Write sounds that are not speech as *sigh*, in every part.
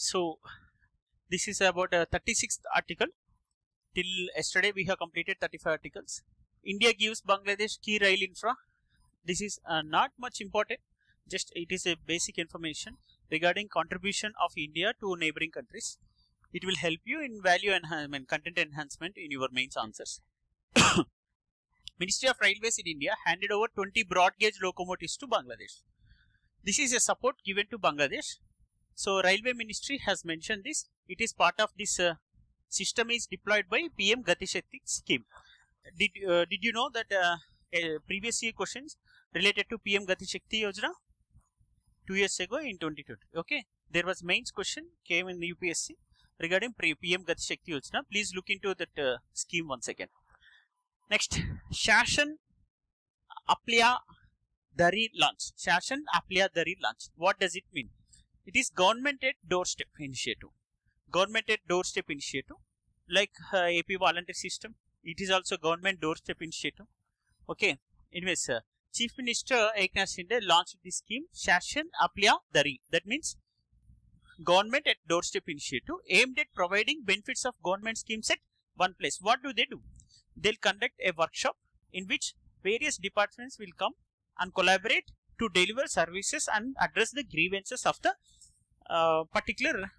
So this is about a 36th article. Till yesterday we have completed 35 articles. India gives Bangladesh key rail infra. This is uh, not much important. Just it is a basic information regarding contribution of India to neighboring countries. It will help you in value enhancement, content enhancement in your mains answers. *coughs* Ministry of Railways in India handed over 20 broad gauge locomotives to Bangladesh. This is a support given to Bangladesh. So Railway Ministry has mentioned this. It is part of this uh, system is deployed by PM Gati Shakti scheme. Did uh, did you know that uh, previous year questions related to PM Gati Shakti Yojana two years ago in 2020? Okay, there was mains question came in the UPSC regarding PM Gati Shakti Yojana. Please look into that uh, scheme once again. Next, Shashan Aplia Dari launch. Shashan Aplia Dari launch. What does it mean? It is government at doorstep initiative. Government at doorstep initiative, like uh, AP volunteer system. It is also government doorstep initiative. Okay. Anyways, uh, Chief Minister Eknath Shinde launched this scheme Shashan Aplia Dari. That means government at doorstep initiative aimed at providing benefits of government schemes at one place. What do they do? They'll conduct a workshop in which various departments will come and collaborate to deliver services and address the grievances of the particular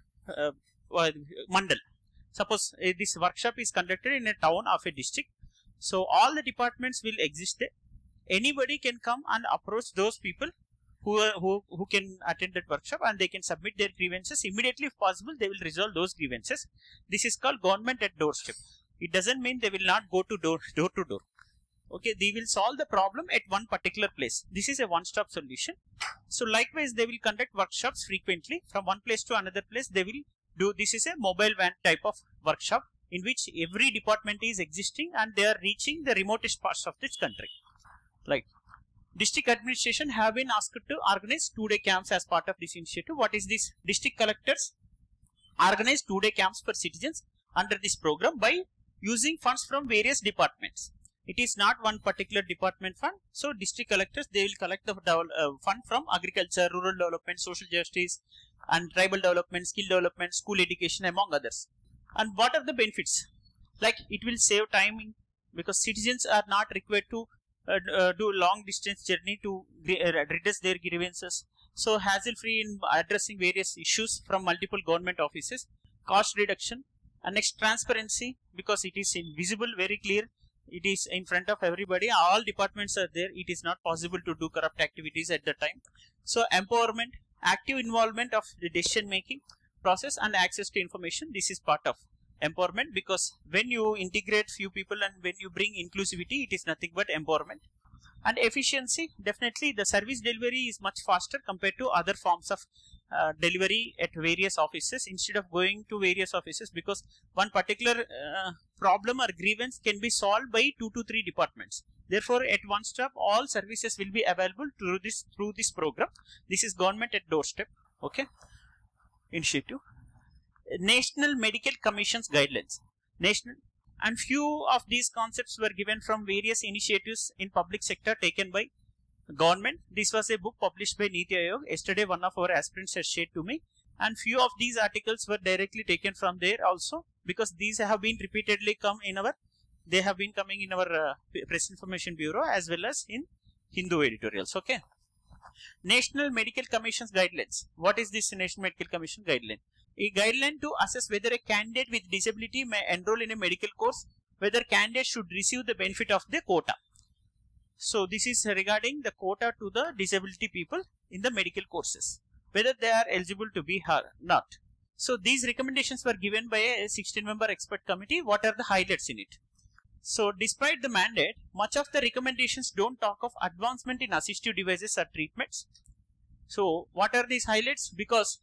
mandal. Suppose uh, this workshop is conducted in a town of a district. So all the departments will exist there. Anybody can come and approach those people who, who, who can attend that workshop and they can submit their grievances immediately if possible they will resolve those grievances. This is called government at doorstep. It doesn't mean they will not go to door, door to door. Okay, they will solve the problem at one particular place. This is a one-stop solution. So likewise, they will conduct workshops frequently from one place to another place. They will do this is a mobile van type of workshop in which every department is existing and they are reaching the remotest parts of this country. Like district administration have been asked to organize two-day camps as part of this initiative. What is this? District collectors organize two-day camps for citizens under this program by using funds from various departments. It is not one particular department fund. So district collectors, they will collect the uh, fund from agriculture, rural development, social justice and tribal development, skill development, school education among others. And what are the benefits? Like it will save time because citizens are not required to uh, uh, do long distance journey to redress their grievances. So hassle free in addressing various issues from multiple government offices, cost reduction and next transparency because it is invisible very clear it is in front of everybody. All departments are there. It is not possible to do corrupt activities at the time. So empowerment active involvement of the decision making process and access to information this is part of empowerment because when you integrate few people and when you bring inclusivity it is nothing but empowerment. And efficiency definitely the service delivery is much faster compared to other forms of uh, delivery at various offices instead of going to various offices because one particular uh, problem or grievance can be solved by two to three departments. Therefore at one stop all services will be available through this through this program. This is government at doorstep okay initiative. National medical commission's guidelines. National and few of these concepts were given from various initiatives in public sector taken by government. This was a book published by Niti Aayog. Yesterday, one of our aspirants has shared to me. And few of these articles were directly taken from there also because these have been repeatedly come in our, they have been coming in our uh, press information bureau as well as in Hindu editorials. Okay. National Medical Commission's guidelines. What is this National Medical Commission guideline? A guideline to assess whether a candidate with disability may enroll in a medical course, whether candidate should receive the benefit of the quota. So this is regarding the quota to the disability people in the medical courses, whether they are eligible to be or not. So these recommendations were given by a 16 member expert committee. What are the highlights in it? So despite the mandate, much of the recommendations don't talk of advancement in assistive devices or treatments. So what are these highlights? Because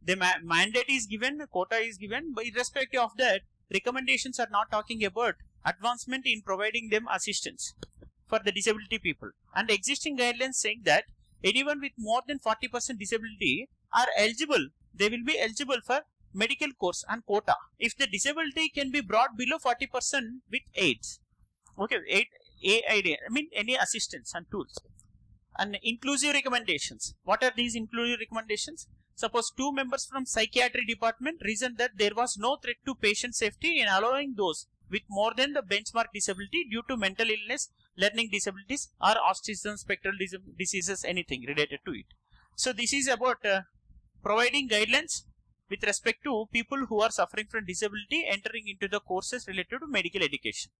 the ma mandate is given, the quota is given, but irrespective of that, recommendations are not talking about advancement in providing them assistance for the disability people. And existing guidelines saying that anyone with more than 40% disability are eligible. They will be eligible for medical course and quota. If the disability can be brought below 40% with AIDS. Okay, aid, AID, I mean any assistance and tools. And inclusive recommendations. What are these inclusive recommendations? Suppose two members from psychiatry department reasoned that there was no threat to patient safety in allowing those with more than the benchmark disability due to mental illness, learning disabilities or autism spectral diseases, anything related to it. So this is about uh, providing guidelines with respect to people who are suffering from disability entering into the courses related to medical education.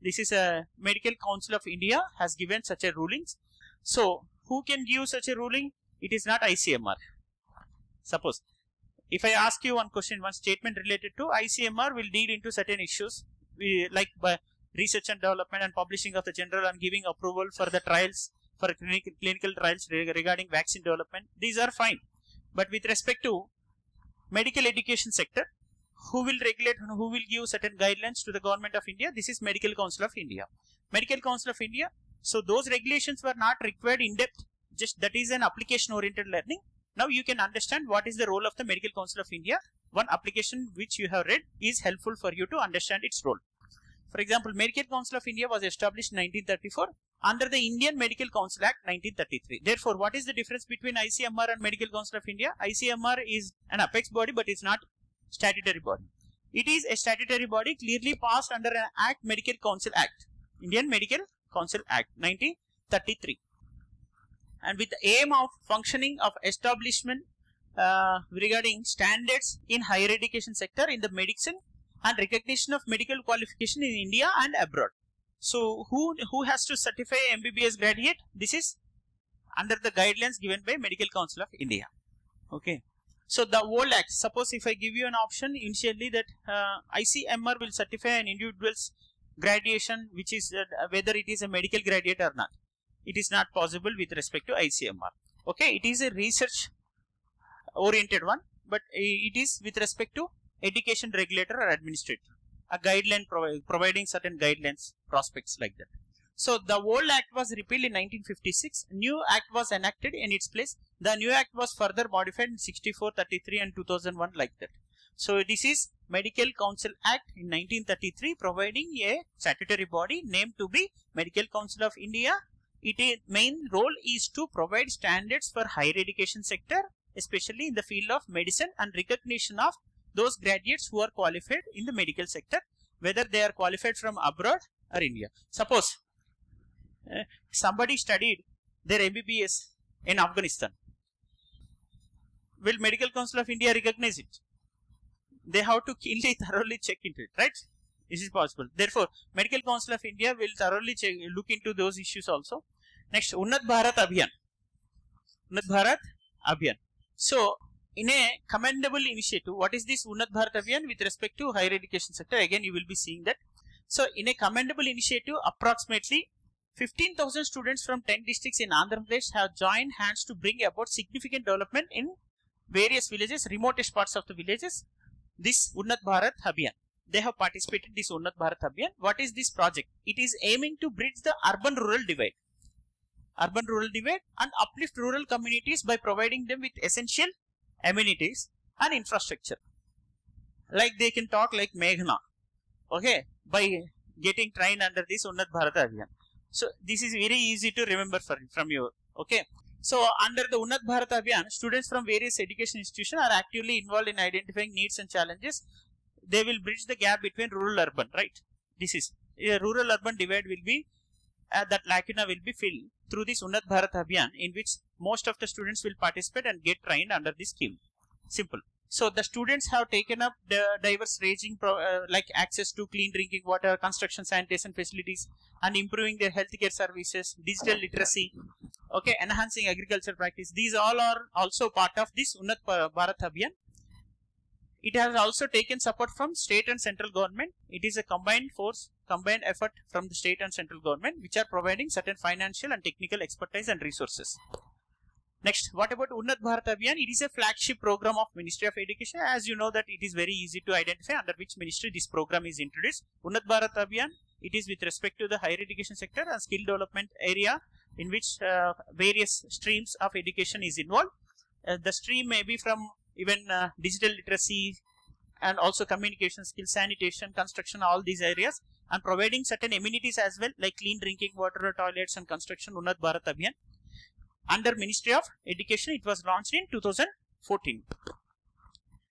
This is a Medical Council of India has given such a rulings. So who can give such a ruling? It is not ICMR. Suppose if I ask you one question, one statement related to ICMR will lead into certain issues we, like research and development and publishing of the general and giving approval for the trials for clinical, clinical trials regarding vaccine development. These are fine. But with respect to medical education sector, who will regulate and who will give certain guidelines to the government of India? This is Medical Council of India. Medical Council of India. So those regulations were not required in depth. Just that is an application oriented learning. Now you can understand what is the role of the Medical Council of India. One application which you have read is helpful for you to understand its role. For example, Medical Council of India was established in 1934 under the Indian Medical Council Act 1933. Therefore, what is the difference between ICMR and Medical Council of India? ICMR is an apex body but it's not statutory body. It is a statutory body clearly passed under an Act Medical Council Act, Indian Medical Council Act 1933. And with the aim of functioning of establishment uh, regarding standards in higher education sector in the medicine and recognition of medical qualification in India and abroad. So who who has to certify MBBS graduate? This is under the guidelines given by Medical Council of India. Okay. So the old act, suppose if I give you an option initially that uh, ICMR will certify an individual's graduation which is uh, whether it is a medical graduate or not. It is not possible with respect to ICMR. Okay, it is a research oriented one but it is with respect to education regulator or administrator. A guideline provi providing certain guidelines prospects like that. So the old act was repealed in 1956 new act was enacted in its place. The new act was further modified in 64 33 and 2001 like that. So this is medical council act in 1933 providing a statutory body named to be medical council of india its main role is to provide standards for higher education sector especially in the field of medicine and recognition of those graduates who are qualified in the medical sector, whether they are qualified from abroad or India. Suppose uh, somebody studied their MBBS in Afghanistan. Will Medical Council of India recognize it? They have to *laughs* keenly, thoroughly check into it, right? This is possible. Therefore, Medical Council of India will thoroughly check, look into those issues also. Next, Unnat Bharat Abhiyan. Unnat Bharat Abhiyan. So, in a commendable initiative, what is this Unnat Bharat Abhiyan with respect to higher education sector? Again, you will be seeing that. So, in a commendable initiative, approximately 15,000 students from 10 districts in Andhra Pradesh have joined hands to bring about significant development in various villages, remotest parts of the villages. This Unnat Bharat Abhiyan. They have participated this Unnat Bharat Abhiyan. What is this project? It is aiming to bridge the urban-rural divide. Urban-rural divide and uplift rural communities by providing them with essential amenities and infrastructure. Like they can talk like Meghna, okay, by getting trained under this Unnat Bharat Abhiyan. So this is very easy to remember for, from you, okay. So under the Unnat Bharat Abhiyan, students from various education institutions are actively involved in identifying needs and challenges. They will bridge the gap between rural urban, right? This is a rural urban divide will be uh, that lacuna will be filled through this Unnat Bharat Abhiyan in which most of the students will participate and get trained under this scheme. Simple. So the students have taken up the diverse ranging uh, like access to clean drinking water, construction sanitation facilities and improving their healthcare services, digital literacy, okay, enhancing agriculture practice. These all are also part of this Unnat Bharat Abhiyan. It has also taken support from state and central government. It is a combined force, combined effort from the state and central government which are providing certain financial and technical expertise and resources. Next, what about Unnat Bharat Abhiyan? It is a flagship program of Ministry of Education. As you know that it is very easy to identify under which ministry this program is introduced. Unnat Bharat Abhiyan, it is with respect to the higher education sector and skill development area in which uh, various streams of education is involved. Uh, the stream may be from even uh, digital literacy and also communication skills, sanitation, construction, all these areas and providing certain amenities as well like clean drinking water, toilets and construction Unnat Bharat Abhiyan under Ministry of Education. It was launched in 2014.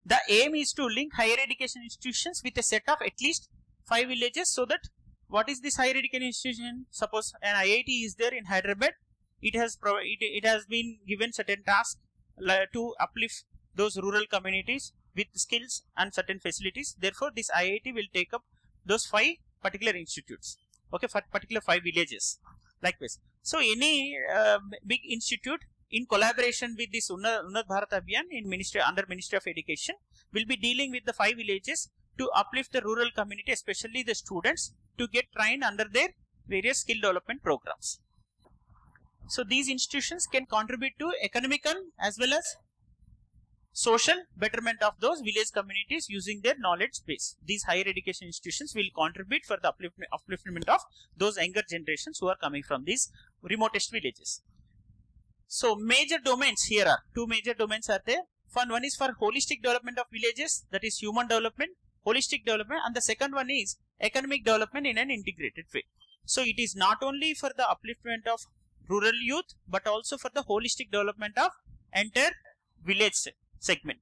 The aim is to link higher education institutions with a set of at least five villages so that what is this higher education institution? Suppose an IIT is there in Hyderabad. It has it, it has been given certain tasks to uplift those rural communities with skills and certain facilities. Therefore, this IIT will take up those five particular institutes. Okay, for particular five villages. Likewise. So, any uh, big institute in collaboration with this Unnat Bharat Abhiyan in Ministry under Ministry of Education will be dealing with the five villages to uplift the rural community, especially the students, to get trained under their various skill development programs. So these institutions can contribute to economical as well as social betterment of those village communities using their knowledge base. These higher education institutions will contribute for the upliftment of those younger generations who are coming from these remotest villages. So major domains here are two major domains are there. One, one is for holistic development of villages that is human development, holistic development and the second one is economic development in an integrated way. So it is not only for the upliftment of rural youth but also for the holistic development of entire village segment.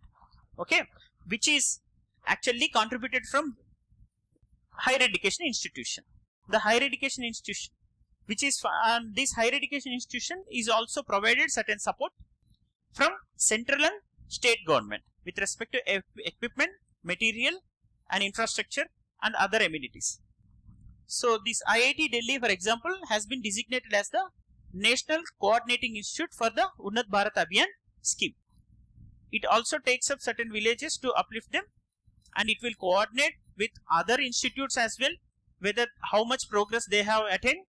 Okay? Which is actually contributed from higher education institution. The higher education institution which is this higher education institution is also provided certain support from central and state government with respect to equipment material and infrastructure and other amenities. So this IIT Delhi for example has been designated as the National Coordinating Institute for the Unnat Bharat Abhiyan scheme it also takes up certain villages to uplift them and it will coordinate with other institutes as well whether how much progress they have attained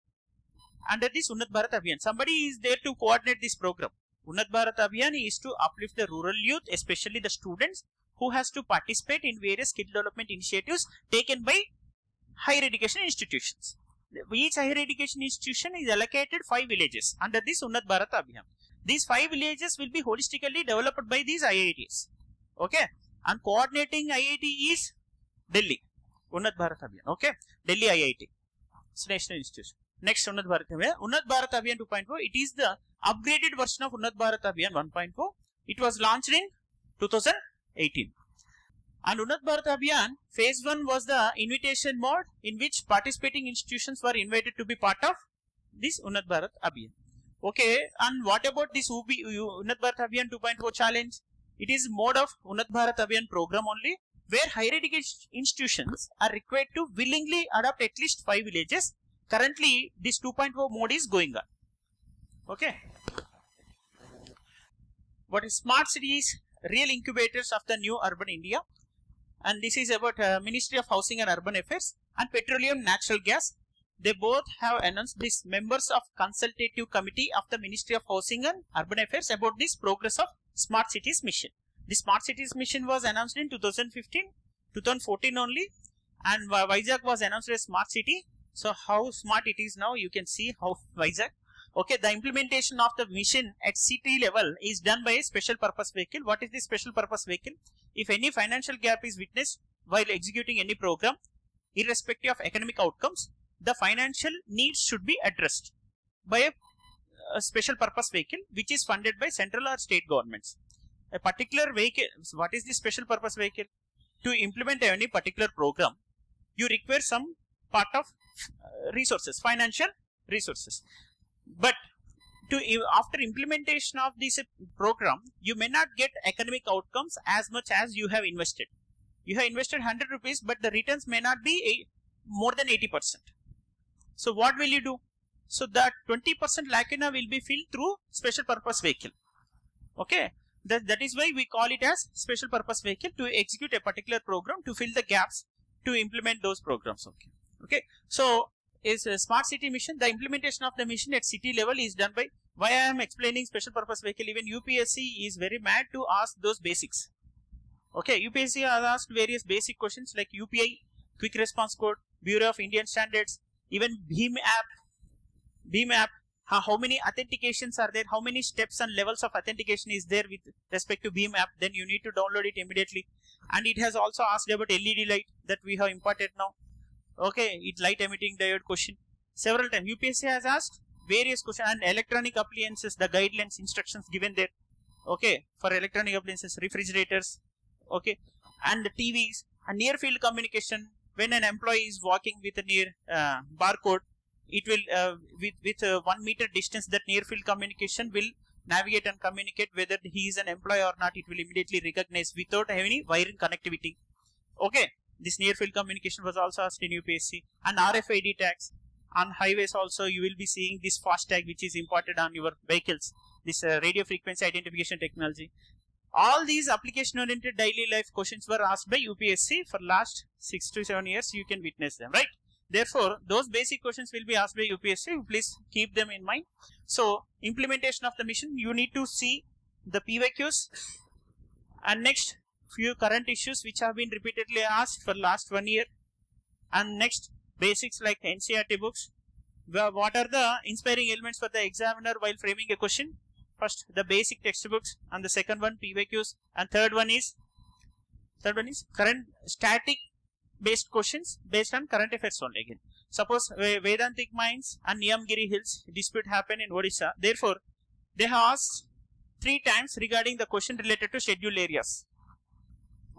under this Unnat Bharat Abhiyan. Somebody is there to coordinate this program. Unnat Bharat Abhiyan is to uplift the rural youth, especially the students who has to participate in various skill development initiatives taken by higher education institutions. Each higher education institution is allocated five villages under this Unnat Bharat Abhiyan. These five villages will be holistically developed by these IITs. Okay. And coordinating IIT is Delhi. Unnat Bharat Abhiyan. Okay. Delhi IIT. It's national institution. Next Unnat Bharat Abhiyan. Unnat Bharat Abhiyan 2.4. It is the upgraded version of Unnat Bharat Abhiyan 1.4. It was launched in 2018. And Unnat Bharat Abhiyan phase 1 was the invitation mode in which participating institutions were invited to be part of this Unnat Bharat Abhiyan. Okay, and what about this UB, Unnat Bharat Abhiyan 2.4 challenge? It is mode of Unnat Bharat Abhiyan program only where higher education institutions are required to willingly adopt at least 5 villages. Currently, this 2.4 mode is going on. Okay. What is smart cities? Real incubators of the new urban India. And this is about uh, Ministry of Housing and Urban Affairs and Petroleum Natural Gas they both have announced these members of consultative committee of the Ministry of Housing and Urban Affairs about this progress of Smart Cities mission. The Smart Cities mission was announced in 2015, 2014 only and Vizag was announced as Smart City. So how smart it is now you can see how Vizag. Okay, the implementation of the mission at city level is done by a special purpose vehicle. What is the special purpose vehicle? If any financial gap is witnessed while executing any program, irrespective of economic outcomes, the financial needs should be addressed by a, a, special purpose vehicle which is funded by central or state governments. A particular vehicle, what is the special purpose vehicle? To implement any particular program, you require some part of uh, resources, financial resources. But to after implementation of this program, you may not get economic outcomes as much as you have invested. You have invested 100 rupees, but the returns may not be a, more than 80 percent. So what will you do? So that 20% lacuna will be filled through special purpose vehicle. Okay. That, that is why we call it as special purpose vehicle to execute a particular program to fill the gaps to implement those programs. Okay. Okay. So is a smart city mission. The implementation of the mission at city level is done by why I am explaining special purpose vehicle. Even UPSC is very mad to ask those basics. Okay. UPSC has asked various basic questions like UPI, quick response code, Bureau of Indian Standards, even Bhim app, Bhim app, how, how many authentications are there, how many steps and levels of authentication is there with respect to Bhim app, then you need to download it immediately. And it has also asked about LED light that we have imported now. Okay, it light emitting diode question. Several times UPSC has asked various questions and electronic appliances, the guidelines, instructions given there. okay, for electronic appliances, refrigerators, okay, and the TVs and near field communication. When an employee is walking with a near uh, barcode, it will uh, with with uh, one meter distance that near field communication will navigate and communicate whether he is an employee or not. It will immediately recognize without having any wiring connectivity. Okay, this near field communication was also asked in UPSC and RFID tags. On highways also you will be seeing this FASTag which is imported on your vehicles. This uh, radio frequency identification technology all these application oriented daily life questions were asked by UPSC for last 6 to 7 years. You can witness them right? Therefore those basic questions will be asked by UPSC please keep them in mind. So implementation of the mission you need to see the PYQs and next few current issues which have been repeatedly asked for last one year. And next basics like NCERT books. What are the inspiring elements for the examiner while framing a question first the basic textbooks and the second one PYQs and third one is third one is current static based questions based on current affairs only again. Suppose Vedantic mines and Niyamgiri hills dispute happen in Odisha. Therefore they have asked three times regarding the question related to scheduled areas.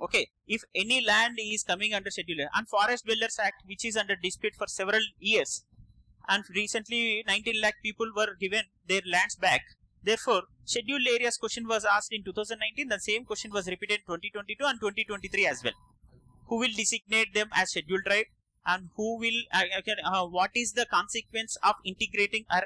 Okay if any land is coming under schedule and forest dwellers act which is under dispute for several years and recently 19 lakh people were given their lands back therefore scheduled areas question was asked in 2019 the same question was repeated in 2022 and 2023 as well who will designate them as scheduled tribe and who will uh, uh, what is the consequence of integrating or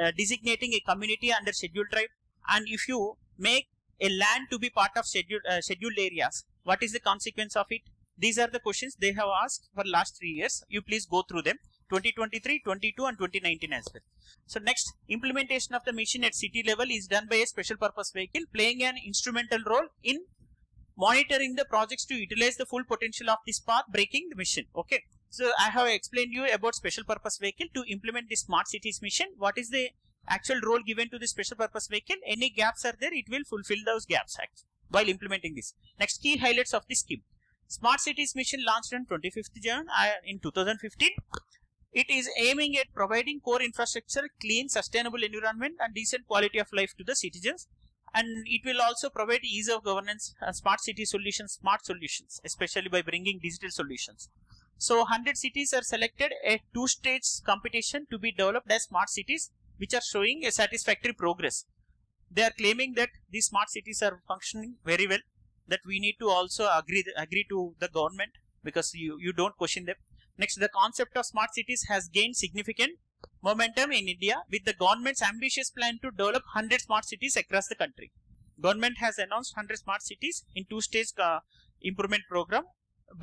uh, designating a community under scheduled tribe and if you make a land to be part of scheduled uh, scheduled areas what is the consequence of it? These are the questions they have asked for last three years. You please go through them. 2023, 22 and 2019 as well. So next, implementation of the mission at city level is done by a special purpose vehicle playing an instrumental role in monitoring the projects to utilize the full potential of this path breaking the mission. Okay. So I have explained you about special purpose vehicle to implement the smart cities mission. What is the actual role given to the special purpose vehicle? Any gaps are there, it will fulfill those gaps actually while implementing this. Next key highlights of the scheme. Smart Cities mission launched on 25th June uh, in 2015. It is aiming at providing core infrastructure, clean, sustainable environment and decent quality of life to the citizens. And it will also provide ease of governance, uh, smart city solutions, smart solutions, especially by bringing digital solutions. So 100 cities are selected a two-stage competition to be developed as smart cities, which are showing a satisfactory progress they are claiming that these smart cities are functioning very well that we need to also agree agree to the government because you you don't question them next the concept of smart cities has gained significant momentum in india with the government's ambitious plan to develop 100 smart cities across the country government has announced 100 smart cities in two stage uh, improvement program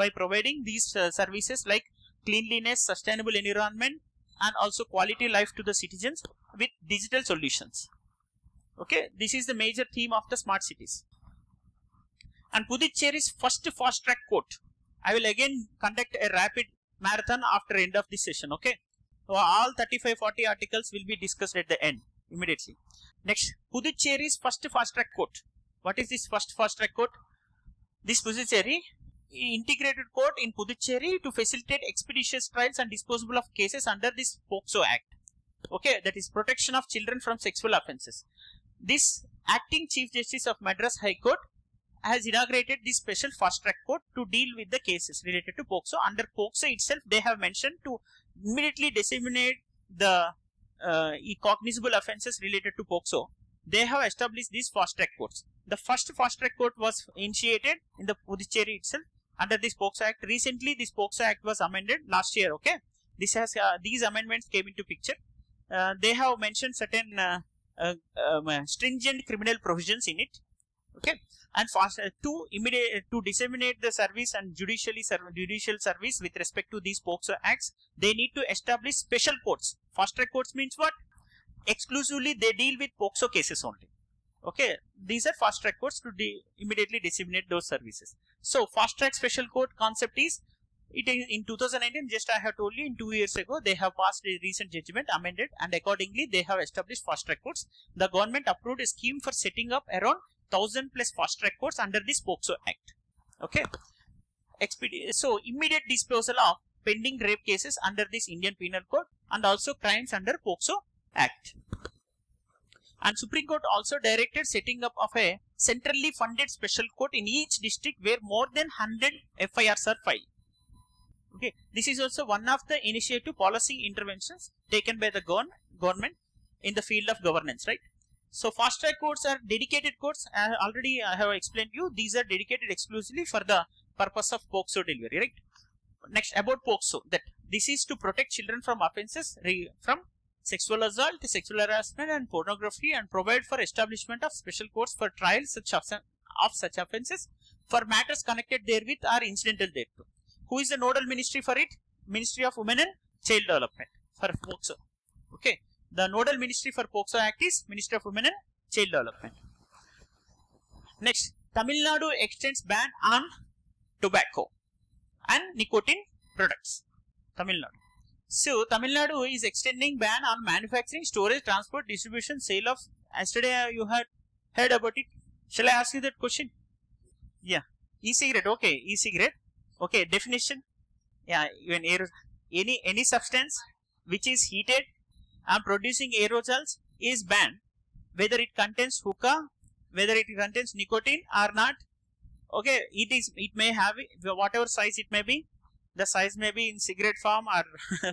by providing these uh, services like cleanliness sustainable environment and also quality life to the citizens with digital solutions Okay, this is the major theme of the smart cities. And Puducherry's first fast track court. I will again conduct a rapid marathon after end of this session. Okay, so all 35 40 articles will be discussed at the end immediately. Next, Puducherry's first fast track court. What is this first fast track court? This Puducherry integrated court in Puducherry to facilitate expeditious trials and disposal of cases under this POCSO Act. Okay, that is protection of children from sexual offences. This acting Chief Justice of Madras High Court has inaugurated this special fast track court to deal with the cases related to POCSO. Under POCSO itself, they have mentioned to immediately disseminate the uh, cognizable offences related to POCSO. They have established these fast track courts. The first fast track court was initiated in the Puducherry itself under this POCSO Act. Recently, this POCSO Act was amended last year. Okay, this has uh, these amendments came into picture. Uh, they have mentioned certain uh, uh, um, stringent criminal provisions in it okay? And fast uh, to immediate to disseminate the service and judicially judicial service with respect to these POCSO acts they need to establish special courts. Fast track courts means what? Exclusively they deal with POCSO cases only. Okay? These are fast track courts to immediately disseminate those services. So fast track special court concept is it is in 2019, just I have told you in two years ago, they have passed a recent judgment amended and accordingly they have established fast track courts. The government approved a scheme for setting up around 1000 plus fast track courts under this POCSO Act. Okay. So immediate disposal of pending rape cases under this Indian Penal Code and also crimes under POCSO Act. And Supreme Court also directed setting up of a centrally funded special court in each district where more than 100 FIRs are filed. Okay, this is also one of the initiative policy interventions taken by the government in the field of governance, right? So fast track courts are dedicated courts. I already I have explained you. These are dedicated exclusively for the purpose of POCSO delivery, right? Next about POCSO, that this is to protect children from offences from sexual assault, sexual harassment and pornography and provide for establishment of special courts for trials such of, such offences for matters connected therewith or incidental thereto. Who is the nodal ministry for it? Ministry of Women and Child Development for POCSO. Okay. The nodal ministry for POCSO Act is Ministry of Women and Child Development. Next, Tamil Nadu extends ban on tobacco and nicotine products. Tamil Nadu. So, Tamil Nadu is extending ban on manufacturing, storage, transport, distribution, sale of. Yesterday uh, you had heard about it. Shall I ask you that question? Yeah. E-cigarette. Okay. E-cigarette. Okay. Definition. Yeah. Even aer any any substance which is heated and producing aerosols is banned, whether it contains hookah, whether it contains nicotine or not. Okay. It is. It may have whatever size it may be the size may be in cigarette form or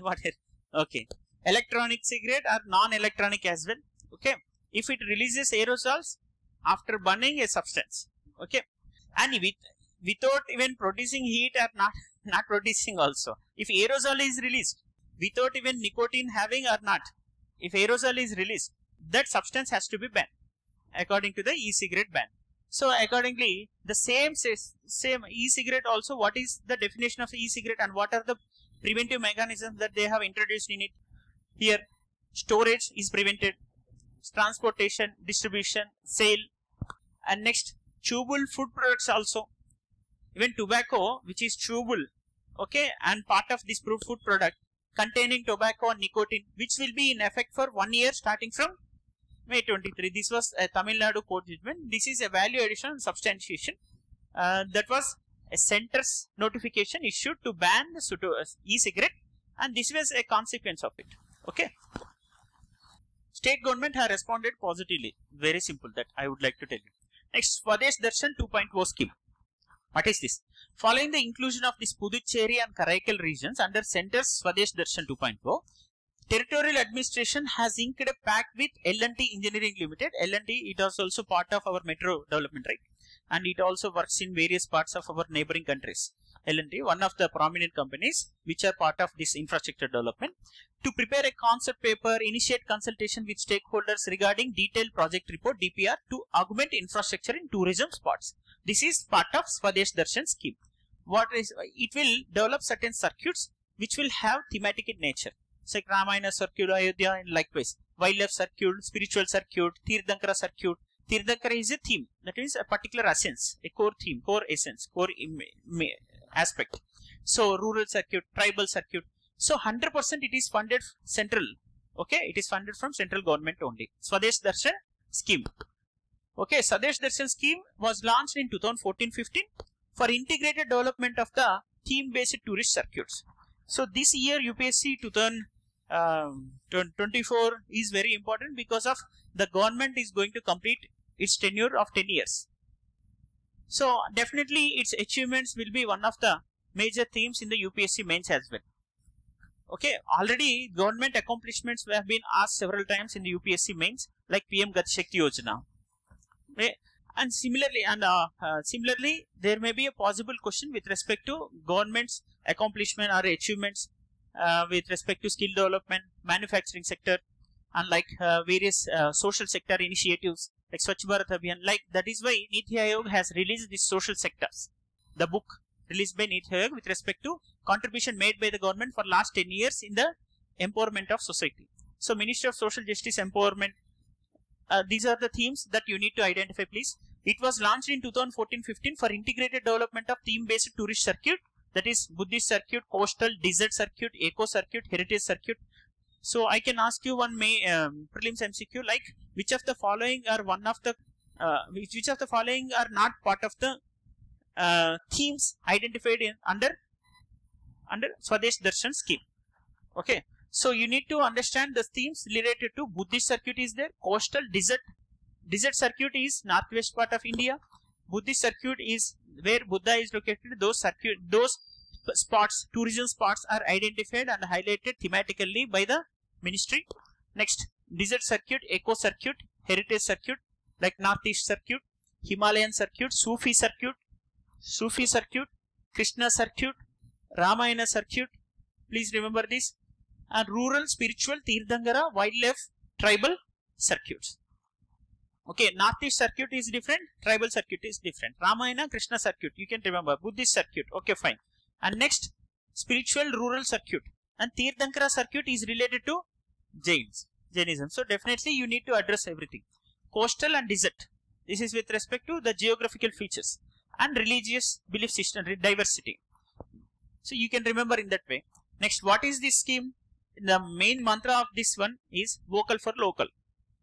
*laughs* whatever. Okay. Electronic cigarette or non-electronic as well. Okay. If it releases aerosols after burning a substance. Okay. And with, without even producing heat or not, *laughs* not producing also. If aerosol is released without even nicotine having or not, if aerosol is released, that substance has to be banned according to the e-cigarette ban. So accordingly, the same same e-cigarette also. What is the definition of e-cigarette and what are the preventive mechanisms that they have introduced in it? Here, storage is prevented, transportation, distribution, sale, and next chewable food products also. Even tobacco, which is chewable, okay, and part of this food product containing tobacco and nicotine, which will be in effect for one year starting from May 23. This was a Tamil Nadu court judgment. This is a value addition and substantiation. Uh, that was a center's notification issued to ban the uh, e-cigarette and this was a consequence of it. Okay. State government have responded positively. Very simple that I would like to tell you. Next, Swadesh Darshan 2.0 scheme. What is this? Following the inclusion of this Puducherry and Karaikal regions under Center's Swadesh Darshan 2.0, Territorial administration has inked a pact with L&T Engineering Limited. L&T, it is also part of our metro development, right? And it also works in various parts of our neighboring countries. L&T, one of the prominent companies which are part of this infrastructure development, to prepare a concept paper, initiate consultation with stakeholders regarding detailed project report DPR to augment infrastructure in tourism spots. This is part of Swadesh Darshan scheme. What is it will develop certain circuits which will have thematic in nature. Like Ramayana circuit, Ayodhya, and likewise. Wildlife circuit, spiritual circuit, Tirthankara circuit. Tirthankara is a theme. That means a particular essence, a core theme, core essence, core aspect. So, rural circuit, tribal circuit. So, 100% it is funded central. Okay, it is funded from central government only. Swadesh Darshan scheme. Okay, Swadesh Darshan scheme was launched in 2014-15 for integrated development of the theme-based tourist circuits. So this year UPSC 2000 um, 24 is very important because of the government is going to complete its tenure of 10 years. So definitely its achievements will be one of the major themes in the UPSC mains as well. Okay, already government accomplishments have been asked several times in the UPSC mains like PM Gati Shakti Yojana. Okay. And similarly, and uh, uh, similarly, there may be a possible question with respect to government's accomplishment or achievements uh, with respect to skill development, manufacturing sector, and like uh, various uh, social sector initiatives like Swachh Bharat Abhiyan. Like that is why Niti Aayog has released these social sectors. The book released by Niti Aayog with respect to contribution made by the government for last 10 years in the empowerment of society. So Ministry of Social Justice Empowerment. Uh, these are the themes that you need to identify please. It was launched in 2014-15 for integrated development of theme-based tourist circuit that is Buddhist circuit, coastal, desert circuit, eco circuit, heritage circuit. So I can ask you one may um, prelims MCQ like which of the following are one of the uh, which, which of the following are not part of the uh, themes identified in under under Swadesh Darshan scheme. Okay. So you need to understand the themes related to Buddhist circuit is there, coastal desert. Desert circuit is northwest part of India. Buddhist circuit is where Buddha is located. Those circuit, those spots, tourism spots are identified and highlighted thematically by the ministry. Next, desert circuit, eco circuit, heritage circuit, like northeast circuit, Himalayan circuit, Sufi circuit, Sufi circuit, Krishna circuit, Ramayana circuit. Please remember this. And rural, spiritual, Tirthankara, wildlife, tribal circuits. Okay, northeast circuit is different, tribal circuit is different. Ramayana, Krishna circuit, you can remember. Buddhist circuit, okay, fine. And next, spiritual rural circuit. And Tirthankara circuit is related to Jains, Jainism. So definitely you need to address everything. Coastal and desert. This is with respect to the geographical features and religious belief system diversity. So you can remember in that way. Next, what is this scheme? The main mantra of this one is vocal for local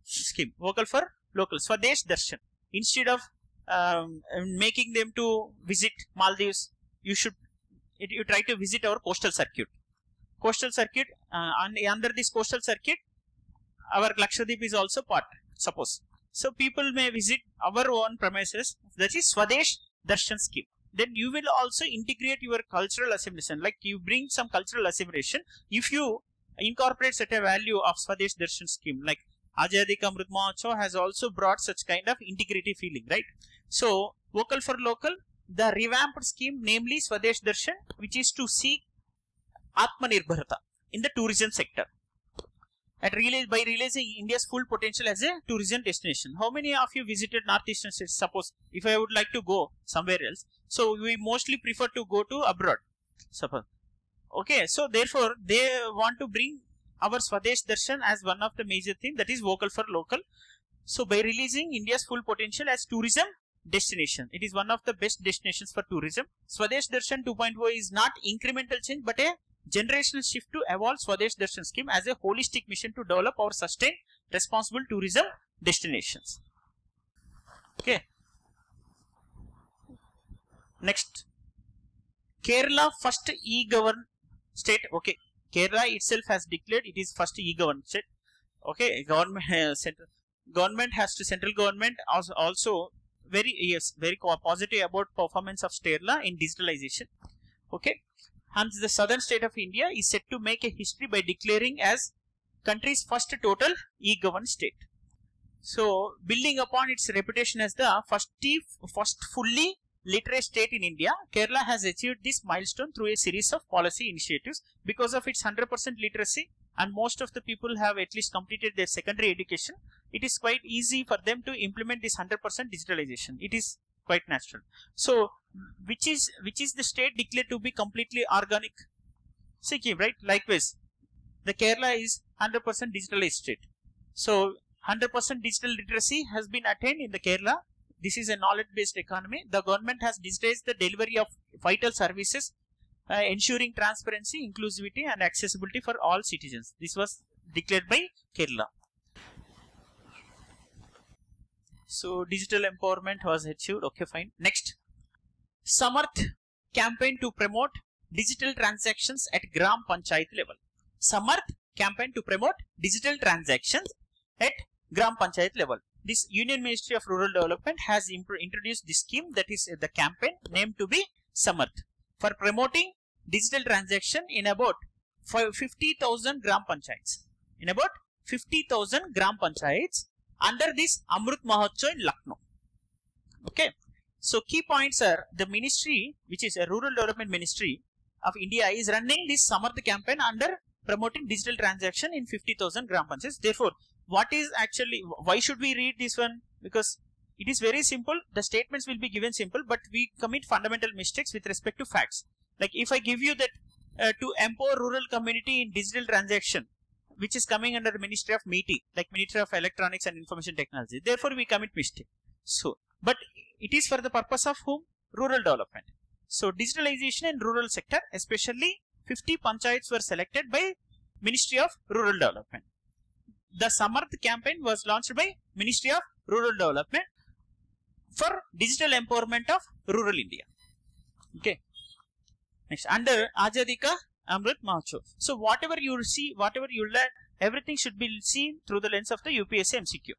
scheme. Vocal for local. Swadesh Darshan. Instead of um, making them to visit Maldives, you should you try to visit our coastal circuit. Coastal circuit uh, and under this coastal circuit, our Lakshadweep is also part. Suppose so, people may visit our own premises. That is Swadesh Darshan scheme. Then you will also integrate your cultural assimilation. Like you bring some cultural assimilation. If you incorporate such a value of Swadesh Darshan scheme, like Azadi Ka Amrit has also brought such kind of integrity feeling, right? So, vocal for local, the revamped scheme, namely Swadesh Darshan, which is to seek Atmanirbharta in the tourism sector. At realize, by realizing India's full potential as a tourism destination. How many of you visited northeastern states? Suppose if I would like to go somewhere else, so we mostly prefer to go to abroad. Suppose. Okay, so therefore they want to bring our Swadesh Darshan as one of the major thing that is vocal for local. So by releasing India's full potential as tourism destination, it is one of the best destinations for tourism. Swadesh Darshan 2.0 is not incremental change but a generational shift to evolve Swadesh Darshan scheme as a holistic mission to develop or sustain responsible tourism destinations. Okay. Next, Kerala first e-govern state. Okay, Kerala itself has declared it is first e-govern state. Okay, government uh, *laughs* central government has to central government also, also very yes very positive about performance of Kerala in digitalization. Okay, Hence, the southern state of India is set to make a history by declaring as country's first total e-governed state. So, building upon its reputation as the first, first fully literate state in India, Kerala has achieved this milestone through a series of policy initiatives. Because of its 100% literacy and most of the people have at least completed their secondary education, it is quite easy for them to implement this 100% digitalization. It is quite natural. So, which is which is the state declared to be completely organic? Sikkim, right? Likewise, the Kerala is 100% digitalized state. So, 100% digital literacy has been attained in the Kerala. This is a knowledge-based economy. The government has digitized the delivery of vital services, uh, ensuring transparency, inclusivity, and accessibility for all citizens. This was declared by Kerala. So digital empowerment was achieved. Okay, fine. Next, Samarth campaign to promote digital transactions at Gram Panchayat level. Samarth campaign to promote digital transactions at Gram Panchayat level. This Union Ministry of Rural Development has introduced this scheme that is the campaign named to be Samarth for promoting digital transaction in about 50,000 Gram Panchayats. In about 50,000 Gram Panchayats under this Amrut Mahotsav in Lucknow. Okay. So key points are the ministry, which is a rural development ministry of India is running this Samarth campaign under promoting digital transaction in 50,000 gram panchayats. Therefore, what is actually, why should we read this one? Because it is very simple. The statements will be given simple, but we commit fundamental mistakes with respect to facts. Like if I give you that uh, to empower rural community in digital transaction, which is coming under the Ministry of MeitY, like Ministry of Electronics and Information Technology. Therefore, we commit mistake. So, but it is for the purpose of whom? Rural development. So, digitalization in rural sector, especially 50 panchayats were selected by Ministry of Rural Development. The Samarth campaign was launched by Ministry of Rural Development for digital empowerment of rural India. Okay. Next, under Azadi Ka Amrit Mahotsav. So whatever you see, whatever you learn, everything should be seen through the lens of the UPSC MCQ.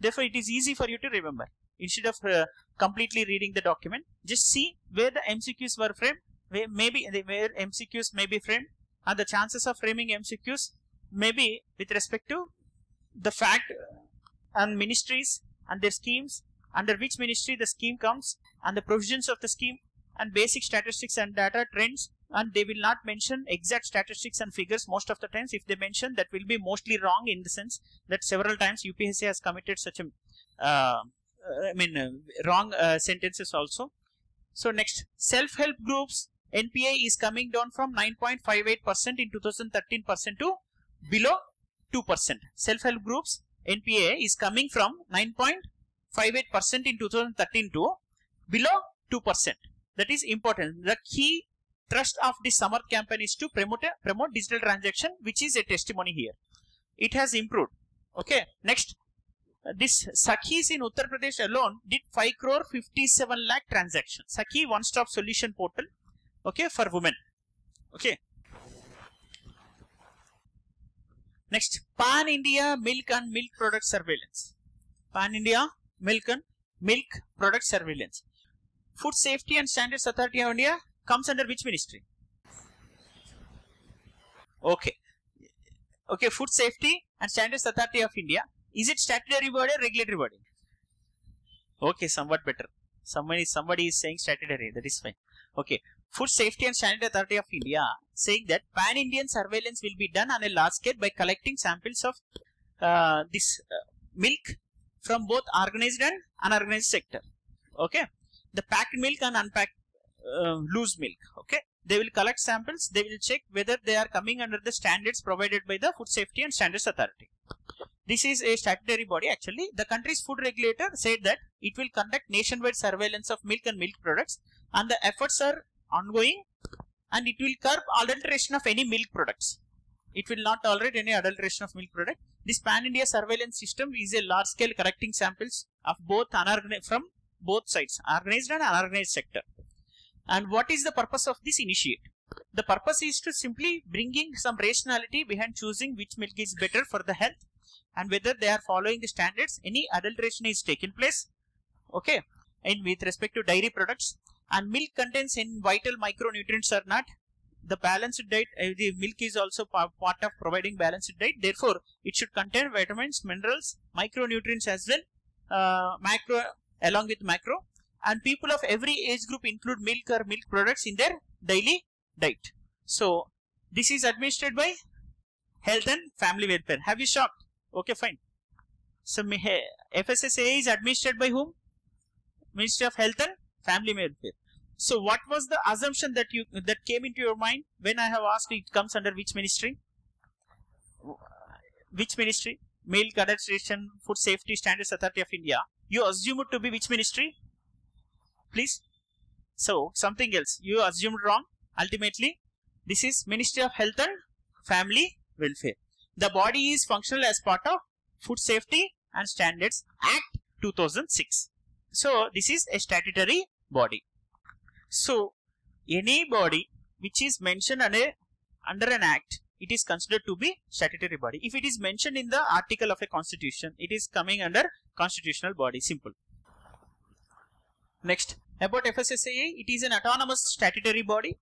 Therefore, it is easy for you to remember. Instead of uh, completely reading the document, just see where the MCQs were framed, where maybe where MCQs may be framed, and the chances of framing MCQs maybe with respect to the fact and ministries and their schemes, under which ministry the scheme comes, and the provisions of the scheme, and basic statistics and data trends. And they will not mention exact statistics and figures most of the times. If they mention that will be mostly wrong in the sense that several times UPSC has committed such a uh, I mean uh, wrong uh, sentences also. So next self-help groups. NPA is coming down from 9.58% in 2013 percent to below 2% self-help groups. NPA is coming from 9.58% in 2013 to below 2% that is important the key thrust of this summer campaign is to promote promote digital transaction which is a testimony here it has improved okay next uh, this Sakhi's in Uttar Pradesh alone did 5 crore 57 lakh transactions. Sakhi one stop solution portal okay for women. Okay. Next Pan India milk and milk product surveillance. Pan India milk and milk product surveillance. Food Safety and Standards Authority of India comes under which ministry? Okay. Okay, Food Safety and Standards Authority of India. Is it statutory body or regulatory body? Okay, somewhat better. Somebody somebody is saying statutory, that is fine. Okay. Food Safety and Standards Authority of India saying that pan-Indian surveillance will be done on a large scale by collecting samples of uh, this uh, milk from both organized and unorganized sector. Okay. The packed milk and unpacked uh, loose milk. Okay? They will collect samples. They will check whether they are coming under the standards provided by the food safety and standards authority. This is a statutory body. Actually the country's food regulator said that it will conduct nationwide surveillance of milk and milk products and the efforts are ongoing and it will curb adulteration of any milk products. It will not tolerate any adulteration of milk product this pan india surveillance system is a large scale collecting samples of both from both sides organized and unorganized sector and what is the purpose of this initiate? The purpose is to simply bringing some rationality behind choosing which milk is better for the health and whether they are following the standards. Any adulteration is taken place. Okay. And with respect to dairy products and milk contains in vital micronutrients or not. The balanced diet, uh, the milk is also part of providing balanced diet. Therefore, it should contain vitamins, minerals, micronutrients as well, uh, macro along with macro and people of every age group include milk or milk products in their daily diet. So, this is administered by Health and Family Welfare. Have you shocked? Okay, fine. So, FSSAI is administered by whom? Ministry of Health and Family Welfare. So, what was the assumption that you that came into your mind when I have asked it comes under which ministry? Which ministry? Milk Adulteration Food Safety Standards Authority of India. You assume it to be which ministry? please. So something else you assumed wrong. Ultimately, this is Ministry of Health and Family Welfare. The body is functional as part of Food Safety and Standards Act 2006. So this is a statutory body. So any body which is mentioned under, under an act, it is considered to be statutory body. If it is mentioned in the article of a constitution, it is coming under constitutional body. Simple. Next, about FSSAI, it is an autonomous statutory body,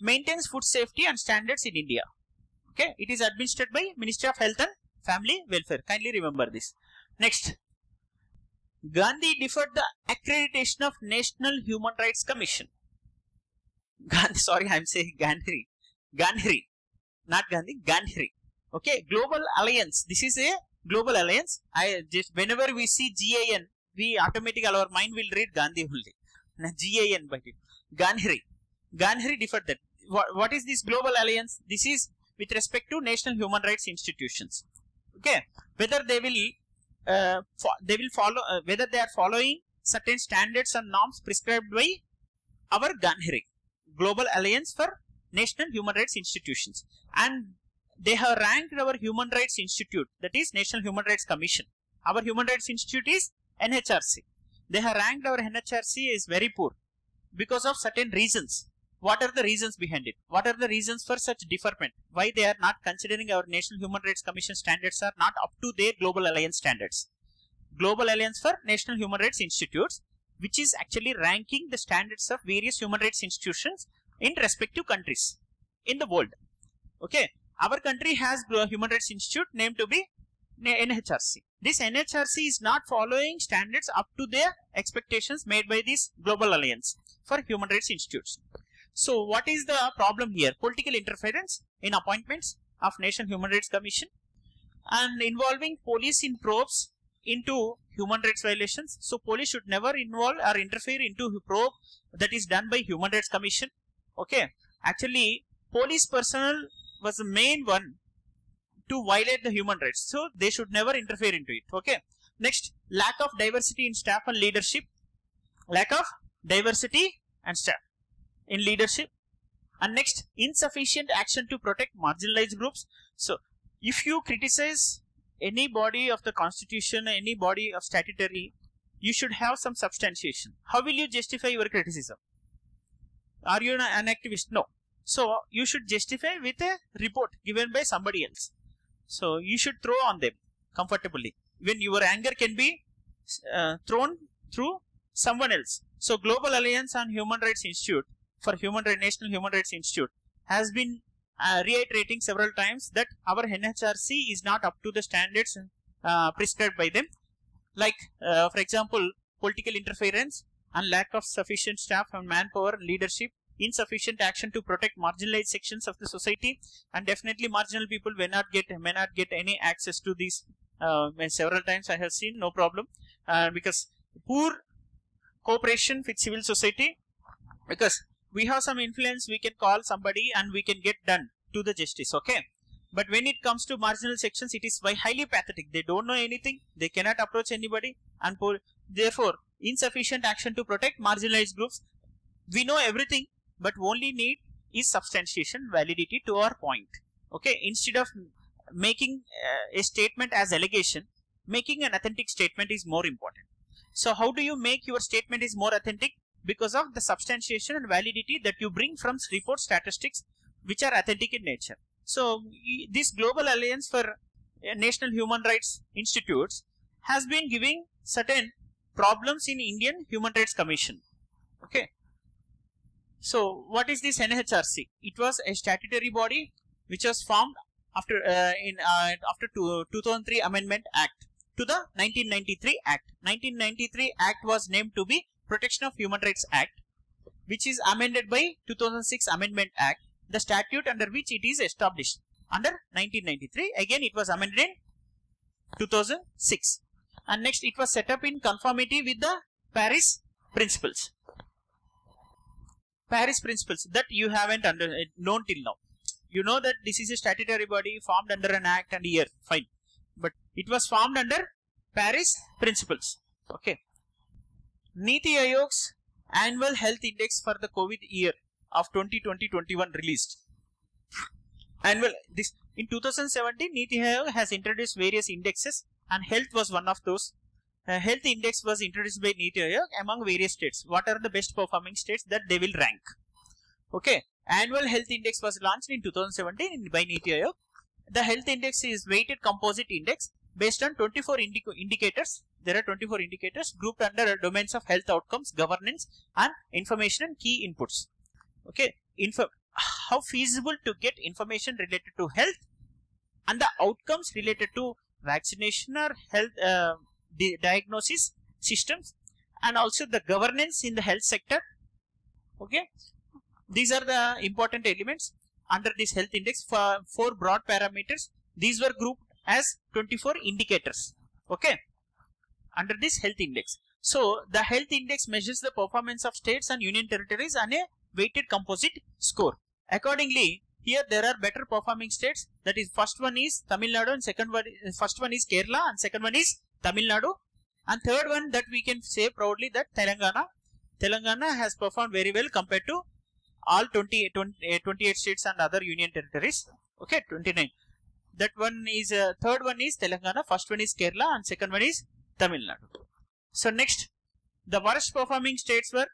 maintains food safety and standards in India. Okay, it is administered by Ministry of Health and Family Welfare. Kindly remember this. Next, Gandhi deferred the accreditation of National Human Rights Commission. Gandhi, *laughs* sorry, I'm saying Gandhi. Gandhi, not Gandhi, Gandhi. Okay, Global Alliance. This is a global alliance. I just whenever we see GAN, we automatically our mind will read Gandhi only. GAN by it. Ganhri. Ganhri deferred that. What, what is this global alliance? This is with respect to national human rights institutions. Okay. Whether they will they will follow uh, whether they are following certain standards and norms prescribed by our Ganhri Global Alliance for National Human Rights Institutions and they have ranked our Human Rights Institute that is National Human Rights Commission. Our Human Rights Institute is NHRC. They have ranked our NHRC is very poor because of certain reasons. What are the reasons behind it? What are the reasons for such deferment? Why they are not considering our National Human Rights Commission standards are not up to their Global Alliance standards. Global Alliance for National Human Rights Institutes, which is actually ranking the standards of various human rights institutions in respective countries in the world. Okay, our country has a human rights institute named to be NHRC. This NHRC is not following standards up to their expectations made by this global alliance for human rights institutes. So what is the problem here? Political interference in appointments of National Human Rights Commission and involving police in probes into human rights violations. So police should never involve or interfere into probe that is done by Human Rights Commission. Okay. Actually, police personnel was the main one to violate the human rights. So they should never interfere into it. Okay. Next, lack of diversity in staff and leadership. Lack of diversity and staff in leadership. And next, insufficient action to protect marginalized groups. So if you criticize any body of the constitution, any body of statutory, you should have some substantiation. How will you justify your criticism? Are you an activist? No. So you should justify with a report given by somebody else. So you should throw on them comfortably. When your anger can be uh, thrown through someone else. So Global Alliance on Human Rights Institute for Human Rights National Human Rights Institute has been uh, reiterating several times that our NHRC is not up to the standards uh, prescribed by them. Like, uh, for example, political interference and lack of sufficient staff and manpower and leadership, insufficient action to protect marginalized sections of the society, and definitely marginal people may not get may not get any access to these. Uh, several times I have seen no problem uh, because poor cooperation with civil society because we have some influence we can call somebody and we can get done to the justice okay? But when it comes to marginal sections it is highly pathetic. They don't know anything they cannot approach anybody and for, therefore insufficient action to protect marginalized groups. We know everything but only need is substantiation validity to our point okay? Instead of making uh, a statement as allegation making an authentic statement is more important. So how do you make your statement is more authentic because of the substantiation and validity that you bring from report statistics which are authentic in nature. So this global alliance for uh, national human rights institutes has been giving certain problems in Indian Human Rights Commission. Okay. So what is this NHRC? It was a statutory body which was formed after uh, in uh, after two, 2003 Amendment Act to the 1993 Act. 1993 Act was named to be Protection of Human Rights Act, which is amended by 2006 Amendment Act, the statute under which it is established under 1993. Again, it was amended in 2006. And next, it was set up in conformity with the Paris Principles. Paris Principles that you haven't under, uh, known till now. You know that this is a statutory body formed under an act and a year, fine. But it was formed under Paris Principles. Okay. Niti Aayog's annual health index for the COVID year of 2020-21 released. Annual this in 2017, Niti Aayog has introduced various indexes, and health was one of those. Uh, health index was introduced by Niti Aayog among various states. What are the best performing states that they will rank? Okay, annual health index was launched in 2017 by Niti Aayog. The health index is weighted composite index based on 24 indi indicators there are 24 indicators grouped under domains of health outcomes, governance, and information and key inputs. Okay, Info how feasible to get information related to health and the outcomes related to vaccination or health uh, di diagnosis systems and also the governance in the health sector. Okay, these are the important elements under this health index for four broad parameters. These were grouped as 24 indicators. Okay under this health index. So the health index measures the performance of states and union territories on a weighted composite score. Accordingly, here there are better performing states. That is, first one is Tamil Nadu and second one, first one is Kerala and second one is Tamil Nadu. And third one that we can say proudly that Telangana. Telangana has performed very well compared to all 20, 20 uh, 28 states and other union territories. Okay, 29. That one is, uh, third one is Telangana, first one is Kerala and second one is Tamil Nadu. So next, the worst performing states were,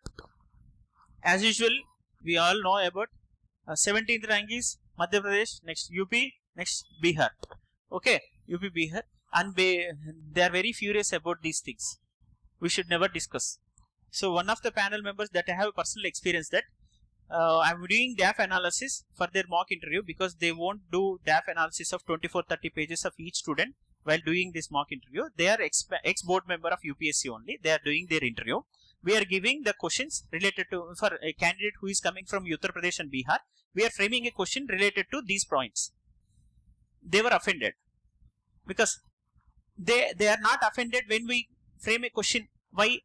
as usual, we all know about uh, 17th rank is Madhya Pradesh, next UP, next Bihar. Okay, UP, Bihar, and they, they are very furious about these things. We should never discuss. So one of the panel members that I have personal experience that uh, I'm doing DAF analysis for their mock interview because they won't do DAF analysis of 24 30 pages of each student while doing this mock interview. They are ex, ex board member of UPSC only. They are doing their interview. We are giving the questions related to for a candidate who is coming from Uttar Pradesh and Bihar. We are framing a question related to these points. They were offended because they they are not offended when we frame a question why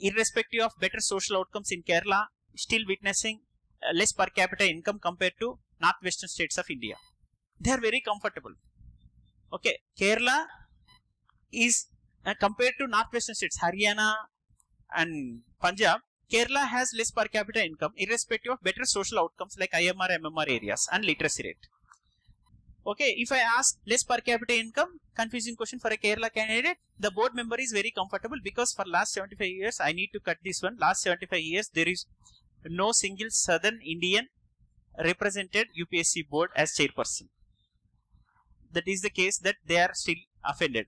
irrespective of better social outcomes in Kerala still witnessing less per capita income compared to northwestern states of India. They are very comfortable. Okay, Kerala is uh, compared to northwestern states, Haryana and Punjab, Kerala has less per capita income irrespective of better social outcomes like IMR, MMR areas and literacy rate. Okay, if I ask less per capita income, confusing question for a Kerala candidate, the board member is very comfortable because for last 75 years, I need to cut this one. Last 75 years, there is no single southern Indian represented UPSC board as chairperson. That is the case that they are still offended.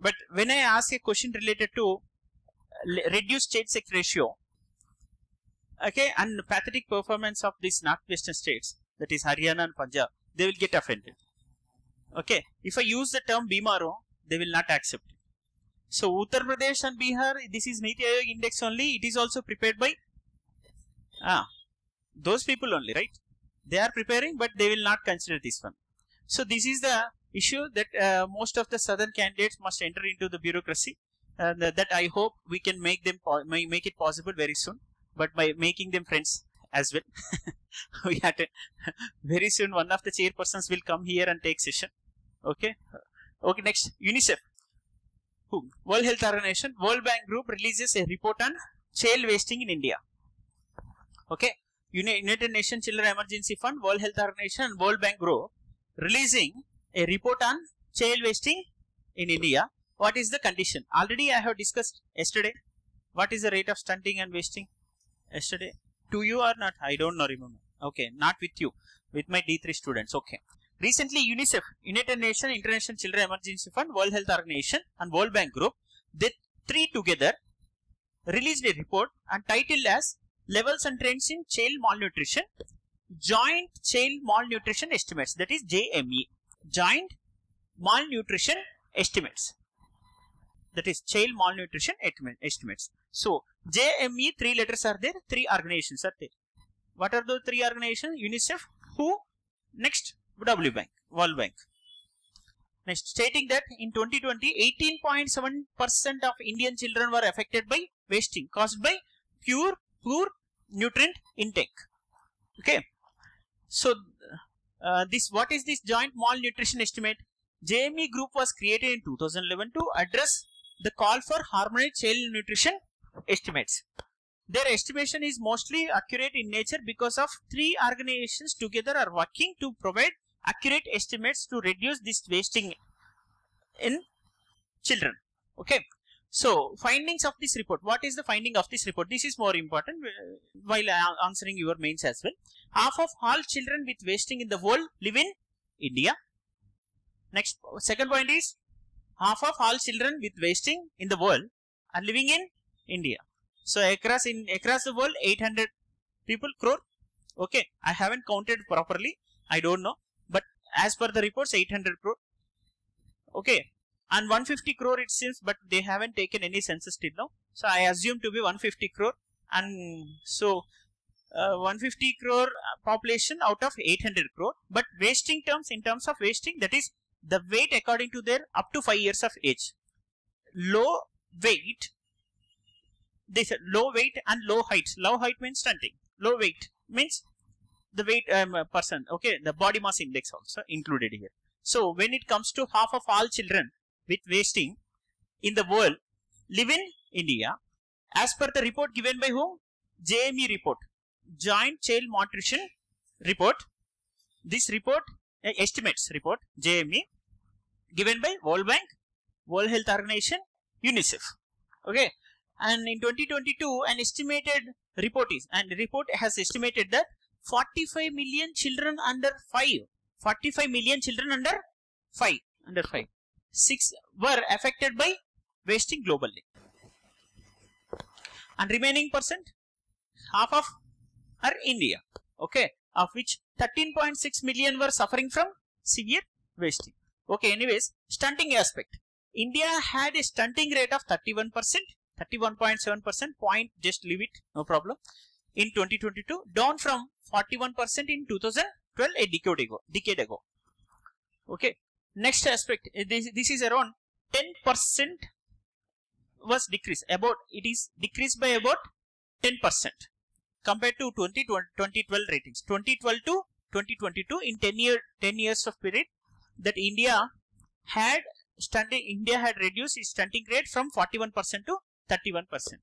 But when I ask a question related to reduced state sex ratio, okay, and pathetic performance of these northwestern states, that is Haryana and Punjab, they will get offended. Okay, if I use the term Bimaru, they will not accept it. So Uttar Pradesh and Bihar, this is Niti Aayog index only. It is also prepared by ah, those people only, right? They are preparing, but they will not consider this one. So this is the issue that uh, most of the southern candidates must enter into the bureaucracy, and that I hope we can make them make it possible very soon. But by making them friends as well. *laughs* we had to, *laughs* very soon one of the chairpersons will come here and take session. Okay. Okay. Next, UNICEF. Who? World Health Organization. World Bank Group releases a report on child wasting in India. Okay. United Nations Children Emergency Fund, World Health Organization, and World Bank Group releasing a report on child wasting in India. What is the condition? Already I have discussed yesterday. What is the rate of stunting and wasting? Yesterday to you or not? I don't know, remember. Okay, not with you, with my D3 students. Okay. Recently, UNICEF, United Nations International Children Emergency Fund, World Health Organization and World Bank Group, they three together released a report and titled as Levels and Trends in Child Malnutrition, Joint Child Malnutrition Estimates, that is JME, Joint Malnutrition Estimates, that is Child Malnutrition Estimates. So, JME, three letters are there, three organizations are there. What are those three organizations? UNICEF, WHO, next W Bank, World Bank. Next, stating that in 2020, 18.7% of Indian children were affected by wasting caused by pure, poor nutrient intake. Okay. So, uh, this what is this joint malnutrition estimate? JME group was created in 2011 to address the call for harmonized child nutrition estimates. Their estimation is mostly accurate in nature because of three organizations together are working to provide accurate estimates to reduce this wasting in children. Okay. So, findings of this report. What is the finding of this report? This is more important uh, while answering your mains as well. Half of all children with wasting in the world live in India. Next, second point is half of all children with wasting in the world are living in India. So across in across the world 800 people crore. Okay, I haven't counted properly. I don't know, but as per the reports 800 crore. Okay, and 150 crore it seems, but they haven't taken any census till now. So I assume to be 150 crore, and so uh, 150 crore population out of 800 crore. But wasting terms in terms of wasting that is the weight according to their up to 5 years of age. Low weight they said low weight and low height. Low height means stunting. Low weight means the weight um, person. Okay, the body mass index also included here. So when it comes to half of all children with wasting in the world live in India, as per the report given by whom? JME report, Joint Child Malnutrition report. This report uh, estimates report JME given by World Bank, World Health Organization, UNICEF. Okay, and in 2022 an estimated report is and report has estimated that 45 million children under 5 45 million children under 5 under 5 6 were affected by wasting globally and remaining percent half of are india okay of which 13.6 million were suffering from severe wasting. Okay anyways stunting aspect. India had a stunting rate of 31 percent 31.7 percent point just leave it no problem in 2022 down from 41 percent in 2012 a decade ago decade ago. Okay next aspect uh, this, this is around 10 percent was decreased about it is decreased by about 10 percent compared to 20, 2012 ratings. 2012 to 2022 in 10 year 10 years of period that india had stunting india had reduced its stunting rate from 41 percent to 31 percent.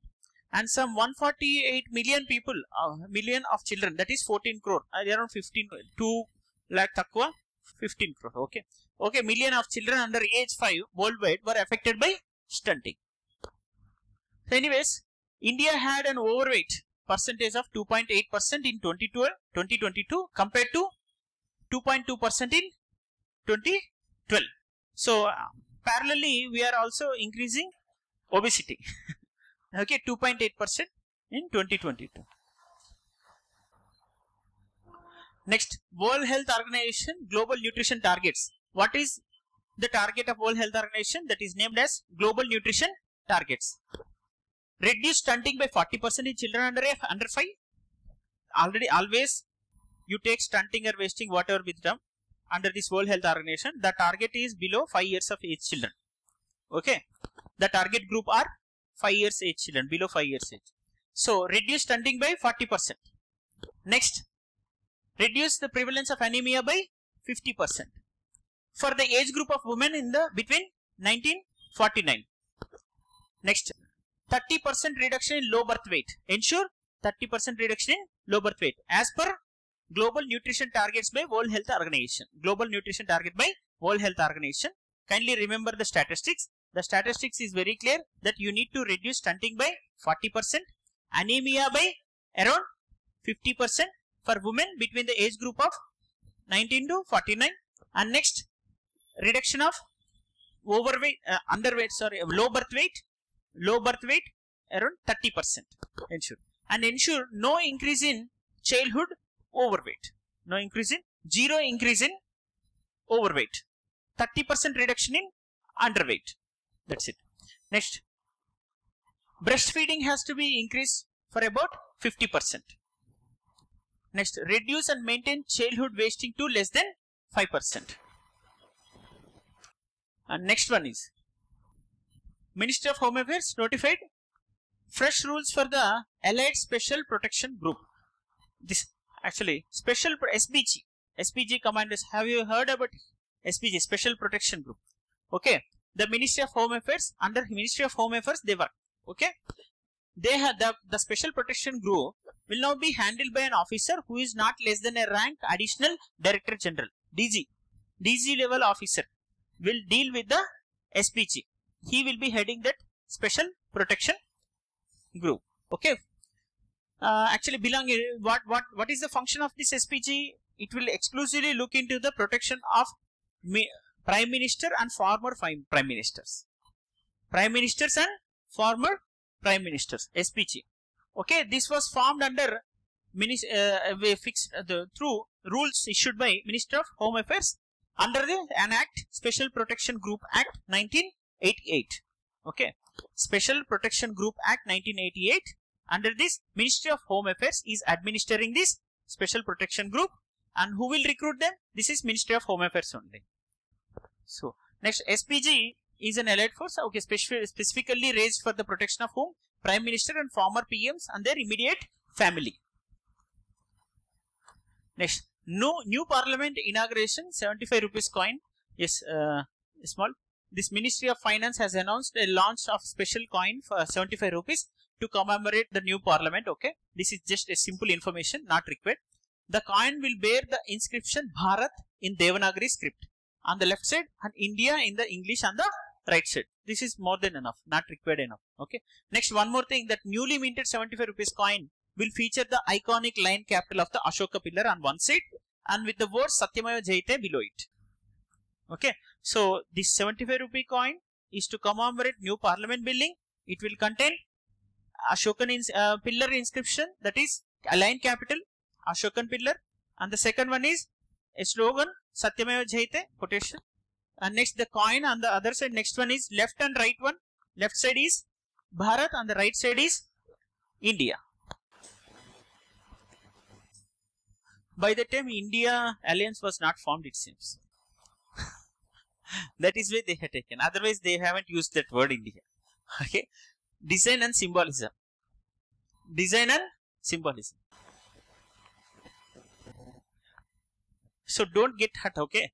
And some 148 million people uh, million of children that is 14 crore uh, around 15 2 lakh takwa 15 crore okay okay million of children under age 5 worldwide were affected by stunting. So anyways india had an overweight percentage of 2.8 percent in 2012 2022 compared to 2.2 percent in 2012 so uh, parallelly we are also increasing obesity. *laughs* Okay 2.8 percent in 2022 next world health organization global nutrition targets what is the target of world health organization? That is named as global nutrition targets. Reduce stunting by 40 percent in children under under 5 already always you take stunting or wasting whatever with them under this world health organization. The target is below 5 years of age children. Okay? The target group are 5 years age children below 5 years age. So reduce stunting by 40 percent. Next reduce the prevalence of anemia by 50 percent for the age group of women in the between 1949 next 30 percent reduction in low birth weight. Ensure 30 percent reduction in low birth weight. As per global nutrition targets by world health organization. Global nutrition target by world health organization. Kindly remember the statistics. The statistics is very clear that you need to reduce stunting by 40 percent anemia by around 50 percent for women between the age group of 19 to 49 and next reduction of overweight uh, underweight sorry low birth weight low birth weight around 30 percent ensure and ensure no increase in childhood overweight. No increase in zero increase in overweight. 30 percent reduction in underweight. That's it. Next. Breastfeeding has to be increased for about 50 percent. Next. Reduce and maintain childhood wasting to less than 5 percent and next one is Ministry of Home Affairs notified fresh rules for the Allied Special Protection Group. This actually special SPG SPG commanders. Have you heard about SPG Special Protection Group? Okay, the Ministry of Home Affairs under Ministry of Home Affairs they work. Okay, they have the the Special Protection Group will now be handled by an officer who is not less than a rank additional Director General DG DG level officer will deal with the SPG he will be heading that special protection group. Okay. Uh, actually belong what what what is the function of this spg it will exclusively look into the protection of prime minister and former prime ministers. Prime ministers and former prime ministers spg okay this was formed under minis- uh, fixed uh, the through rules issued by minister of home affairs under the an act special protection group act 19 88 okay? Special protection group act 1988 under this ministry of home affairs is administering this special protection group. And who will recruit them? This is ministry of home affairs only. So next spg is an allied force. Okay specif- specifically raised for the protection of whom? Prime minister and former pms and their immediate family. Next no new parliament inauguration 75 rupees coin is uh, small this Ministry of Finance has announced a launch of special coin for 75 rupees to commemorate the new parliament. Okay, this is just a simple information, not required. The coin will bear the inscription Bharat in Devanagari script on the left side and India in the English on the right side. This is more than enough, not required enough. Okay. Next, one more thing that newly minted 75 rupees coin will feature the iconic lion capital of the Ashoka pillar on one side and with the word Satyameva Jayate below it. Okay, so this 75 rupee coin is to commemorate new parliament building. It will contain Ashokan ins uh, pillar inscription that is a lion capital Ashokan pillar and the second one is a slogan Satyameva Jayate quotation and next the coin on the other side next one is left and right one left side is Bharat and the right side is India. By the time India alliance was not formed it seems. *laughs* that is why they have taken otherwise they haven't used that word India. *laughs* Okay. Design and symbolism. Design and symbolism. So don't get hurt, okay?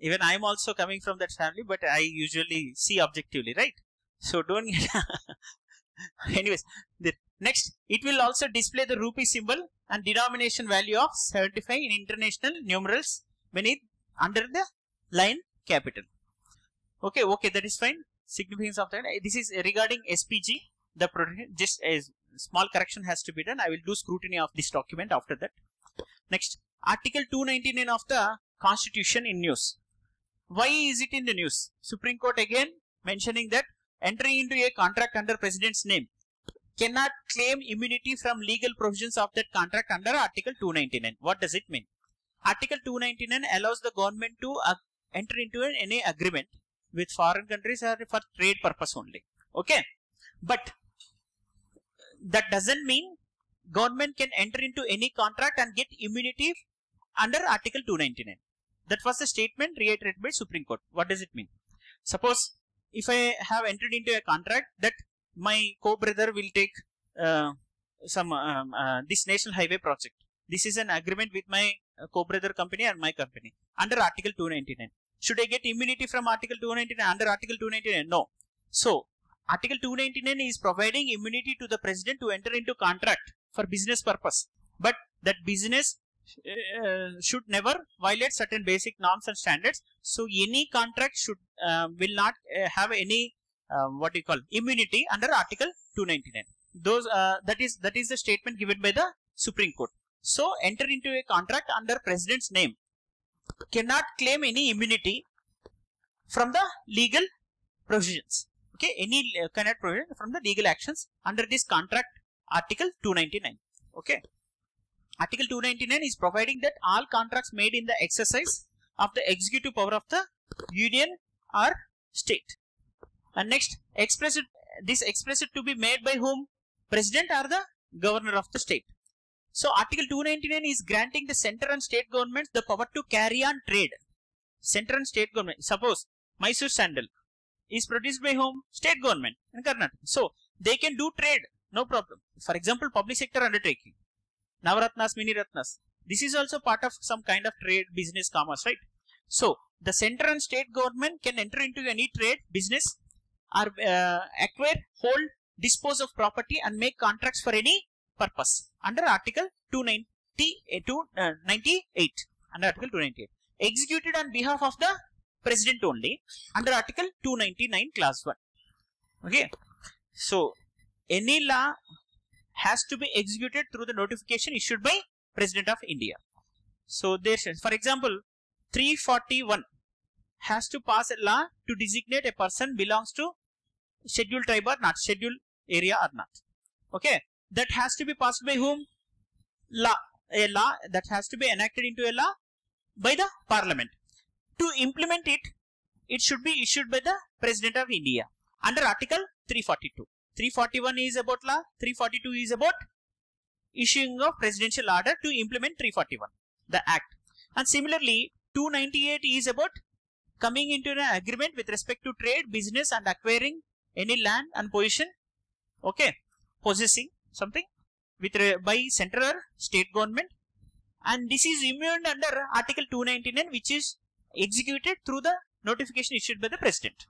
Even I am also coming from that family, but I usually see objectively, right? So don't get. *laughs* *laughs* Anyways, the next it will also display the rupee symbol and denomination value of 75 in international numerals beneath under the lion capital. Okay, okay, that is fine. Significance of that. This is regarding SPG. The just a small correction has to be done. I will do scrutiny of this document after that. Next, Article 299 of the Constitution in news. Why is it in the news? Supreme Court again mentioning that entering into a contract under President's name cannot claim immunity from legal provisions of that contract under Article 299. What does it mean? Article 299 allows the government to uh, enter into an, any agreement with foreign countries or for trade purpose only. Okay. But that doesn't mean government can enter into any contract and get immunity under Article 299. That was the statement reiterated by Supreme Court. What does it mean? Suppose if I have entered into a contract that my co-brother will take uh, some um, uh, this national highway project. This is an agreement with my uh, co-brother company and my company under Article 299. Should I get immunity from Article 299 under Article 299? No. So Article 299 is providing immunity to the president to enter into contract for business purpose. But that business uh, should never violate certain basic norms and standards. So any contract should uh, will not uh, have any uh, what you call immunity under Article 299. Those uh, that is that is the statement given by the Supreme Court. So enter into a contract under President's name cannot claim any immunity from the legal provisions. Okay, any cannot provision from the legal actions under this contract Article 299. Okay. Article 299 is providing that all contracts made in the exercise of the executive power of the union or state. And next, express it, this it to be made by whom? President or the governor of the state. So Article 299 is granting the center and state governments the power to carry on trade. Center and state government. Suppose Mysore sandal is produced by whom? State government in Karnataka. So they can do trade, no problem. For example, public sector undertaking. Navaratnas, Mini Ratnas. This is also part of some kind of trade, business, commerce, right? So, the center and state government can enter into any trade, business, or uh, acquire, hold, dispose of property and make contracts for any purpose under Article 298. Uh, under Article 298. Executed on behalf of the President only under Article 299 Clause 1. Okay. So, any law has to be executed through the notification issued by President of India. So there, for example, 341 has to pass a law to designate a person belongs to scheduled tribe or not, scheduled area or not. Okay, that has to be passed by whom? Law, a law that has to be enacted into a law by the Parliament. To implement it, it should be issued by the President of India under Article 342. 341 is about law, 342 is about issuing of presidential order to implement 341, the act. And similarly, 298 is about coming into an agreement with respect to trade, business and acquiring any land and position, okay, possessing something with by central or state government. And this is immune under Article 299 which is executed through the notification issued by the president.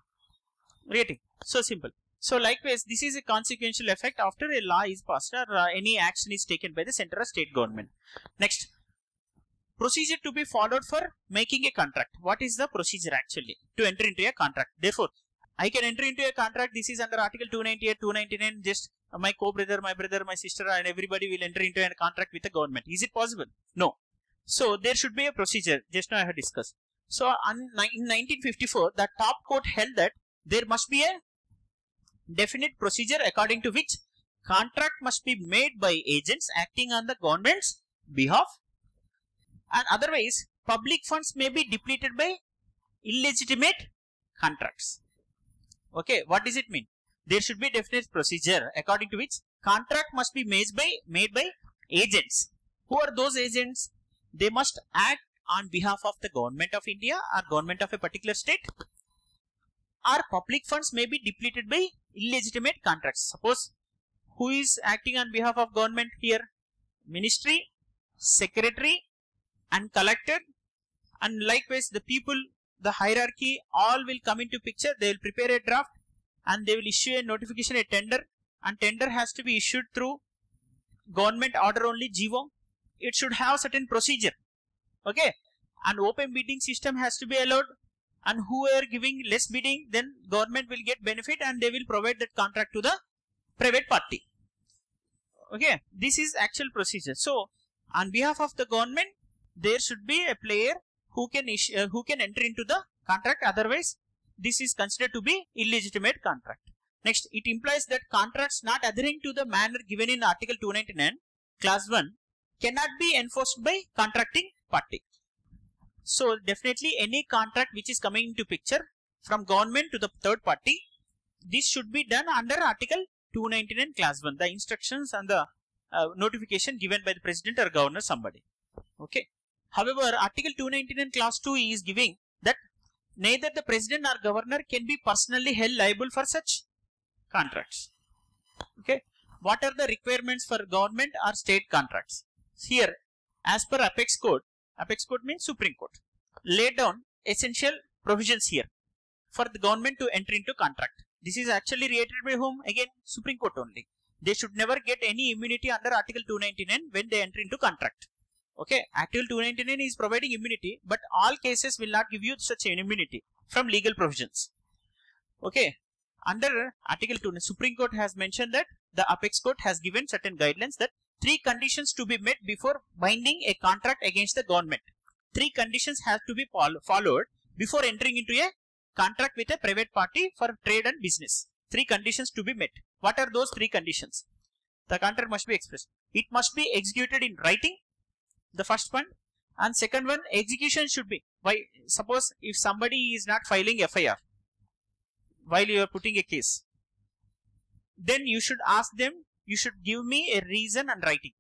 Rating. So simple. So likewise, this is a consequential effect after a law is passed or uh, any action is taken by the central state government. Next, procedure to be followed for making a contract. What is the procedure actually to enter into a contract? Therefore, I can enter into a contract. This is under Article 298, 299. Just my co-brother, my brother, my sister and everybody will enter into a contract with the government. Is it possible? No. So there should be a procedure. Just now I have discussed. So in 1954, the top court held that there must be a definite procedure according to which contract must be made by agents acting on the government's behalf and otherwise public funds may be depleted by illegitimate contracts. Okay, what does it mean? There should be definite procedure according to which contract must be made by made by agents. Who are those agents? They must act on behalf of the government of India or government of a particular state or public funds may be depleted by illegitimate contracts. Suppose who is acting on behalf of government here? Ministry, secretary and collector and likewise the people, the hierarchy all will come into picture. They will prepare a draft and they will issue a notification, a tender and tender has to be issued through government order only GO. It should have certain procedure. Okay. And open bidding system has to be allowed and who are giving less bidding then government will get benefit and they will provide that contract to the private party. Okay. This is actual procedure. So on behalf of the government there should be a player who can issue, uh, who can enter into the contract otherwise this is considered to be illegitimate contract. Next, it implies that contracts not adhering to the manner given in Article 299, Clause 1 cannot be enforced by contracting party. So, definitely any contract which is coming into picture from government to the third party, this should be done under Article 299 Clause 1, the instructions and the uh, notification given by the President or Governor somebody. Okay. However, Article 299 Clause 2 is giving that neither the president or governor can be personally held liable for such contracts. Okay. What are the requirements for government or state contracts? Here, as per Apex Court, Apex Court means Supreme Court, lay down essential provisions here for the government to enter into contract. This is actually reiterated by whom? Again, Supreme Court only. They should never get any immunity under Article 299 when they enter into contract. Okay, Article 299 is providing immunity, but all cases will not give you such an immunity from legal provisions. Okay, under Article 2, Supreme Court has mentioned that the Apex Court has given certain guidelines that three conditions to be met before binding a contract against the government. Three conditions have to be followed before entering into a contract with a private party for trade and business. Three conditions to be met. What are those three conditions? The contract must be expressed. It must be executed in writing the first one and second one execution should be why suppose if somebody is not filing FIR while you are putting a case then you should ask them you should give me a reason and writing.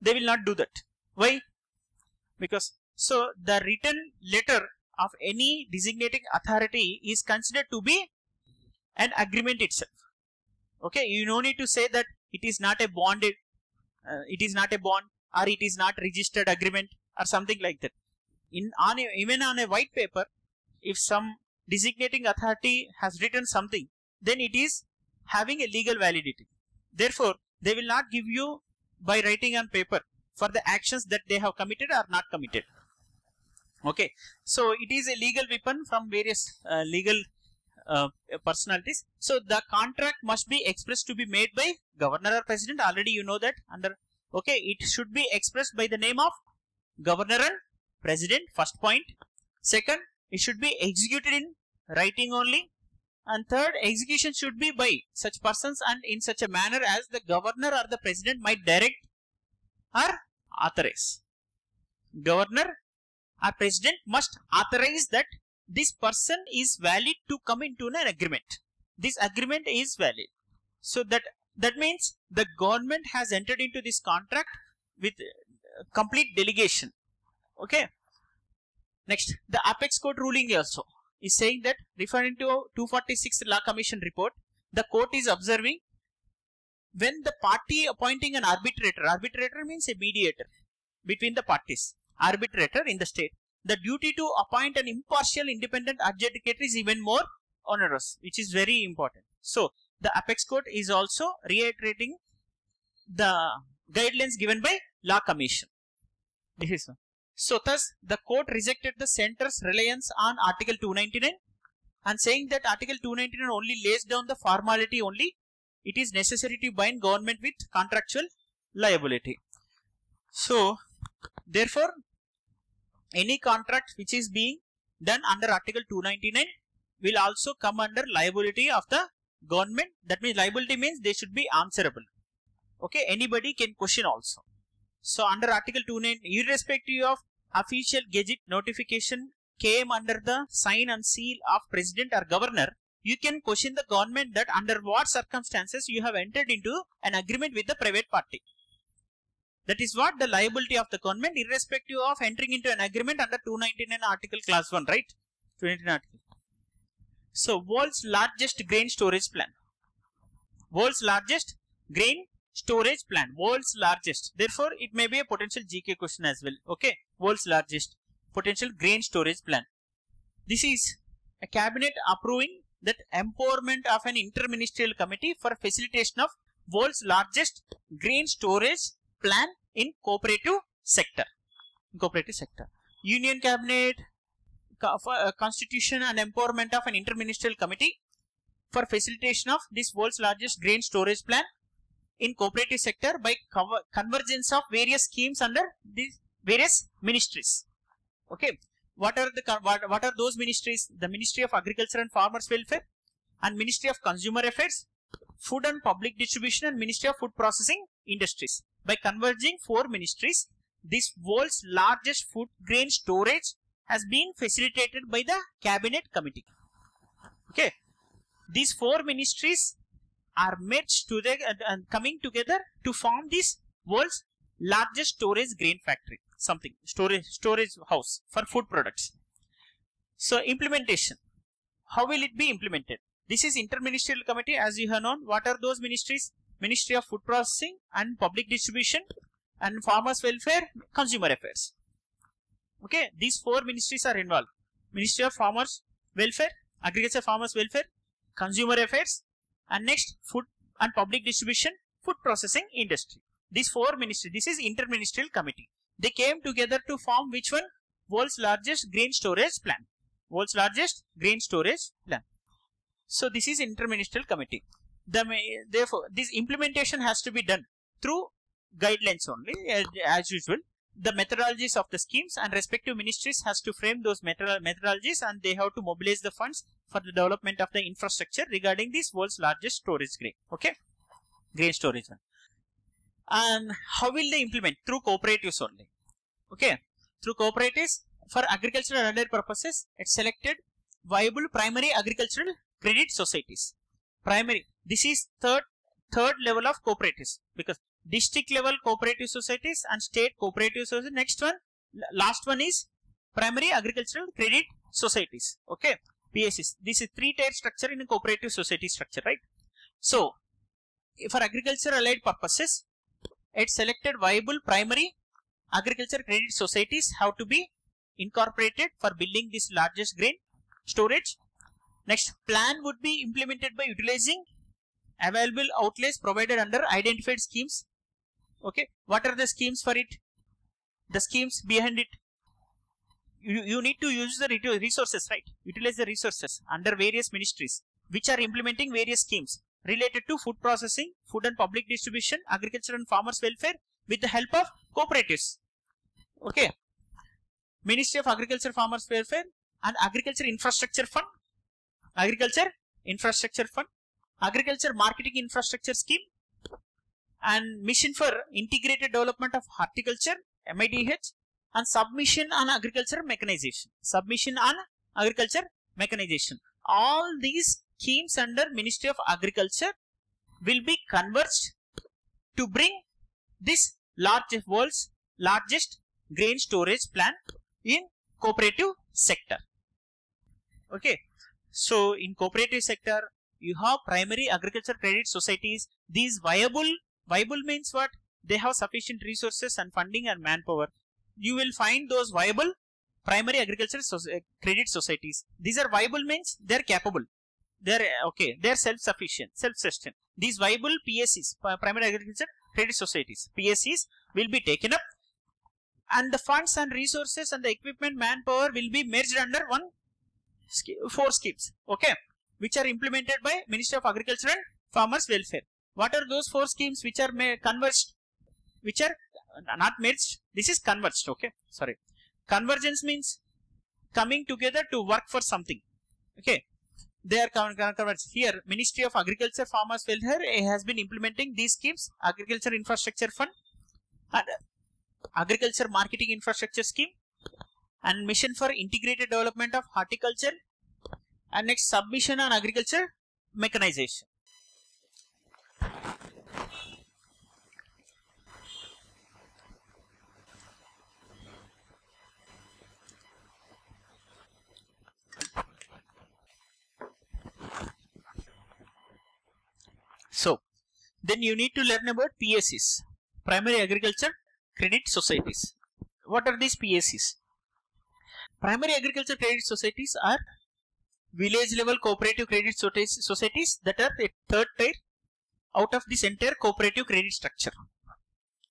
They will not do that. Why? Because so the written letter of any designating authority is considered to be an agreement itself. Okay you no need to say that it is not a bonded uh, it is not a bond or it is not registered agreement or something like that. In on a, even on a white paper, if some designating authority has written something, then it is having a legal validity. Therefore, they will not give you by writing on paper for the actions that they have committed or not committed. Okay, so it is a legal weapon from various uh, legal uh, personalities. So the contract must be expressed to be made by governor or president. Already you know that under Okay, it should be expressed by the name of governor and president, first point. Second, it should be executed in writing only. And third, execution should be by such persons and in such a manner as the governor or the president might direct or authorize. Governor or president must authorize that this person is valid to come into an agreement. This agreement is valid. So that that means the government has entered into this contract with uh, complete delegation. Okay. Next, the Apex Court ruling also is saying that referring to 246 Law Commission report, the court is observing when the party appointing an arbitrator, arbitrator means a mediator between the parties, arbitrator in the state, the duty to appoint an impartial independent adjudicator is even more onerous, which is very important. So, the apex court is also reiterating the guidelines given by law commission this is one. So thus the court rejected the center's reliance on article 299 and saying that article 299 only lays down the formality only it is necessary to bind government with contractual liability. So, therefore, any contract which is being done under Article 299 will also come under liability of the government. That means liability means they should be answerable. Okay, anybody can question also. So, under Article 299, irrespective of official gazette notification came under the sign and seal of president or governor, you can question the government that under what circumstances you have entered into an agreement with the private party. That is what the liability of the government irrespective of entering into an agreement under 299 article class 1, right? 299 article. So, world's largest grain storage plan. World's largest grain storage plan. World's largest. Therefore, it may be a potential GK question as well. Okay. World's largest potential grain storage plan. This is a cabinet approving that empowerment of an interministerial committee for facilitation of world's largest grain storage plan in cooperative sector. Cooperative sector. Union cabinet uh, constitution and empowerment of an interministerial committee for facilitation of this world's largest grain storage plan in cooperative sector by convergence of various schemes under these various ministries. Okay. What are the what, what are those ministries? The Ministry of Agriculture and Farmers Welfare and Ministry of Consumer Affairs, Food and Public Distribution and Ministry of Food Processing Industries. By converging four ministries, this world's largest food grain storage has been facilitated by the cabinet committee. Okay. These four ministries are merged together and coming together to form this world's largest storage grain factory something storage storage house for food products. So implementation. How will it be implemented? This is interministerial committee as you have known. What are those ministries? Ministry of food processing and public distribution and farmers welfare consumer affairs. Okay these four ministries are involved. Ministry of farmers welfare agriculture farmers welfare consumer affairs and next food and public distribution food processing industry these four ministries this is interministerial committee they came together to form which one? World's largest grain storage plan. World's largest grain storage plan. So this is interministerial committee. The, therefore, this implementation has to be done through guidelines only as, as usual. The methodologies of the schemes and respective ministries has to frame those methodologies and they have to mobilize the funds for the development of the infrastructure regarding this world's largest storage grain. Okay, grain storage. And how will they implement? Through cooperatives only. Okay? Through cooperatives for agricultural and other purposes it's selected viable primary agricultural credit societies. Primary this is third third level of cooperatives because district level cooperative societies and state cooperative societies next one last one is primary agricultural credit societies okay PSCs this is three tier structure in a cooperative society structure right so for agricultural allied purposes it selected viable primary agriculture credit societies have to be incorporated for building this largest grain storage. Next, plan would be implemented by utilizing available outlays provided under identified schemes. Okay, what are the schemes for it? The schemes behind it. You, you need to use the resources, right? Utilize the resources under various ministries which are implementing various schemes related to food processing, food and public distribution, agriculture and farmers welfare with the help of cooperatives. Okay. Ministry of Agriculture, Farmers Welfare and Agriculture Infrastructure Fund, Agriculture Infrastructure Fund, Agriculture Marketing Infrastructure Scheme and Mission for Integrated Development of Horticulture, MIDH and Submission on Agriculture Mechanization. Submission on Agriculture Mechanization. All these schemes under Ministry of Agriculture will be converged to bring this large world's largest grain storage plant in cooperative sector. Okay. So in cooperative sector, you have primary agriculture credit societies. These viable, viable means what? They have sufficient resources and funding and manpower. You will find those viable primary agriculture so eh, credit societies. These are viable means they are capable they're eh, okay they're self-sufficient self-sustained these viable pscs primary agriculture credit societies pscs will be taken up and the funds and resources and the equipment manpower will be merged under one four schemes okay which are implemented by ministry of agriculture and farmers welfare What are those four schemes which are converged? Which are not merged? This is converged. Okay, sorry. Convergence means coming together to work for something. Okay, they are converged. Here, Ministry of Agriculture, Farmers Welfare eh, has been implementing these schemes: Agriculture Infrastructure Fund and uh, Agriculture Marketing Infrastructure Scheme and Mission for Integrated Development of Horticulture and next Submission on Agriculture Mechanization. So, then you need to learn about PSCs, Primary Agriculture Credit Societies. What are these PSCs? Primary Agriculture Credit Societies are village level cooperative credit societies that are a third tier out of this entire cooperative credit structure.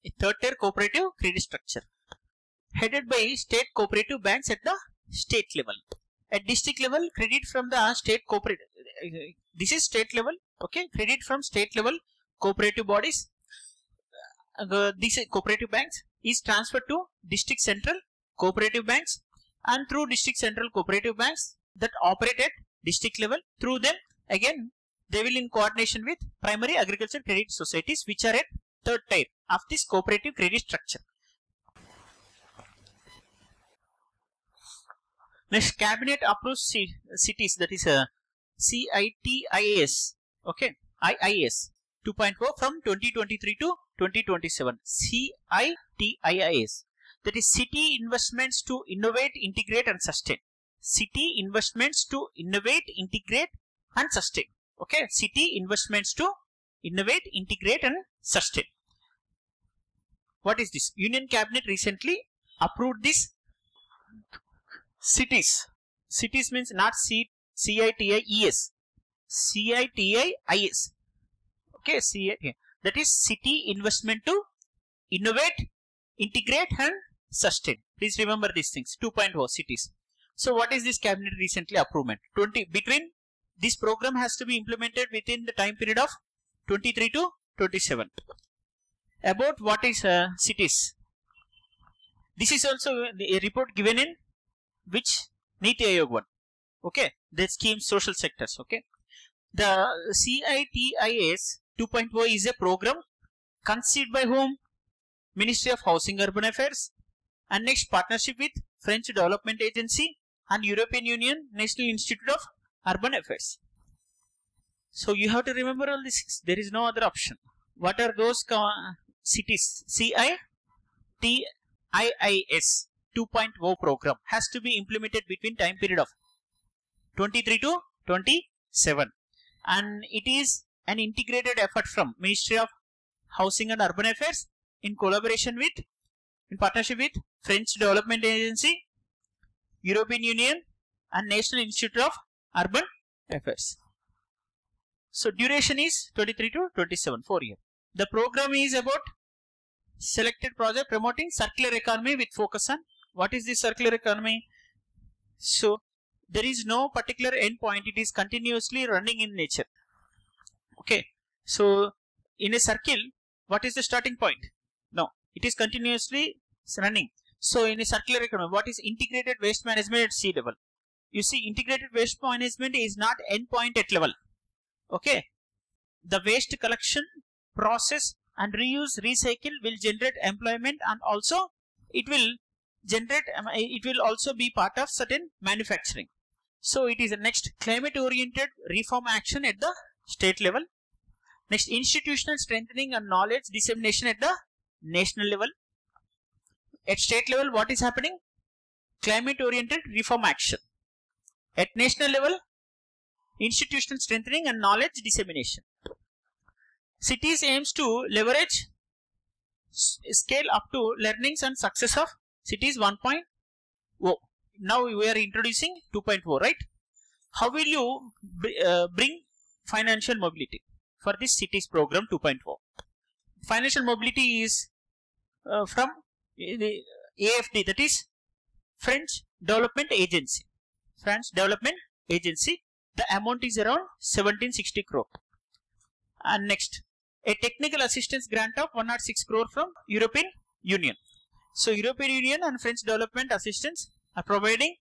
A third tier cooperative credit structure headed by state cooperative banks at the state level. At district level, credit from the state cooperative. This is state level. Okay, credit from state level cooperative bodies. Uh, these cooperative banks is transferred to district central cooperative banks and through district central cooperative banks that operate at district level through them again they will in coordination with primary agriculture credit societies which are at third tier of this cooperative credit structure. Next cabinet approves cities that is a uh, CITIIS okay IIS 2.4 from 2023 to 2027 CITIIS that is city investments to innovate integrate and sustain city investments to innovate, integrate and sustain. Okay, city investments to innovate, integrate and sustain. What is this? Union Cabinet recently approved this cities. Cities means not C C I T I E S. C I T I I S. Okay, C I T. That is city investment to innovate, integrate and sustain. Please remember these things. 2.0 cities. So what is this cabinet recently approved? 20 between this program has to be implemented within the time period of 23 to 27. About what is uh, cities? This is also a report given in which Niti Aayog one. Okay, the scheme social sectors. Okay, the CITIIS 2.0 is a program conceived by whom? Ministry of Housing Urban Affairs and next partnership with French Development Agency and European Union National Institute of Urban Affairs. So you have to remember all these. There is no other option. What are those cities? CITIIS 2.0 program has to be implemented between time period of 23 to 27 and it is an integrated effort from Ministry of Housing and Urban Affairs in collaboration with in partnership with French Development Agency European Union and National Institute of Urban Affairs. So duration is 23 to 27, 4 year. The program is about selected project promoting circular economy with focus on what is the circular economy? So there is no particular end point. It is continuously running in nature. Okay. So in a circle, what is the starting point? No, it is continuously running. So in a circular economy, what is integrated waste management at sea level? You see, integrated waste management is not endpoint at level. Okay. The waste collection, process and reuse, recycle will generate employment and also it will generate, um, it will also be part of certain manufacturing. So it is a next climate oriented reform action at the state level. Next institutional strengthening and knowledge dissemination at the national level at state level, what is happening? Climate oriented reform action. At national level, institutional strengthening and knowledge dissemination. Cities aims to leverage scale up to learnings and success of cities 1.0. Now we are introducing 2.0, right? How will you uh, bring financial mobility for this cities program 2.4? Financial mobility is uh, from the AFD that is French Development Agency. French Development Agency. The amount is around 1760 crore. And next, a technical assistance grant of 106 crore from European Union. So European Union and French Development Assistance are providing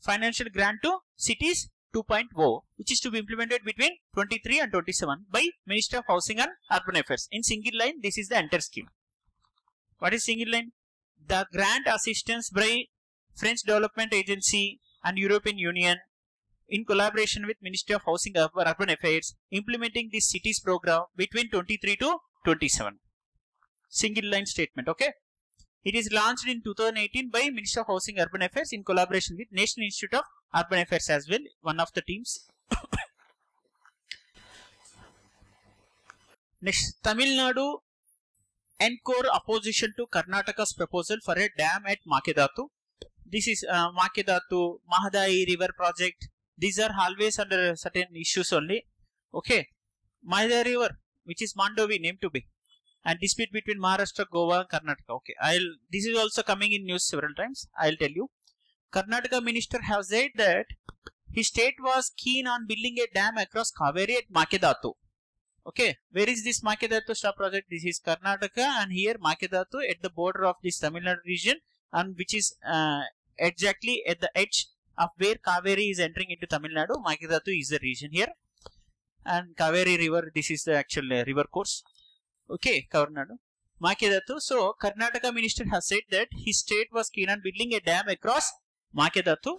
financial grant to cities 2.0 which is to be implemented between 23 and 27 by Minister of Housing and Urban Affairs. In single line this is the entire scheme. What is single line? The grant assistance by French Development Agency and European Union in collaboration with Ministry of Housing and Urban Affairs implementing the cities program between 23 to 27. Single line statement, okay? It is launched in 2018 by Ministry of Housing and Urban Affairs in collaboration with National Institute of Urban Affairs as well, one of the teams. *coughs* Next, Tamil Nadu encore opposition to Karnataka's proposal for a dam at Makedatu. This is uh, Makedatu, Mahadai River project. These are always under certain issues only. Okay. Mahadai River, which is Mandovi, name to be. And dispute between Maharashtra, Goa, Karnataka. Okay. I'll. This is also coming in news several times. I'll tell you. Karnataka minister has said that his state was keen on building a dam across Kaveri at Makedatu. Okay, where is this Makedatu star project? This is Karnataka and here Makedatu at the border of this Tamil Nadu region and which is uh, exactly at the edge of where Kaveri is entering into Tamil Nadu. Makedatu is the region here and Kaveri river, this is the actual uh, river course. Okay, Karnataka. Makedatu. So, Karnataka minister has said that his state was keen on building a dam across Makedatu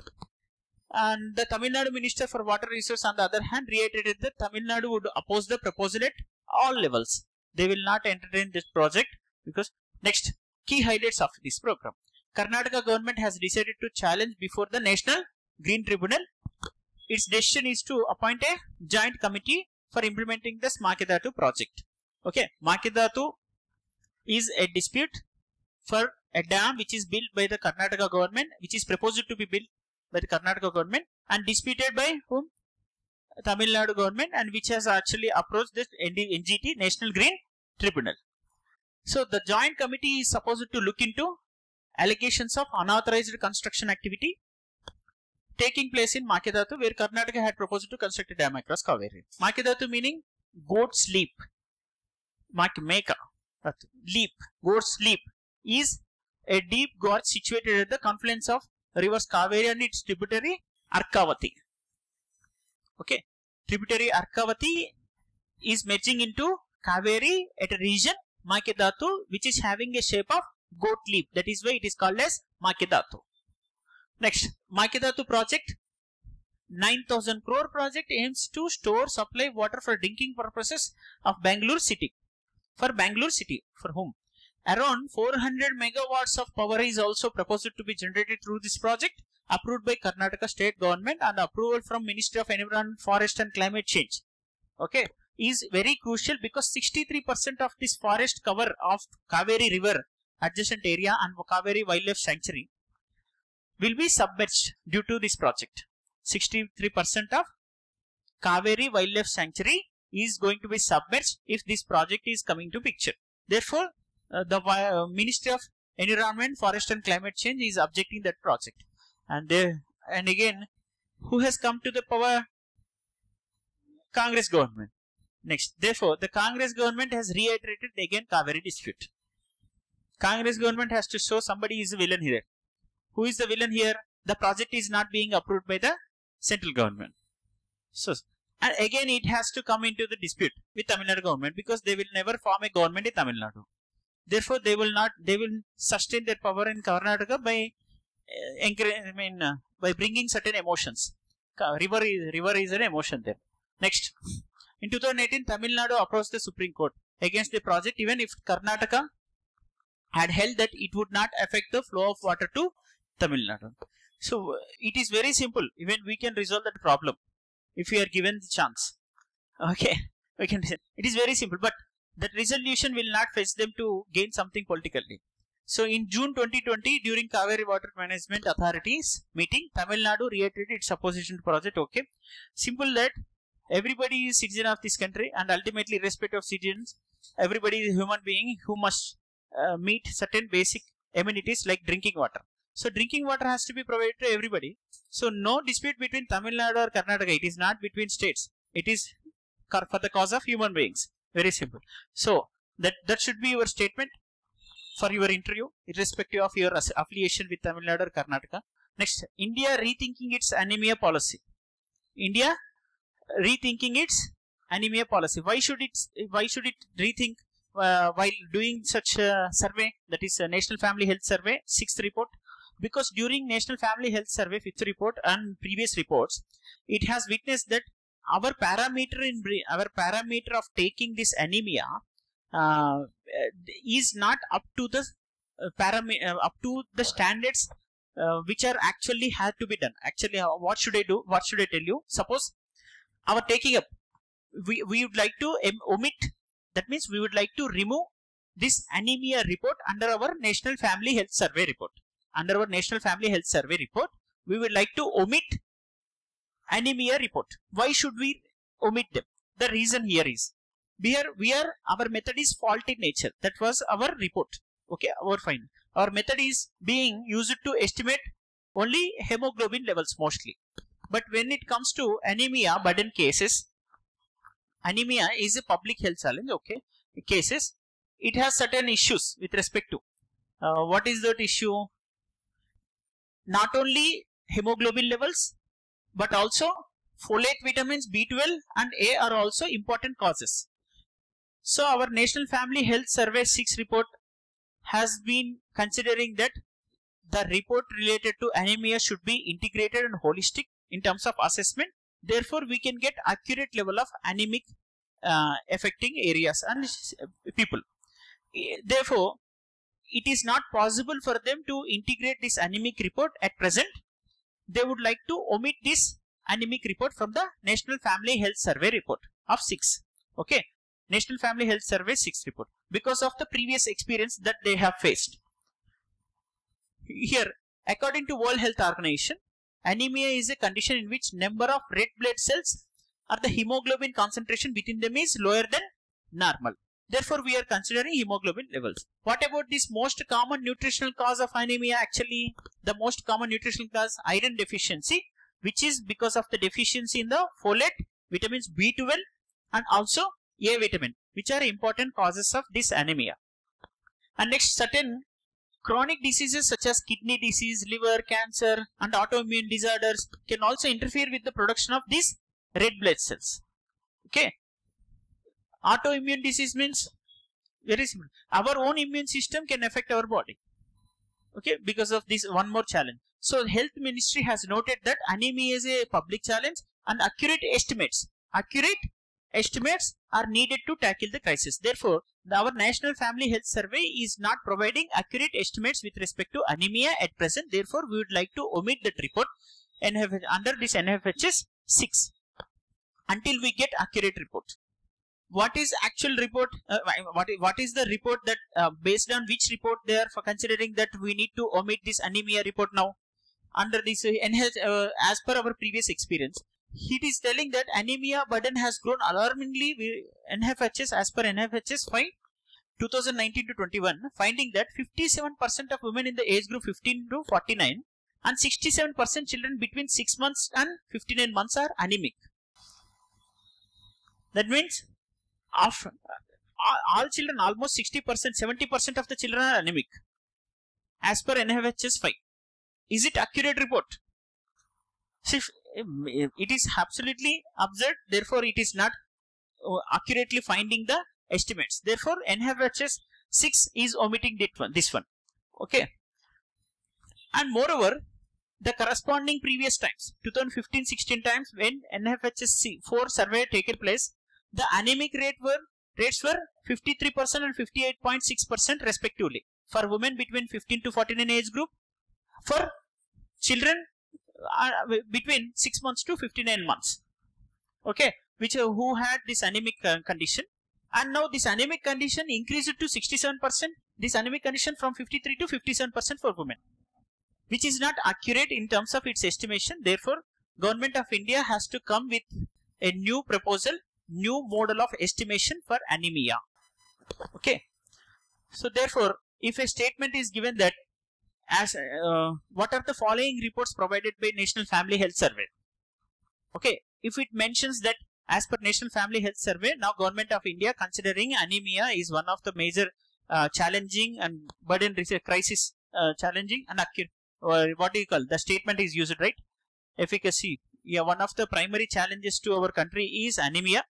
and the Tamil Nadu Minister for Water Resources on the other hand reiterated that Tamil Nadu would oppose the proposal at all levels. They will not entertain this project because next key highlights of this program. Karnataka government has decided to challenge before the National Green Tribunal. Its decision is to appoint a joint committee for implementing this Makedatu project. Okay, Makedatu is a dispute for a dam which is built by the Karnataka government which is proposed to be built by the Karnataka government and disputed by whom? Tamil Nadu government and which has actually approached this NGT National Green Tribunal. So the joint committee is supposed to look into allegations of unauthorized construction activity taking place in Makedatu where Karnataka had proposed to construct a dam across Kaveri. Makedatu meaning goat's leap. Meka, leap, goat's leap is a deep gorge situated at the confluence of rivers Kaveri and its tributary Arkavati. Okay, tributary Arkavati is merging into Kaveri at a region Makedatu which is having a shape of goat leaf. That is why it is called as Makedatu. Next, Makedatu project 9000 crore project aims to store supply water for drinking purposes of Bangalore city. For Bangalore city, for whom? Around 400 megawatts of power is also proposed to be generated through this project approved by Karnataka state government and approval from Ministry of Environment, Forest and Climate Change. Okay, is very crucial because 63% of this forest cover of Kaveri river adjacent area and Kaveri Wildlife Sanctuary will be submerged due to this project. 63% of Kaveri Wildlife Sanctuary is going to be submerged if this project is coming to picture. Therefore, uh, the uh, Ministry of Environment, Forest and Climate Change is objecting that project. And they, and again, who has come to the power? Congress government. Next, therefore, the Congress government has reiterated again Kaveri dispute. Congress government has to show somebody is a villain here. Who is the villain here? The project is not being approved by the central government. So, and again it has to come into the dispute with Tamil Nadu government because they will never form a government in Tamil Nadu. Therefore, they will not, they will sustain their power in Karnataka by, uh, I mean, uh, by bringing certain emotions. River is, river is an emotion there. Next, in 2018, Tamil Nadu approached the Supreme Court against the project even if Karnataka had held that it would not affect the flow of water to Tamil Nadu. So, uh, it is very simple. Even we can resolve that problem if we are given the chance. Okay, *laughs* we can. It is very simple, but that resolution will not fetch them to gain something politically. So in June 2020, during Kaveri Water Management Authorities meeting, Tamil Nadu reiterated its opposition to project. Okay, simple that everybody is citizen of this country and ultimately respect of citizens. Everybody is a human being who must uh, meet certain basic amenities like drinking water. So drinking water has to be provided to everybody. So no dispute between Tamil Nadu or Karnataka. It is not between states. It is for the cause of human beings. Very simple. So that that should be your statement for your interview, irrespective of your affiliation with Tamil Nadu or Karnataka. Next, India rethinking its anemia policy. India rethinking its anemia policy. Why should it? Why should it rethink uh, while doing such a survey? That is a National Family Health Survey, sixth report. Because during National Family Health Survey, fifth report, and previous reports, it has witnessed that our parameter in our parameter of taking this anemia uh, is not up to the uh, parameter uh, up to the standards uh, which are actually had to be done actually uh, what should i do what should i tell you suppose our taking up we, we would like to omit that means we would like to remove this anemia report under our national family health survey report under our national family health survey report we would like to omit anemia report. Why should we omit them? The reason here is here we are our method is fault in nature. That was our report. Okay, our fine. Our method is being used to estimate only hemoglobin levels mostly. But when it comes to anemia burden cases, anemia is a public health challenge. Okay, cases it has certain issues with respect to uh, what is that issue? Not only hemoglobin levels but also folate vitamins B12 and A are also important causes. So our National Family Health Survey 6 report has been considering that the report related to anemia should be integrated and holistic in terms of assessment. Therefore, we can get accurate level of anemic uh, affecting areas and people. Therefore, it is not possible for them to integrate this anemic report at present they would like to omit this anemic report from the National Family Health Survey report of 6. Okay. National Family Health Survey 6 report because of the previous experience that they have faced. Here, according to World Health Organization, anemia is a condition in which number of red blood cells or the hemoglobin concentration within them is lower than normal. Therefore, we are considering hemoglobin levels. What about this most common nutritional cause of anemia? Actually, the most common nutritional cause iron deficiency, which is because of the deficiency in the folate, vitamins B12 and also A vitamin, which are important causes of this anemia. And next, certain chronic diseases such as kidney disease, liver cancer and autoimmune disorders can also interfere with the production of these red blood cells. Okay, Autoimmune disease means very simple. Our own immune system can affect our body. Okay, because of this one more challenge. So health ministry has noted that anemia is a public challenge and accurate estimates, accurate estimates are needed to tackle the crisis. Therefore, the, our National Family Health Survey is not providing accurate estimates with respect to anemia at present. Therefore, we would like to omit that report and have under this NFHS 6 until we get accurate report what is actual report uh, what, what is the report that uh, based on which report they are for considering that we need to omit this anemia report now under this uh, uh, as per our previous experience it is telling that anemia burden has grown alarmingly with NFHS as per NFHS 5 2019 to 21 finding that 57% of women in the age group 15 to 49 and 67% children between 6 months and 59 months are anemic that means of all children, almost 60%, 70% of the children are anemic. As per NFHS 5. Is it accurate report? See, it is absolutely absurd. Therefore, it is not uh, accurately finding the estimates. Therefore, NFHS 6 is omitting this one. This one. Okay. And moreover, the corresponding previous times, 2015-16 times when NFHS 4 survey taken place, the anemic rate were rates were 53% and 58.6% respectively for women between 15 to 49 age group for children uh, between 6 months to 59 months. Okay? Which uh, who had this anemic uh, condition. And now this anemic condition increased to 67% this anemic condition from 53 to 57% for women. Which is not accurate in terms of its estimation. Therefore government of india has to come with a new proposal new model of estimation for anemia. Okay. So therefore, if a statement is given that as uh, what are the following reports provided by National Family Health Survey? Okay. If it mentions that as per National Family Health Survey, now Government of India considering anemia is one of the major uh, challenging and burden crisis uh, challenging and acute. Uh, what do you call the statement is used right? Efficacy. Yeah, one of the primary challenges to our country is anemia.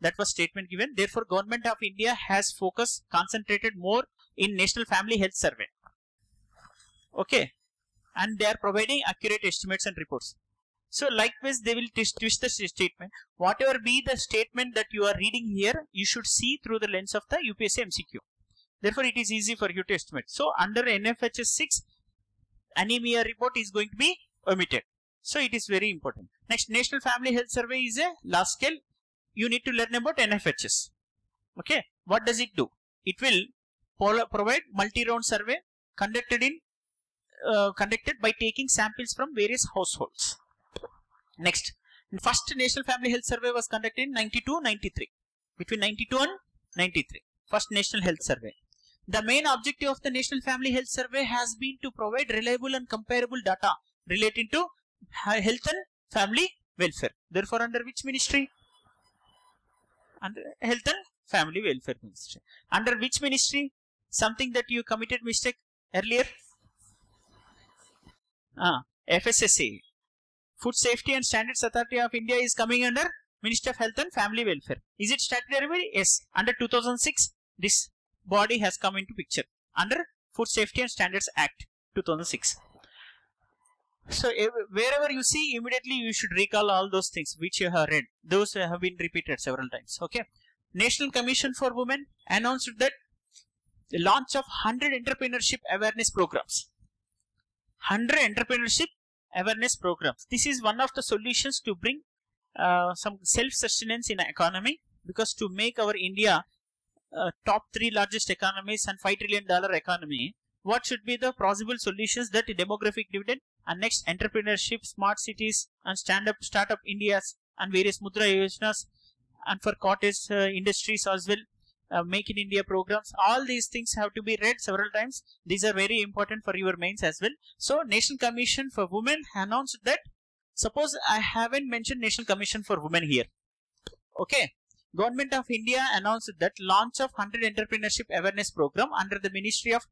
That was statement given. Therefore, Government of India has focused, concentrated more in National Family Health Survey. Okay, and they are providing accurate estimates and reports. So likewise, they will twist, the statement. Whatever be the statement that you are reading here, you should see through the lens of the UPSC MCQ. Therefore, it is easy for you to estimate. So under NFHS 6, anemia report is going to be omitted. So it is very important. Next, National Family Health Survey is a large scale. You need to learn about NFHS. Okay. What does it do? It will provide multi-round survey conducted in uh, conducted by taking samples from various households. Next, first National Family Health Survey was conducted in 92-93. Between 92 and 93. First National Health Survey. The main objective of the National Family Health Survey has been to provide reliable and comparable data relating to health and family welfare. Therefore, under which ministry? Under Health and Family Welfare Ministry. Under which ministry? Something that you committed mistake earlier? Ah, FSSA. Food Safety and Standards Authority of India is coming under Ministry of Health and Family Welfare. Is it statutory? Yes. Under 2006, this body has come into picture under Food Safety and Standards Act 2006. So wherever you see, immediately you should recall all those things which you have read. Those have been repeated several times. Okay. National Commission for Women announced that the launch of 100 entrepreneurship awareness programs. 100 entrepreneurship awareness programs. This is one of the solutions to bring uh, some self-sustenance in economy because to make our India uh, top three largest economies and five trillion dollar economy, what should be the possible solutions that demographic dividend and next entrepreneurship, smart cities and stand-up startup India's and various Mudra Yojanas and for cottage uh, industries as well uh, Make in India programs. All these things have to be read several times. These are very important for your mains as well. So National Commission for Women announced that suppose I haven't mentioned National Commission for Women here. Okay. Government of India announced that launch of 100 entrepreneurship awareness program under the Ministry of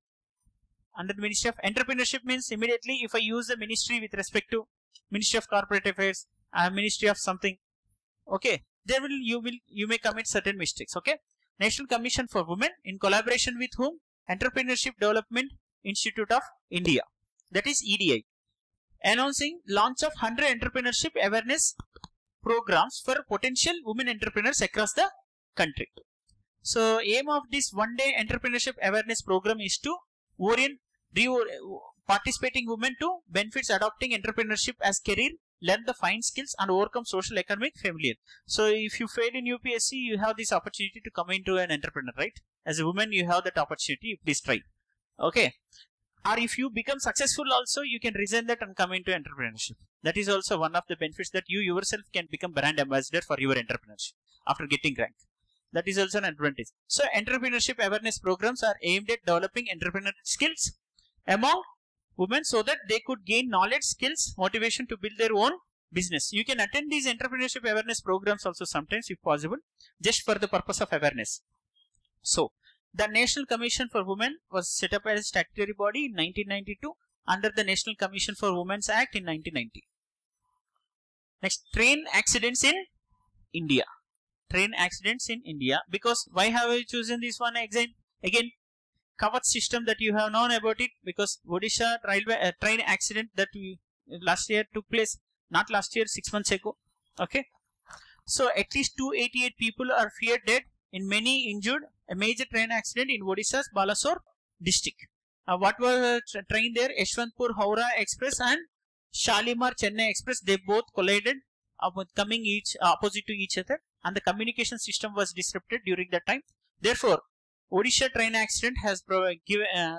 under the Ministry of Entrepreneurship means immediately if I use the ministry with respect to Ministry of Corporate Affairs, uh, Ministry of something, okay, there will you will you may commit certain mistakes. Okay, National Commission for Women in collaboration with whom? Entrepreneurship Development Institute of India. That is EDI. Announcing launch of 100 entrepreneurship awareness programs for potential women entrepreneurs across the country. So aim of this one day entrepreneurship awareness program is to orient participating women to benefits adopting entrepreneurship as career learn the fine skills and overcome social economic failure. So if you fail in UPSC, you have this opportunity to come into an entrepreneur, right? As a woman, you have that opportunity. Please try. Okay. Or if you become successful also, you can resign that and come into entrepreneurship. That is also one of the benefits that you yourself can become brand ambassador for your entrepreneurship after getting rank. That is also an advantage. So entrepreneurship awareness programs are aimed at developing entrepreneurial skills among women so that they could gain knowledge, skills, motivation to build their own business. You can attend these entrepreneurship awareness programs also sometimes if possible, just for the purpose of awareness. So, the National Commission for Women was set up as a statutory body in 1992 under the National Commission for Women's Act in 1990. Next, train accidents in India. Train accidents in India. Because why have I chosen this one again? Again, Kavach system that you have known about it because Odisha railway uh, train accident that we last year took place not last year six months ago okay? So at least 288 people are feared dead and many injured. A major train accident in Odisha's Balasore district. Uh, what was uh, train there? Yeshwantpur Howrah Express and Shalimar Chennai Express. They both collided uh, coming each opposite to each other and the communication system was disrupted during that time. Therefore Odisha train accident has given uh,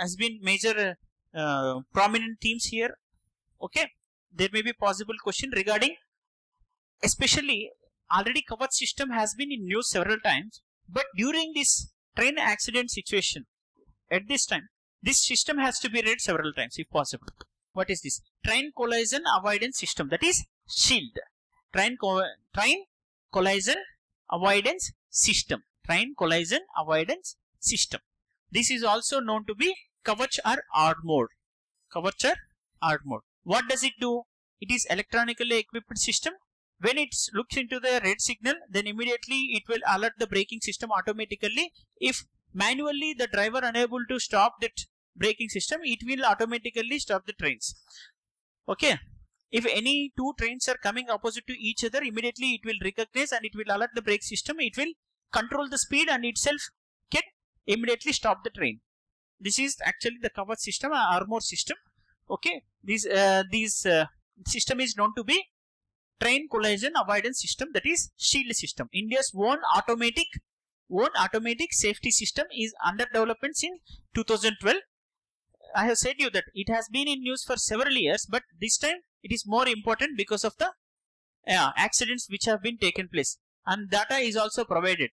has been major uh, prominent themes here. Okay, there may be possible question regarding, especially already covered system has been in news several times, but during this train accident situation, at this time, this system has to be read several times if possible. What is this? Train collision avoidance system that is SHIELD. Train, co train collision avoidance system. Train collision avoidance system. This is also known to be Kavach or armored. Kavach or armored. What does it do? It is electronically equipped system. When it looks into the red signal, then immediately it will alert the braking system automatically. If manually the driver unable to stop that braking system, it will automatically stop the trains. Okay. If any two trains are coming opposite to each other, immediately it will recognize and it will alert the brake system. It will control the speed and itself can immediately stop the train. This is actually the cover system, uh, armor system. Okay. This uh, these uh, system is known to be train collision avoidance system that is shield system. India's own automatic own automatic safety system is under development since 2012. I have said you that it has been in news for several years, but this time it is more important because of the uh, accidents which have been taken place and data is also provided.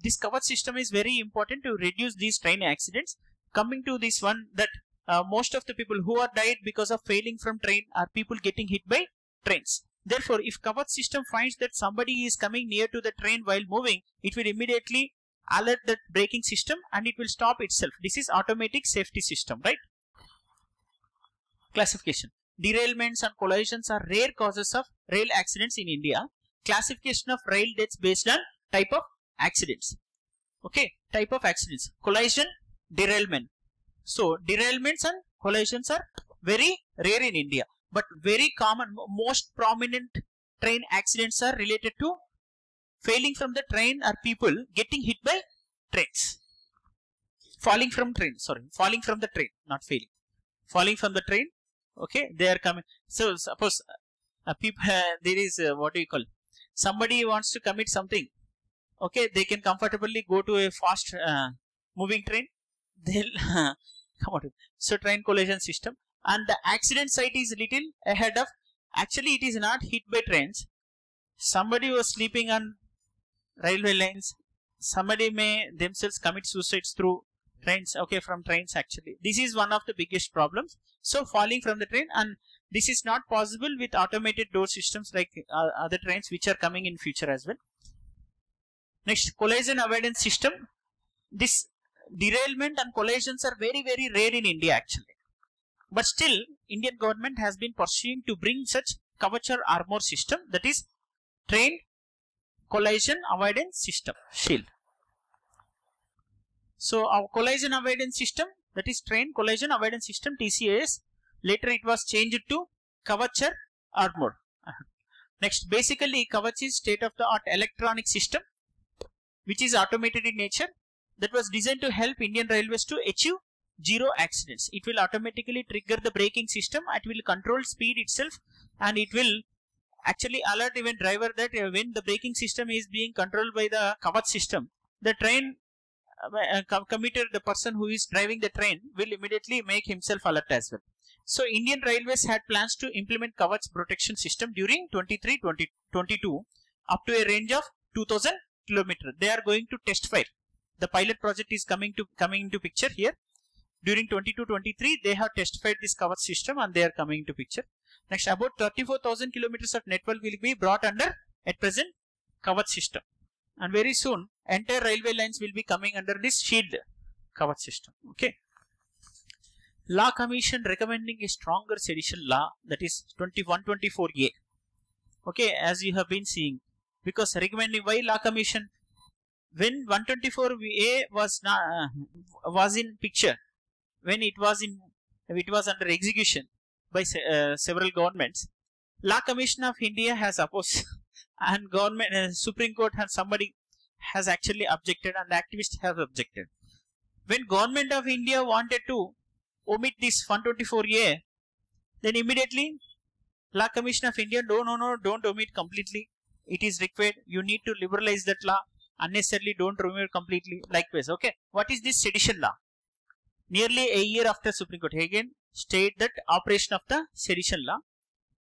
This Kavach system is very important to reduce these train accidents. Coming to this one that uh, most of the people who are died because of failing from train are people getting hit by trains. Therefore, if Kavach system finds that somebody is coming near to the train while moving, it will immediately alert the braking system and it will stop itself. This is automatic safety system, right? Classification. Derailments and collisions are rare causes of rail accidents in India. Classification of rail deaths based on type of accidents. Okay, type of accidents. Collision, derailment. So, derailments and collisions are very rare in India. But very common, most prominent train accidents are related to failing from the train are people getting hit by trains. Falling from train, sorry, falling from the train, not failing. Falling from the train, okay, they are coming. So, suppose uh, people, uh, *laughs* there is, uh, what do you call, somebody wants to commit something, okay, they can comfortably go to a fast uh, moving train, *laughs* they'll *laughs* come. So, train collision system and the accident site is little ahead of, actually it is not hit by trains. Somebody was sleeping on railway lines. Somebody may themselves commit suicides through trains, okay, from trains actually. This is one of the biggest problems. So, falling from the train and this is not possible with automated door systems like uh, other trains which are coming in future as well. Next, collision avoidance system. This derailment and collisions are very, very rare in India actually. But still, Indian government has been pursuing to bring such Kavach armor system that is trained collision avoidance system shield. So our collision avoidance system that is train collision avoidance system TCAS later it was changed to Kavach armor. *laughs* Next basically Kavach is state of the art electronic system which is automated in nature that was designed to help Indian railways to achieve zero accidents. It will automatically trigger the braking system. It will control speed itself and it will actually alert even driver that uh, when the braking system is being controlled by the Kavach system, the train uh, uh commuter, the person who is driving the train will immediately make himself alert as well. So Indian Railways had plans to implement Kavach protection system during 23-22 up to a range of 2000 kilometer. They are going to test fire. The pilot project is coming to coming into picture here. During 22-23, they have testified this Kavach system and they are coming into picture. Next, about 34,000 kilometers of network will be brought under at present Kavach system. And very soon, entire railway lines will be coming under this shield Kavach system. Okay. Law Commission recommending a stronger sedition law that is 2124A. Okay, as you have been seeing, because recommending why Law Commission? When 124A was uh, was in picture when it was in it was under execution by uh, several governments law commission of india has opposed *laughs* and government uh, supreme court and somebody has actually objected and activists have objected. When government of india wanted to omit this 124a then immediately law commission of india no no no don't omit completely it is required you need to liberalize that law unnecessarily don't remove completely likewise okay what is this sedition law nearly a year after Supreme Court again state that operation of the sedition law.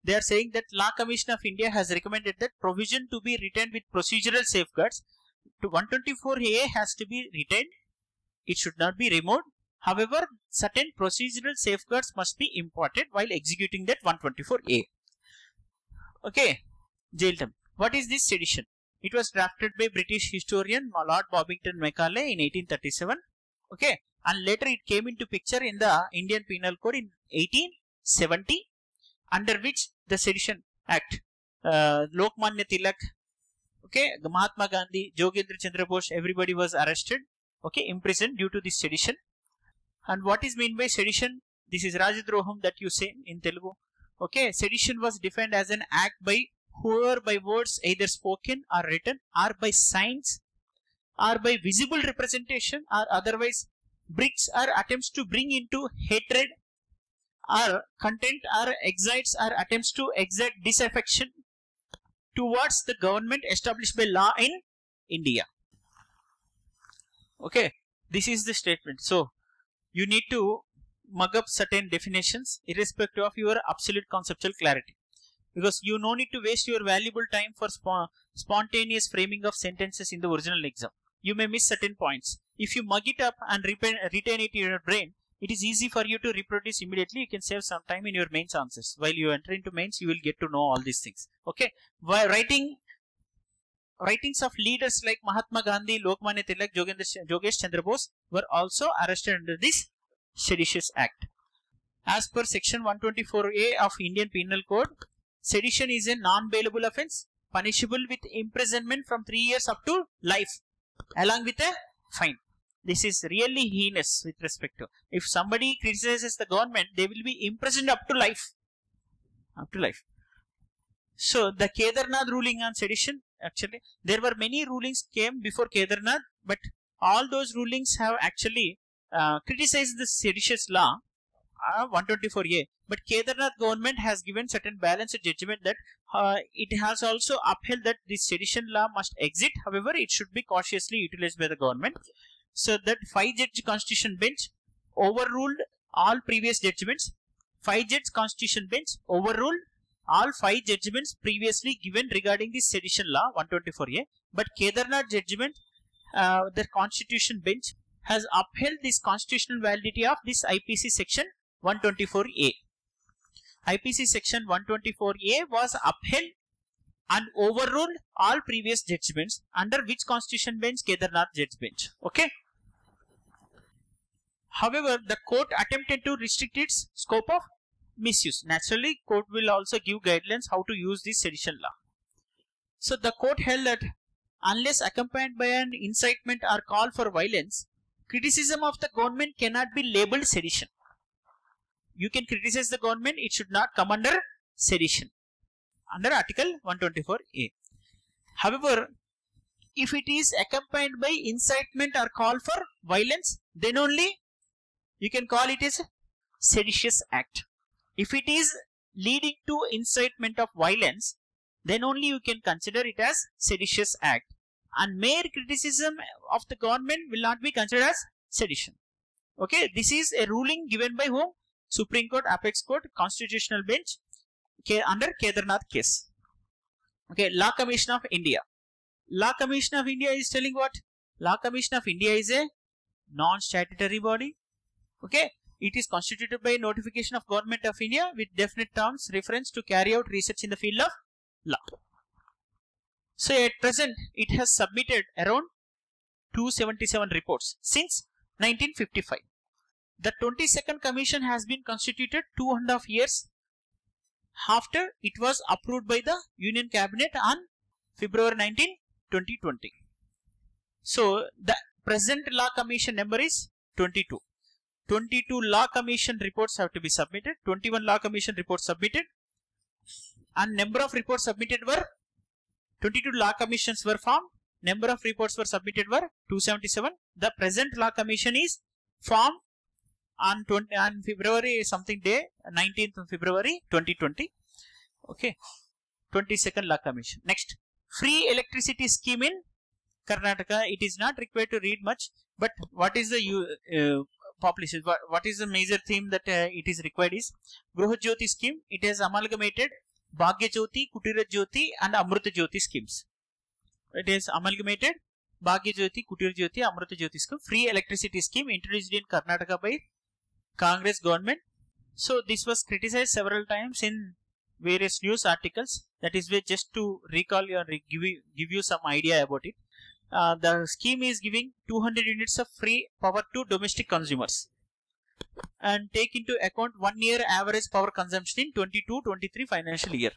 They are saying that Law Commission of India has recommended that provision to be retained with procedural safeguards to 124A has to be retained. It should not be removed. However, certain procedural safeguards must be imparted while executing that 124A. Okay, jail term. What is this sedition? It was drafted by British historian Lord Babington Macaulay in 1837. Okay, and later it came into picture in the Indian Penal Code in 1870, under which the Sedition Act, uh, Lokmanya Tilak, okay, Mahatma Gandhi, Jogendra Chandra Bose, everybody was arrested, okay, imprisoned due to this sedition. And what is meant by sedition? This is Rajadroham that you say in Telugu. Okay, sedition was defined as an act by whoever by words either spoken or written or by signs or by visible representation or otherwise brings or attempts to bring into hatred or content or excites or attempts to excite disaffection towards the government established by law in India. Okay, this is the statement. So, you need to mug up certain definitions irrespective of your absolute conceptual clarity because you no need to waste your valuable time for spontaneous framing of sentences in the original exam. You may miss certain points. If you mug it up and retain it in your brain, it is easy for you to reproduce immediately. You can save some time in your mains answers. While you enter into mains, you will get to know all these things. Okay. While writing writings of leaders like Mahatma Gandhi, Lokmanya Tilak, Jogesh Chandra Bose were also arrested under this Seditious Act. As per section 124A of Indian Penal Code, sedition is a non-bailable offence punishable with imprisonment from 3 years up to life along with a fine. This is really heinous with respect to if somebody criticizes the government, they will be imprisoned up to life. Up to life. So the Kedarnath ruling on sedition, actually, there were many rulings came before Kedarnath, but all those rulings have actually uh, criticized the seditious law uh, 124A. But Kedarnath government has given certain balanced judgment that uh, it has also upheld that this sedition law must exit. However, it should be cautiously utilized by the government. So that five judge constitution bench overruled all previous judgments. Five judge constitution bench overruled all five judgments previously given regarding the sedition law 124A. But Kedarnath judgment, uh, the constitution bench has upheld this constitutional validity of this IPC section 124A. IPC section 124A was upheld and overruled all previous judgments under which constitution bench Kedarnath judge bench. Okay. However, the court attempted to restrict its scope of misuse. Naturally, court will also give guidelines how to use this sedition law. So, the court held that unless accompanied by an incitement or call for violence, criticism of the government cannot be labeled sedition you can criticize the government, it should not come under sedition under Article 124A. However, if it is accompanied by incitement or call for violence, then only you can call it as seditious act. If it is leading to incitement of violence, then only you can consider it as seditious act. And mere criticism of the government will not be considered as sedition. Okay, this is a ruling given by whom? Supreme Court, Apex Court, Constitutional Bench under Kedarnath case. Okay, Law Commission of India. Law Commission of India is telling what? Law Commission of India is a non-statutory body. Okay, it is constituted by notification of Government of India with definite terms reference to carry out research in the field of law. So at present, it has submitted around 277 reports since 1955. The 22nd Commission has been constituted two and a half years after it was approved by the Union Cabinet on February 19, 2020. So, the present Law Commission number is 22. 22 Law Commission reports have to be submitted, 21 Law Commission reports submitted and number of reports submitted were 22 Law Commissions were formed, number of reports were submitted were 277. The present Law Commission is formed on 20 on February something day 19th of February 2020 okay. 22nd law commission. Next. Free electricity scheme in Karnataka. It is not required to read much but what is the uh, population? What, what is the major theme that uh, it is required is Gruha Jyoti scheme. It has amalgamated Bhagya Jyoti Kutira Jyoti and Amrita Jyoti schemes. It is amalgamated Bhagya Jyoti, Kutir Jyoti, Amrita Jyoti scheme, free electricity scheme introduced in Karnataka by Congress government. So this was criticized several times in various news articles. That is just to recall you give you, give you some idea about it. Uh, the scheme is giving 200 units of free power to domestic consumers and take into account one year average power consumption in 22-23 financial year.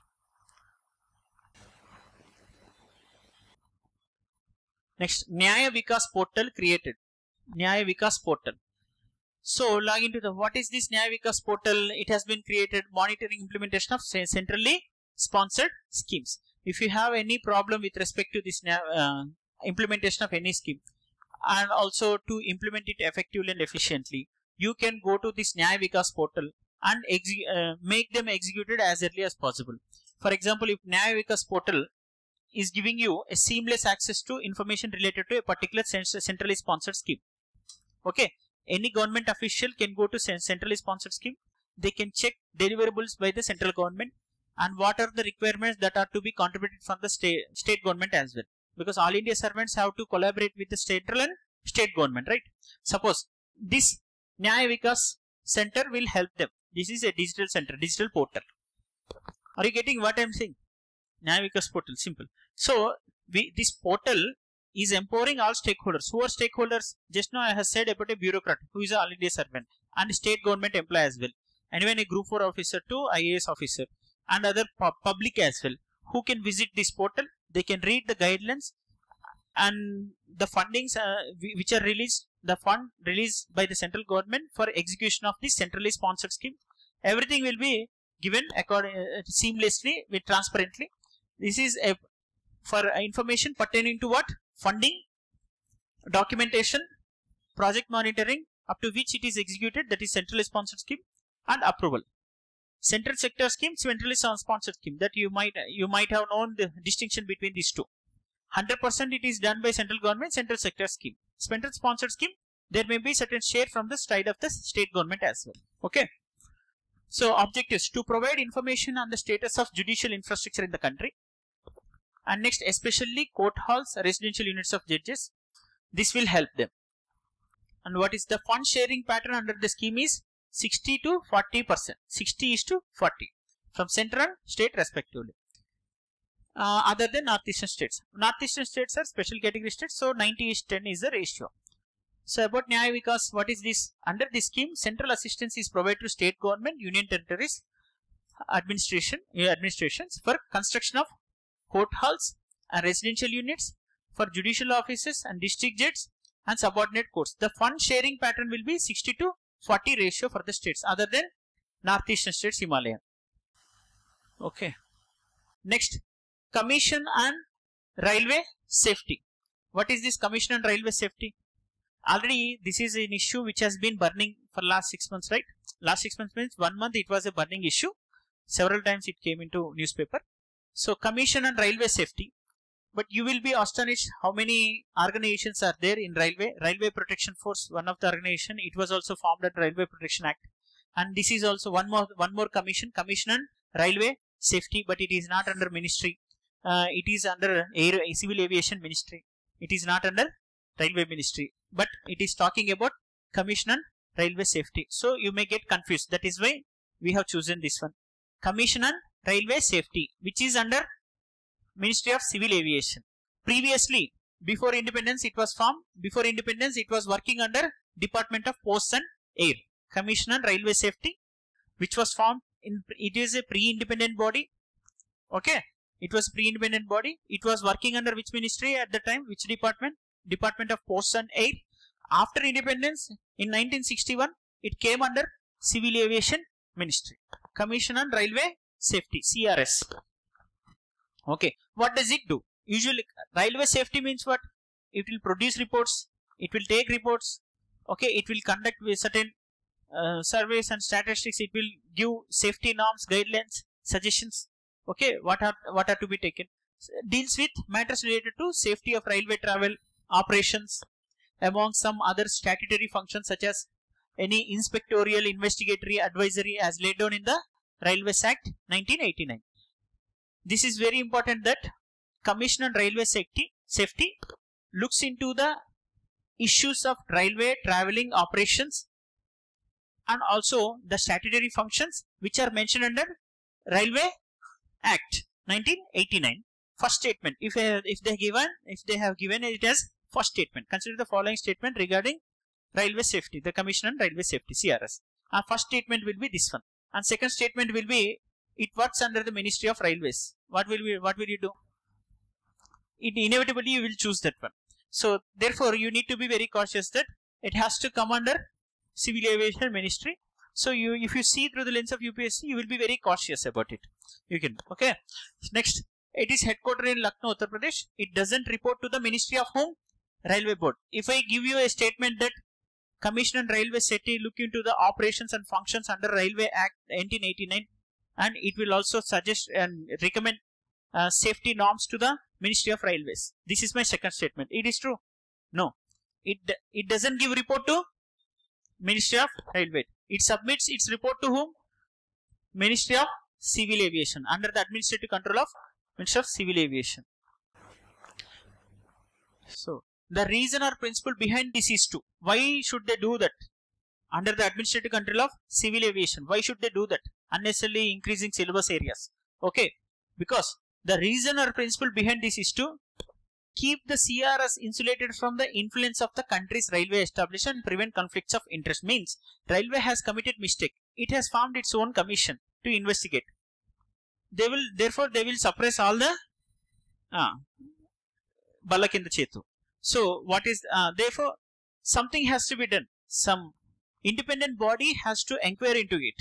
Next, Nyaya Vikas portal created. Nyaya Vikas portal. So log into the what is this Nyavikas portal? It has been created monitoring implementation of centrally sponsored schemes. If you have any problem with respect to this uh, implementation of any scheme and also to implement it effectively and efficiently, you can go to this Nyavikas portal and uh, make them executed as early as possible. For example, if Nyavikas portal is giving you a seamless access to information related to a particular centrally sponsored scheme. Okay, any government official can go to centrally sponsored scheme. They can check deliverables by the central government and what are the requirements that are to be contributed from the state, state government as well. Because all India servants have to collaborate with the central and state government, right? Suppose this Nyaya Vikas center will help them. This is a digital center, digital portal. Are you getting what I am saying? Nyaya Vikas portal, simple. So, we, this portal is empowering all stakeholders. Who are stakeholders? Just now I have said about a bureaucrat who is a India servant and state government employee as well. And even a group 4 officer to IAS officer and other pu public as well who can visit this portal. They can read the guidelines and the fundings uh, which are released, the fund released by the central government for execution of this centrally sponsored scheme. Everything will be given according, uh, seamlessly, with transparently. This is a for information pertaining to what? Funding, documentation, project monitoring, up to which it is executed, that is centrally sponsored scheme, and approval. Central sector scheme, centrally sponsored scheme, that you might you might have known the distinction between these two. 100% it is done by central government, central sector scheme. Central sponsored scheme, there may be certain share from the side of the state government as well. Okay. So objectives to provide information on the status of judicial infrastructure in the country, and next especially court halls residential units of judges this will help them. And what is the fund sharing pattern under the scheme is 60 to 40 percent. 60 is to 40 from central state respectively. Uh, other than northeastern states. Northeastern states are special category states so 90 is 10 is the ratio. So about Nyaya Vikas, what is this? Under this scheme, central assistance is provided to state government, union territories, administration, administrations for construction of court halls and residential units for judicial offices and district judges and subordinate courts. The fund sharing pattern will be 60 to 40 ratio for the states other than northeastern states Himalayan. Okay. Next, commission and railway safety. What is this commission and railway safety? Already this is an issue which has been burning for last six months, right? Last six months means one month it was a burning issue. Several times it came into newspaper. So commission and railway safety. But you will be astonished how many organizations are there in railway. Railway Protection Force, one of the organization, it was also formed under Railway Protection Act. And this is also one more one more commission, commission on railway safety, but it is not under ministry. Uh, it is under air civil aviation ministry. It is not under railway ministry, but it is talking about commission on railway safety. So you may get confused. That is why we have chosen this one. Commission on railway safety which is under Ministry of Civil Aviation. Previously, before independence it was formed, before independence it was working under Department of Posts and Air. Commission on Railway Safety which was formed in, it is a pre-independent body. Okay, it was pre-independent body. It was working under which ministry at the time, which department? Department of Posts and Air. After independence in 1961, it came under Civil Aviation Ministry. Commission on Railway safety CRS. Okay, what does it do? Usually, railway safety means what? It will produce reports, it will take reports, okay, it will conduct with certain uh, surveys and statistics, it will give safety norms, guidelines, suggestions, okay, what are, what are to be taken. Deals with matters related to safety of railway travel, operations, among some other statutory functions such as any inspectorial, investigatory, advisory as laid down in the Railways Act 1989. This is very important that Commission on Railway Safety, Safety looks into the issues of railway travelling operations and also the statutory functions which are mentioned under Railway Act 1989 first statement if uh, if they given if they have given it as first statement. Consider the following statement regarding railway safety the commission on railway safety crs our first statement will be this one and second statement will be it works under the ministry of railways. What will we what will you do? It inevitably you will choose that one. So therefore you need to be very cautious that it has to come under civil aviation ministry. So you if you see through the lens of upsc you will be very cautious about it. You can okay? Next it is headquartered in lucknow uttar pradesh. It doesn't report to the ministry of whom railway board. If i give you a statement that commission on railway safety look into the operations and functions under railway act 1989 and it will also suggest and recommend uh, safety norms to the ministry of railways. This is my second statement. It is true? No. It it doesn't give report to ministry of railway. It submits its report to whom? Ministry of civil aviation under the administrative control of ministry of civil aviation. So the reason or principle behind this is to. Why should they do that? Under the administrative control of civil aviation why should they do that? Unnecessarily increasing syllabus areas. Okay? Because the reason or principle behind this is to keep the CRS insulated from the influence of the country's railway establishment and prevent conflicts of interest. Means railway has committed mistake. It has formed its own commission to investigate. They will therefore they will suppress all the ah, balak in the chetu so what is uh, therefore something has to be done. Some independent body has to inquire into it.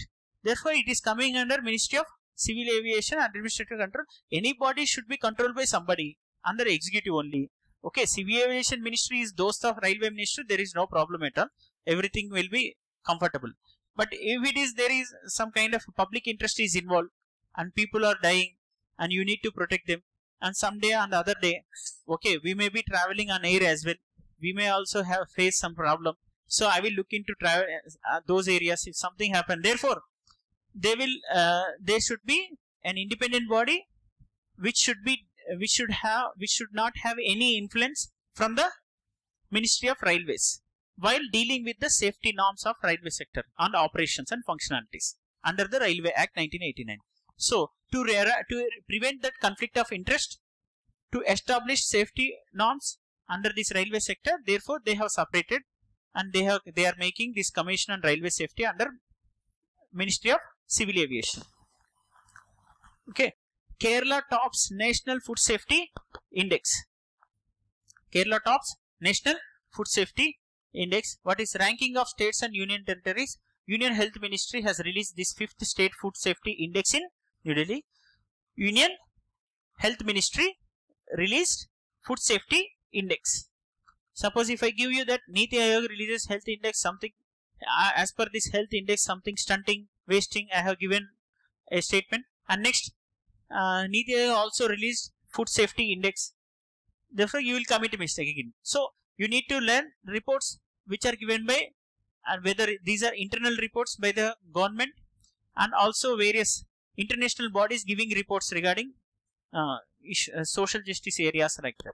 Therefore it is coming under ministry of civil aviation and administrative control. Any body should be controlled by somebody under executive only. Okay civil aviation ministry is those of railway ministry. There is no problem at all. Everything will be comfortable. But if it is there is some kind of public interest is involved and people are dying and you need to protect them and someday on the other day okay we may be traveling on air as well. We may also have face some problem. So i will look into travel uh, those areas if something happen. Therefore they will uh, they should be an independent body which should be which should have which should not have any influence from the ministry of railways while dealing with the safety norms of railway sector and operations and functionalities under the railway act 1989 so to, to prevent that conflict of interest to establish safety norms under this railway sector. Therefore they have separated and they have they are making this commission on railway safety under ministry of civil aviation. Okay. Kerala tops national food safety index. Kerala tops national food safety index. What is ranking of states and union territories? Union health ministry has released this fifth state food safety index in new delhi. Union health ministry released food safety index. Suppose if i give you that niti aayog releases health index something uh, as per this health index something stunting wasting i have given a statement. And next uh, niti aayog also released food safety index. Therefore you will commit a mistake again. So you need to learn reports which are given by and whether these are internal reports by the government and also various international bodies giving reports regarding uh, uh, social justice areas like that.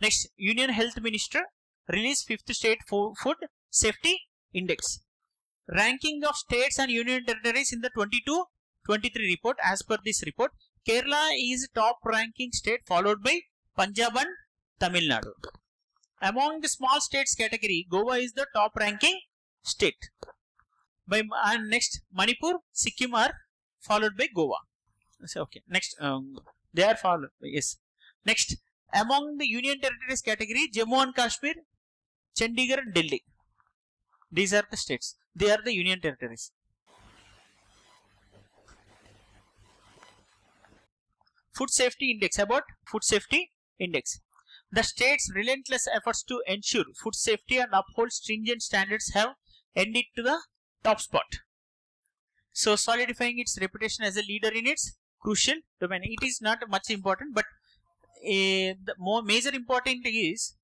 Next, Union Health Minister released fifth state food safety index. Ranking of states and union territories in the 22-23 report. As per this report, Kerala is top ranking state followed by Punjab and Tamil Nadu. Among the small states category, Goa is the top ranking state. By and next, Manipur, Sikkim are followed by Goa. So, okay. Next, um, they are followed. Yes. Next, among the union territories category, Jammu and Kashmir, Chandigarh and Delhi. These are the states. They are the union territories. Food safety index about food safety index. The state's relentless efforts to ensure food safety and uphold stringent standards have ended to the top spot. So solidifying its reputation as a leader in its crucial domain. It is not much important, but uh, the more major important is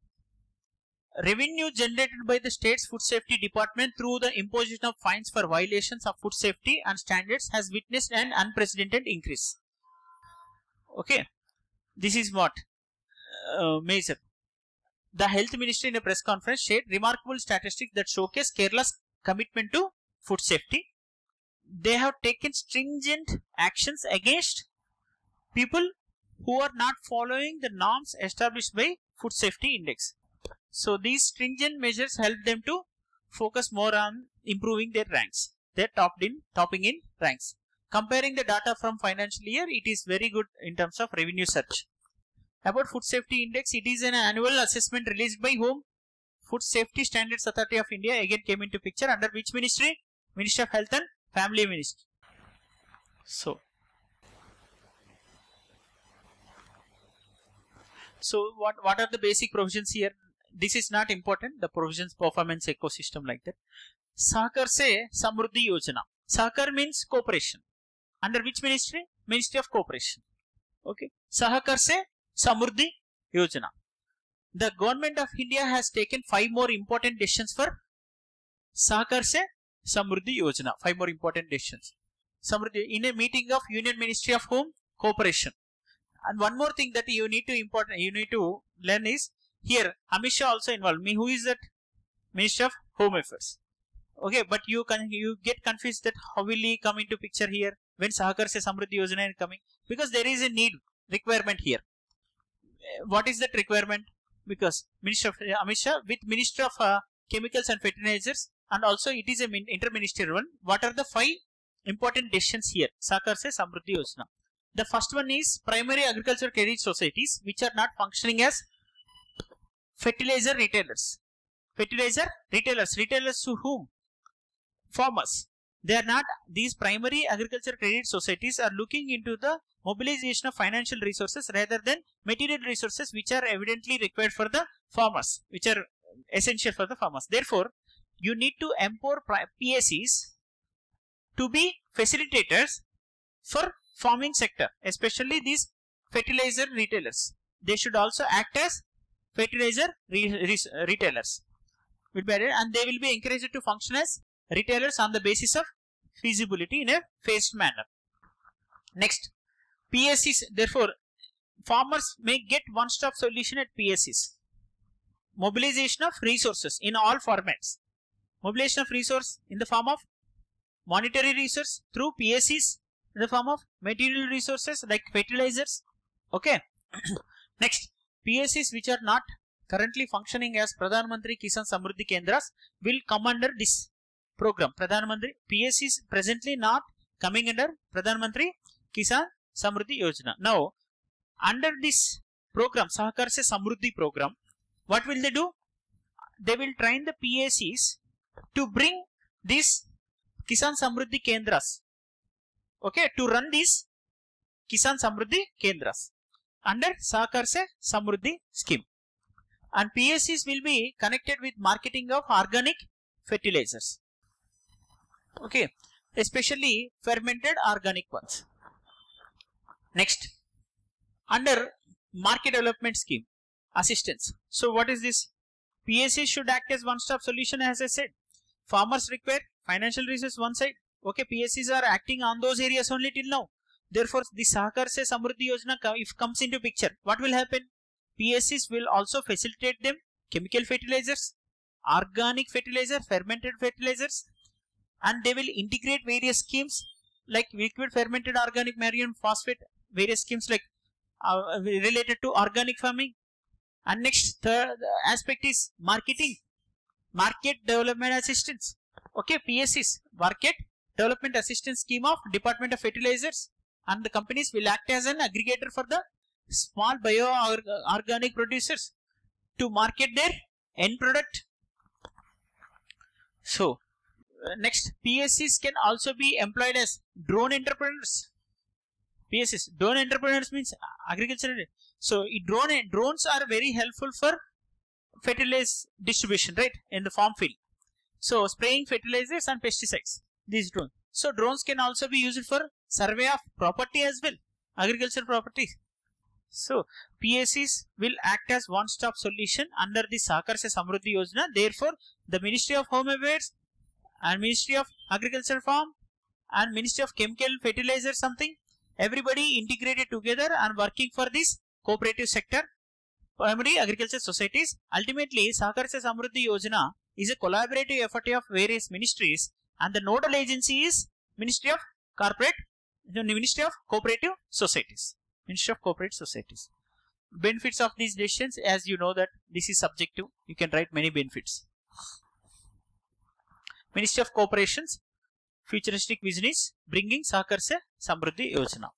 revenue generated by the state's food safety department through the imposition of fines for violations of food safety and standards has witnessed an unprecedented increase. Okay, this is what uh, major. The health ministry in a press conference shared remarkable statistics that showcase Kerala's commitment to food safety. They have taken stringent actions against people who are not following the norms established by Food Safety Index. So these stringent measures help them to focus more on improving their ranks. They're topped in, topping in ranks. Comparing the data from financial year, it is very good in terms of revenue search. About Food Safety Index, it is an annual assessment released by whom? Food Safety Standards Authority of India again came into picture under which ministry? Ministry of Health and Family Ministry. So, so what what are the basic provisions here? This is not important. The provisions performance ecosystem like that. Sahakar se Samruddhi Yojana. Sahakar means cooperation. Under which ministry? Ministry of Cooperation. Okay. Sahakar se Samruddhi Yojana. The government of India has taken five more important decisions for Sahakar se Samruddhi Yojana. Five more important decisions. Samruddhi in a meeting of Union Ministry of Home Cooperation. And one more thing that you need to important you need to learn is here Amit Shah also involved. Me, who is that? Minister of Home Affairs. Okay, but you can you get confused that how will he come into picture here when Sahakar se Samruddhi Yojana is coming? Because there is a need requirement here. What is that requirement? Because Minister of Amit Shah with Minister of uh, Chemicals and Fertilizers and also it is a interministerial one. What are the five important decisions here? Sahakar se Samruddhi Yojana. The first one is primary agriculture credit societies which are not functioning as fertilizer retailers. Fertilizer retailers. Retailers to whom? Farmers. They are not, these primary agriculture credit societies are looking into the mobilization of financial resources rather than material resources which are evidently required for the farmers, which are essential for the farmers. Therefore, you need to empower PSCs to be facilitators for farming sector, especially these fertilizer retailers. They should also act as fertilizer re re retailers. And they will be encouraged to function as retailers on the basis of feasibility in a phased manner. Next, PSCs, therefore, farmers may get one-stop solution at PSCs. Mobilization of resources in all formats. Mobilization of resource in the form of monetary resource through PSCs in the form of material resources like fertilizers. Okay. *clears throat* Next, PSCs which are not currently functioning as Pradhan Mantri Kisan Samruddhi Kendras will come under this program. Pradhan Mantri PSC presently not coming under Pradhan Mantri Kisan Samruddhi Yojana. Now, under this program, Sahakar se Samruddhi program, what will they do? They will train the PSCs to bring this Kisan Samruddhi Kendras. Okay, to run these Kisan Samruddhi Kendras under Sahakar se Samruddhi scheme. And PSCs will be connected with marketing of organic fertilizers. Okay, especially fermented organic ones. Next, under market development scheme, assistance. So what is this? PSC should act as one-stop solution as I said. Farmers require financial resources one side. Okay, PSCs are acting on those areas only till now. Therefore, the Sahakar se Samruddhi Yojana if comes into picture, what will happen? PSCs will also facilitate them chemical fertilizers, organic fertilizer, fermented fertilizers, and they will integrate various schemes like liquid fermented organic mammalian phosphate, various schemes like uh, related to organic farming. And next third aspect is marketing, market development assistance. Okay, PSCs, market development assistance scheme of Department of Fertilizers and the companies will act as an aggregator for the small bio organic producers to market their end product. So, uh, next PSCs can also be employed as drone entrepreneurs. PSCs, drone entrepreneurs means agriculture. So, drone drones are very helpful for fertilizer distribution, right, in the farm field. So, spraying fertilizers and pesticides, these drones. So, drones can also be used for survey of property as well, agricultural property. So, PSCs will act as one-stop solution under the Sahakar se Samruddhi Yojana. Therefore, the Ministry of Home Affairs and Ministry of Agriculture Farm and Ministry of Chemical Fertilizer something, everybody integrated together and working for this cooperative sector, primary agriculture societies. Ultimately, Sahakar se Samruddhi Yojana is a collaborative effort of various ministries and the nodal agency is Ministry of Corporate, Ministry of Cooperative Societies. Ministry of Corporate Societies. Benefits of these decisions, as you know that this is subjective, you can write many benefits. Ministry of Corporations, futuristic is bringing Sahakar Se Samruddhi Yojana.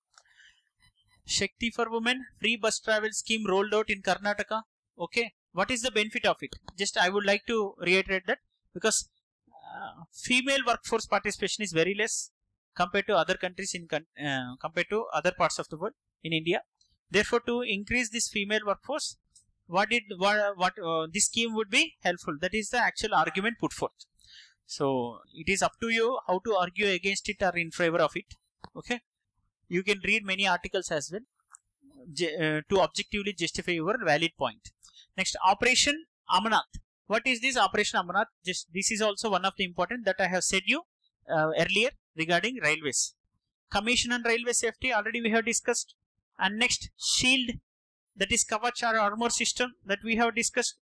Shakti for Women, free bus travel scheme rolled out in Karnataka. Okay, what is the benefit of it? Just I would like to reiterate that because uh, female workforce participation is very less compared to other countries in uh, compared to other parts of the world in India. Therefore, to increase this female workforce, what did what, what uh, this scheme would be helpful? That is the actual argument put forth. So it is up to you how to argue against it or in favor of it. Okay, you can read many articles as well uh, to objectively justify your valid point. Next, Operation Amanath. What is this Operation Amanath? Just this is also one of the important that I have said you uh, earlier regarding railways. Commission on Railway Safety already we have discussed. And next, Shield that is Kavach or armor system that we have discussed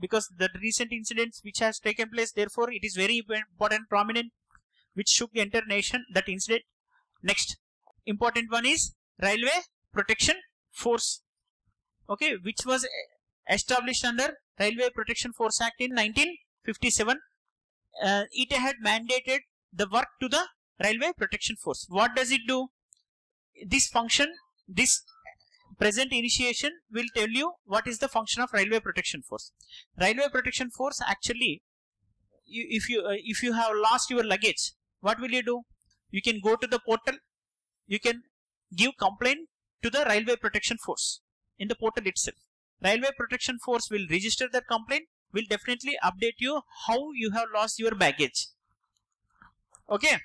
because the recent incidents which has taken place therefore it is very important prominent which should enter nation that incident next important one is railway protection force okay which was established under railway protection force act in 1957 uh, it had mandated the work to the railway protection force what does it do this function this present initiation will tell you what is the function of railway protection force. Railway protection force actually, you, if you uh, if you have lost your luggage, what will you do? You can go to the portal, you can give complaint to the railway protection force in the portal itself. Railway protection force will register that complaint, will definitely update you how you have lost your baggage. Okay,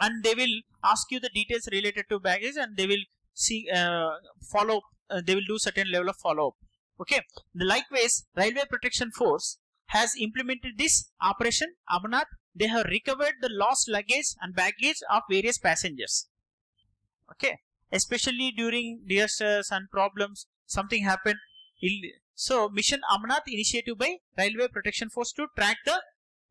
and they will ask you the details related to baggage and they will see uh, follow uh, they will do certain level of follow up okay? The likewise railway protection force has implemented this operation. Amanath they have recovered the lost luggage and baggage of various passengers okay especially during disasters and uh, problems something happened so mission Amanath initiative by railway protection force to track the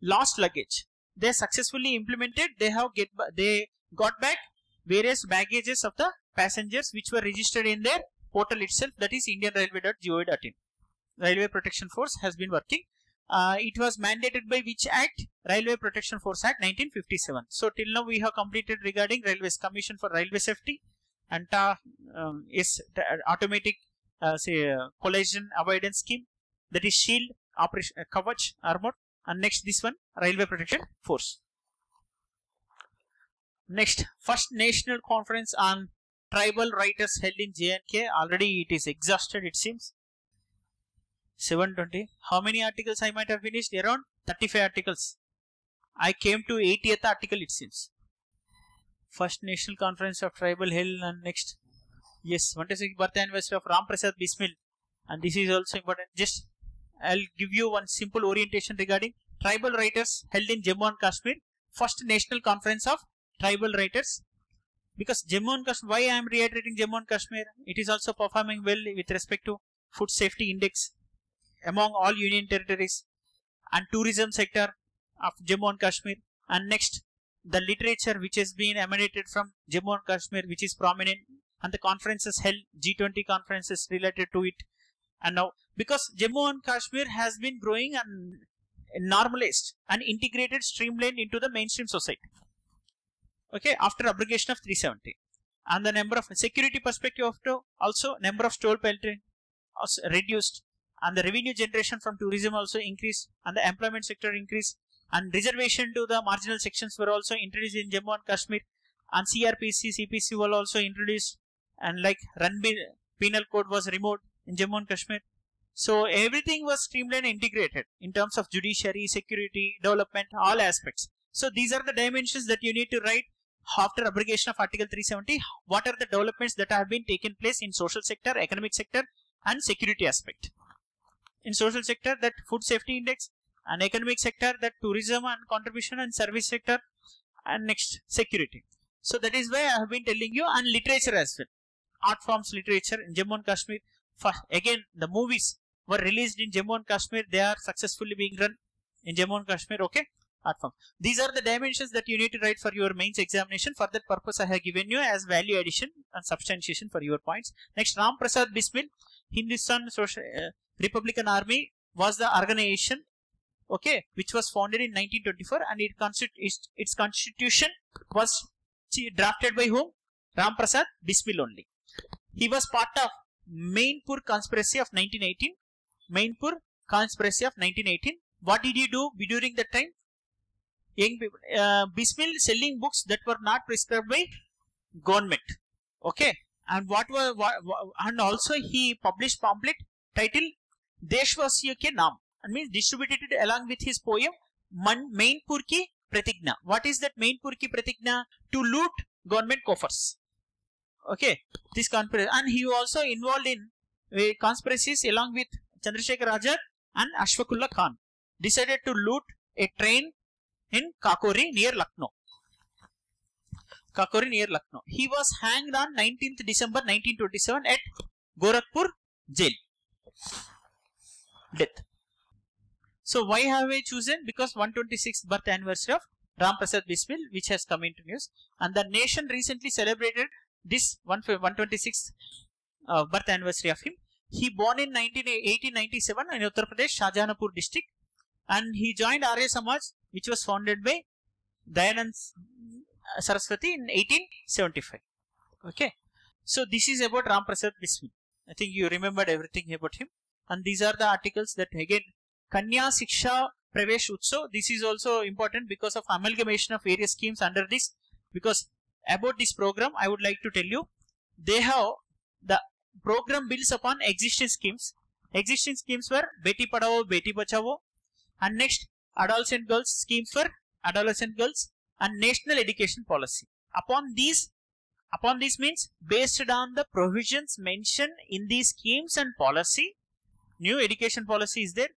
lost luggage they successfully implemented they have get they got back various baggages of the passengers which were registered in their portal itself that is indianrailway.gov.in. Railway Protection Force has been working. Uh, it was mandated by which act? Railway Protection Force Act 1957. So till now we have completed regarding Railways Commission for Railway Safety and uh, um, is automatic uh, say uh, collision avoidance scheme that is shield operation uh, Kavach armor and next this one Railway Protection Force. Next, first national conference on tribal writers held in J&K. Already it is exhausted it seems. 720. How many articles I might have finished? Around 35 articles. I came to 80th article it seems. First National Conference of Tribal held and next. Yes, 26th birthday anniversary of Ram Prasad Bismil. And this is also important. Just I'll give you one simple orientation regarding tribal writers held in Jammu and Kashmir. First National Conference of Tribal Writers because Jammu and Kashmir, why I am reiterating Jammu and Kashmir, it is also performing well with respect to food safety index among all union territories and tourism sector of Jammu and Kashmir. And next the literature which has been emanated from Jammu and Kashmir which is prominent and the conferences held G20 conferences related to it. And now because Jammu and Kashmir has been growing and normalized and integrated streamlined into the mainstream society. Okay after abrogation of 370 and the number of security perspective of also number of stole also reduced and the revenue generation from tourism also increased and the employment sector increased and reservation to the marginal sections were also introduced in Jammu and Kashmir and CRPC, CPC were also introduced and like run penal code was removed in Jammu and Kashmir. So everything was streamlined integrated in terms of judiciary, security, development, all aspects. So these are the dimensions that you need to write after abrogation of Article 370, what are the developments that have been taken place in social sector, economic sector and security aspect. In social sector, that food safety index and economic sector, that tourism and contribution and service sector and next security. So that is why I have been telling you and literature as well. Art forms literature in Jammu and Kashmir. Again, the movies were released in Jammu and Kashmir. They are successfully being run in Jammu and Kashmir. Okay. art form. These are the dimensions that you need to write for your mains examination. For that purpose, I have given you as value addition and substantiation for your points. Next, Ram Prasad Bismil, Hindustan Social uh, Republican Army was the organization, okay, which was founded in 1924 and it its, constitution was drafted by whom? Ram Prasad Bismil only. He was part of Mainpur conspiracy of 1918. Mainpur conspiracy of 1918. What did he do during that time? Young people, uh, Bismil selling books that were not prescribed by government. Okay. And what were, what, and also he published pamphlet titled Deshwasiyo ke Naam. And means distributed along with his poem Man, Mainpur ki Pratigna. What is that Mainpur ki Pratigna? To loot government coffers. Okay, this conspiracy, and he also involved in uh, conspiracies along with Chandrasekhar Azad and Ashfaqulla Khan. Decided to loot a train in Kakori near Lucknow. Kakori near Lucknow. He was hanged on 19th December 1927 at Gorakhpur jail. Death. So why have I chosen? Because 126th birth anniversary of Ram Prasad Bismil, which has come into news, and the nation recently celebrated this 126th uh, birth anniversary of him. He born in 19, 1897 in Uttar Pradesh, Shahjahanpur district, and he joined Arya Samaj, which was founded by Dayanand Saraswati in 1875. Okay, so this is about Ram Prasad Bismil. I think you remembered everything about him, and these are the articles that again Kanya Siksha Pravesh Utsav. This is also important because of amalgamation of various schemes under this. Because about this program, I would like to tell you, they have the program builds upon existing schemes. Existing schemes were Beti Padhao, Beti Bachao, and next adolescent girls schemes for adolescent girls and national education policy. Upon these, upon this means based on the provisions mentioned in these schemes and policy, new education policy is there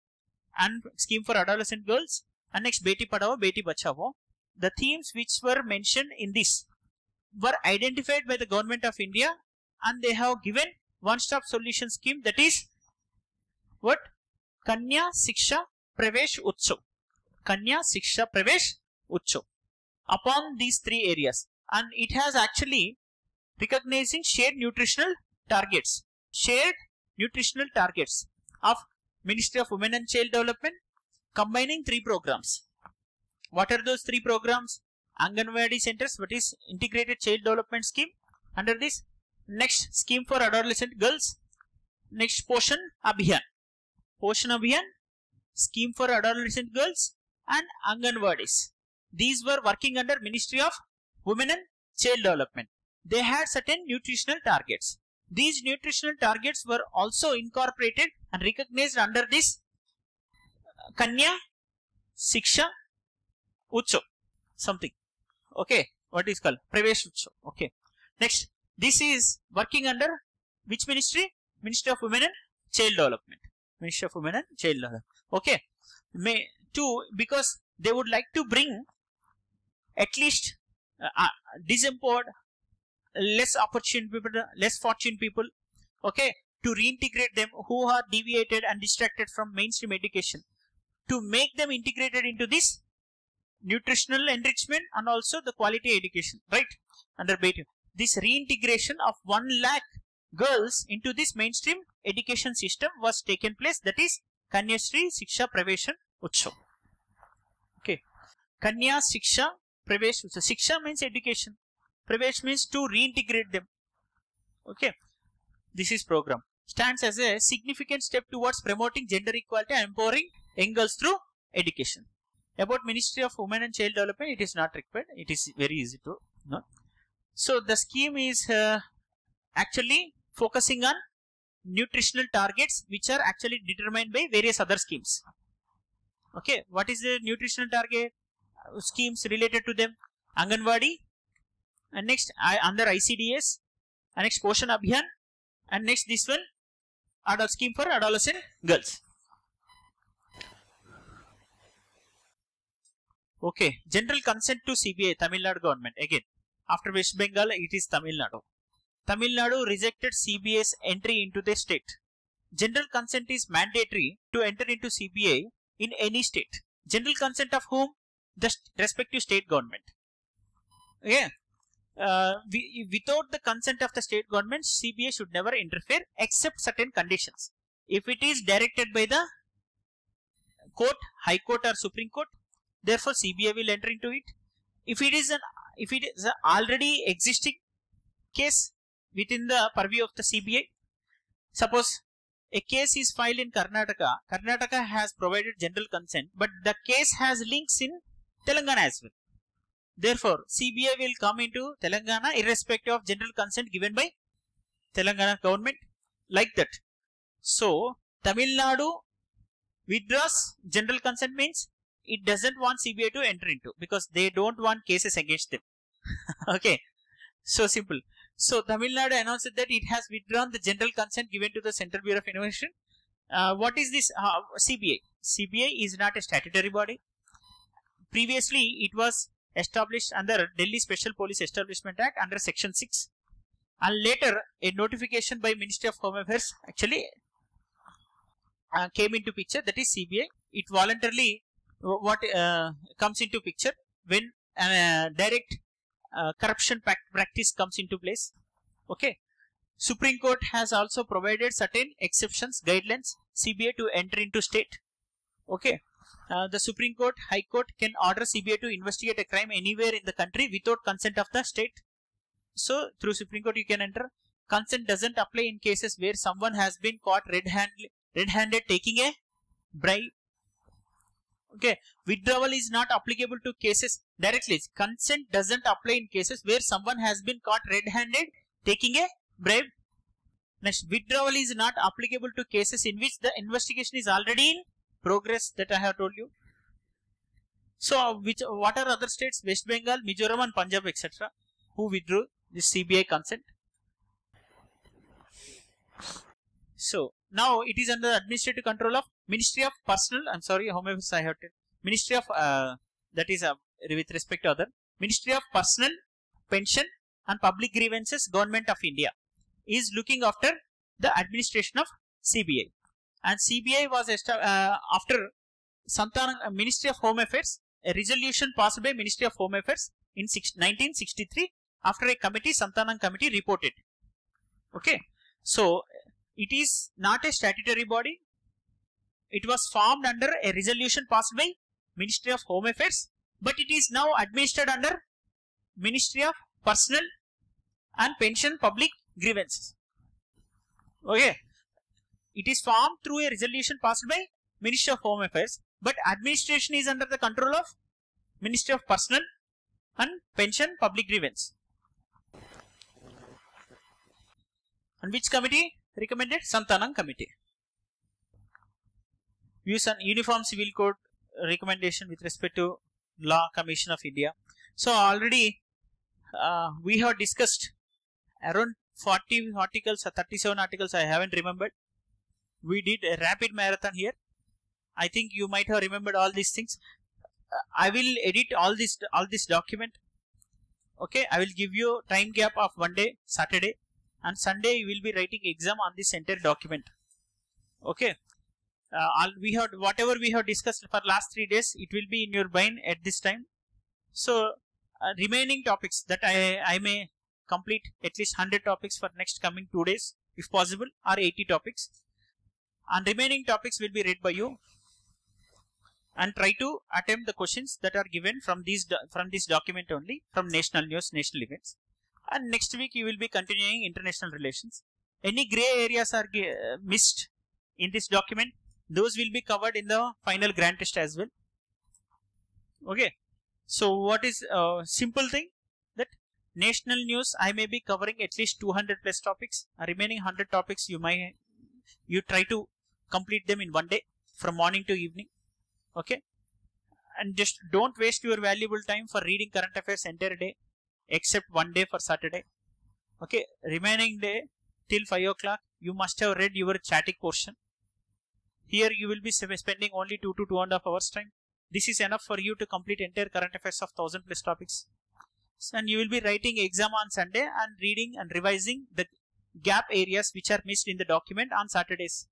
and scheme for adolescent girls and next Beti Padhao, Beti Bachao. The themes which were mentioned in this were identified by the government of India and they have given one-stop solution scheme that is what? Kanya Siksha Pravesh Utsav. Kanya Siksha Pravesh Utsav. Upon these three areas and it has actually recognizing shared nutritional targets. Shared nutritional targets of Ministry of Women and Child Development combining three programs. What are those three programs? Anganwadi centers, what is integrated child development scheme under this. Next scheme for adolescent girls. Next Poshan Abhiyan. Poshan Abhiyan scheme for adolescent girls and Anganwadis. These were working under Ministry of Women and Child Development. They had certain nutritional targets. These nutritional targets were also incorporated and recognized under this Kanya Siksha Utsav something. Okay, what is called Pravesh Utsav. Okay. Next, this is working under which ministry? Ministry of Women and Child Development. Ministry of Women and Child Development. Okay. May two because they would like to bring at least uh, uh, disempowered, less opportunity people, less fortunate people. Okay, to reintegrate them who are deviated and distracted from mainstream education to make them integrated into this nutritional enrichment and also the quality education right under BETU. This reintegration of 1 lakh girls into this mainstream education system was taken place that is Kanyasri Siksha Praveshan Utsav. Okay. Kanya Siksha Pravesh Utsav. Siksha means education. Pravesh means to reintegrate them. Okay. This is program stands as a significant step towards promoting gender equality and empowering young girls through education. About Ministry of Women and Child Development, it is not required. It is very easy to know. So the scheme is uh, actually focusing on nutritional targets which are actually determined by various other schemes. Okay, what is the nutritional target uh, schemes related to them? Anganwadi and next I, under ICDS and next Poshan Abhiyan and next this one adult scheme for adolescent girls. Okay, general consent to CBI, Tamil Nadu government. Again, after West Bengal, it is Tamil Nadu. Tamil Nadu rejected CBI's entry into the state. General consent is mandatory to enter into CBI in any state. General consent of whom? the respective state government. Okay. Uh, without the consent of the state government, CBI should never interfere except certain conditions. If it is directed by the court, High Court or Supreme Court, therefore CBI will enter into it. If it is an if it is already existing case within the purview of the CBI, suppose a case is filed in Karnataka, Karnataka has provided general consent, but the case has links in Telangana as well. Therefore, CBI will come into Telangana irrespective of general consent given by Telangana government like that. So, Tamil Nadu withdraws general consent means it doesn't want CBI to enter into because they don't want cases against them. *laughs* okay. So simple. So Tamil Nadu announced that it has withdrawn the general consent given to the Central Bureau of Innovation. Uh, what is this uh, CBI? CBI is not a statutory body. Previously, it was established under Delhi Special Police Establishment Act under Section 6 and later a notification by Ministry of Home Affairs actually uh, came into picture that is CBI. It voluntarily what uh, comes into picture when uh, direct uh, corruption practice comes into place. Okay. Supreme Court has also provided certain exceptions, guidelines, CBI to enter into state. Okay. Uh, the Supreme Court, High Court can order CBI to investigate a crime anywhere in the country without consent of the state. So, through Supreme Court you can enter. Consent doesn't apply in cases where someone has been caught red-handed red handed taking a bribe Okay, withdrawal is not applicable to cases directly. Consent doesn't apply in cases where someone has been caught red-handed taking a bribe. Next, withdrawal is not applicable to cases in which the investigation is already in progress that I have told you. So, which what are other states? West Bengal, Mizoram and Punjab etc. who withdrew this CBI consent. So, now it is under administrative control of Ministry of Personnel, I'm sorry, Home Affairs I have to, Ministry of, uh, that is uh, with respect to other, Ministry of Personnel, Pension and Public Grievances, Government of India is looking after the administration of CBI. And CBI was uh, after Santhanam, uh, Ministry of Home Affairs, a resolution passed by Ministry of Home Affairs in six, 1963 after a committee, Santhanam committee reported. Okay. So, it is not a statutory body. It was formed under a resolution passed by Ministry of Home Affairs, but it is now administered under Ministry of Personnel and Pension Public Grievances. Okay. It is formed through a resolution passed by Ministry of Home Affairs, but administration is under the control of Ministry of Personnel and Pension Public Grievance. And which committee recommended? Santhanam committee views on Uniform Civil Code recommendation with respect to Law Commission of India. So already uh, we have discussed around 40 articles or 37 articles I haven't remembered. We did a rapid marathon here. I think you might have remembered all these things. Uh, I will edit all this all this document. Okay, I will give you time gap of one day, Saturday, and Sunday you will be writing exam on this entire document. Okay, uh, all we have whatever we have discussed for last three days it will be in your brain at this time so uh, remaining topics that i i may complete at least 100 topics for next coming two days if possible or 80 topics and remaining topics will be read by you. And try to attempt the questions that are given from these from this document only from national news national events. And next week you will be continuing international relations. Any gray areas are uh, missed in this document those will be covered in the final grand test as well. Okay. So what is a simple thing? That national news i may be covering at least 200 plus topics. Remaining 100 topics you might you try to complete them in one day from morning to evening okay and just don't waste your valuable time for reading current affairs entire day except one day for saturday okay remaining day till 5 o'clock you must have read your static portion here you will be spending only 2 to 2 and a half hours time. This is enough for you to complete entire current affairs of 1000 plus topics. And you will be writing exam on Sunday and reading and revising the gap areas which are missed in the document on Saturdays.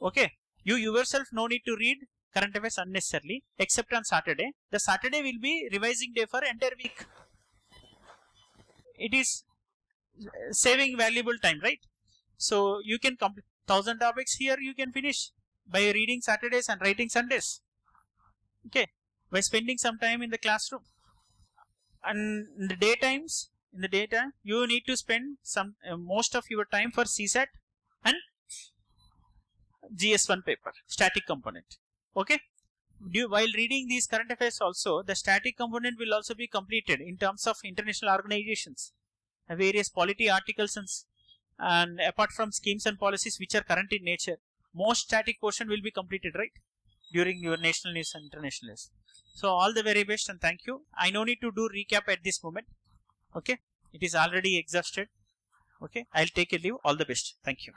Okay. You yourself no need to read current affairs unnecessarily except on Saturday. The Saturday will be revising day for entire week. It is saving valuable time, right? So you can complete thousand topics here. You can finish by reading Saturdays and writing Sundays. Okay, by spending some time in the classroom. And the daytimes, in the data, you need to spend some uh, most of your time for CSAT and GS1 paper, static component. Okay. Do, while reading these current affairs also, the static component will also be completed in terms of international organizations, uh, various polity articles and, and apart from schemes and policies which are current in nature, most static portion will be completed, right? During your national news and international news. So all the very best and thank you. I no need to do recap at this moment. Okay. It is already exhausted. Okay. I'll take a leave. All the best. Thank you.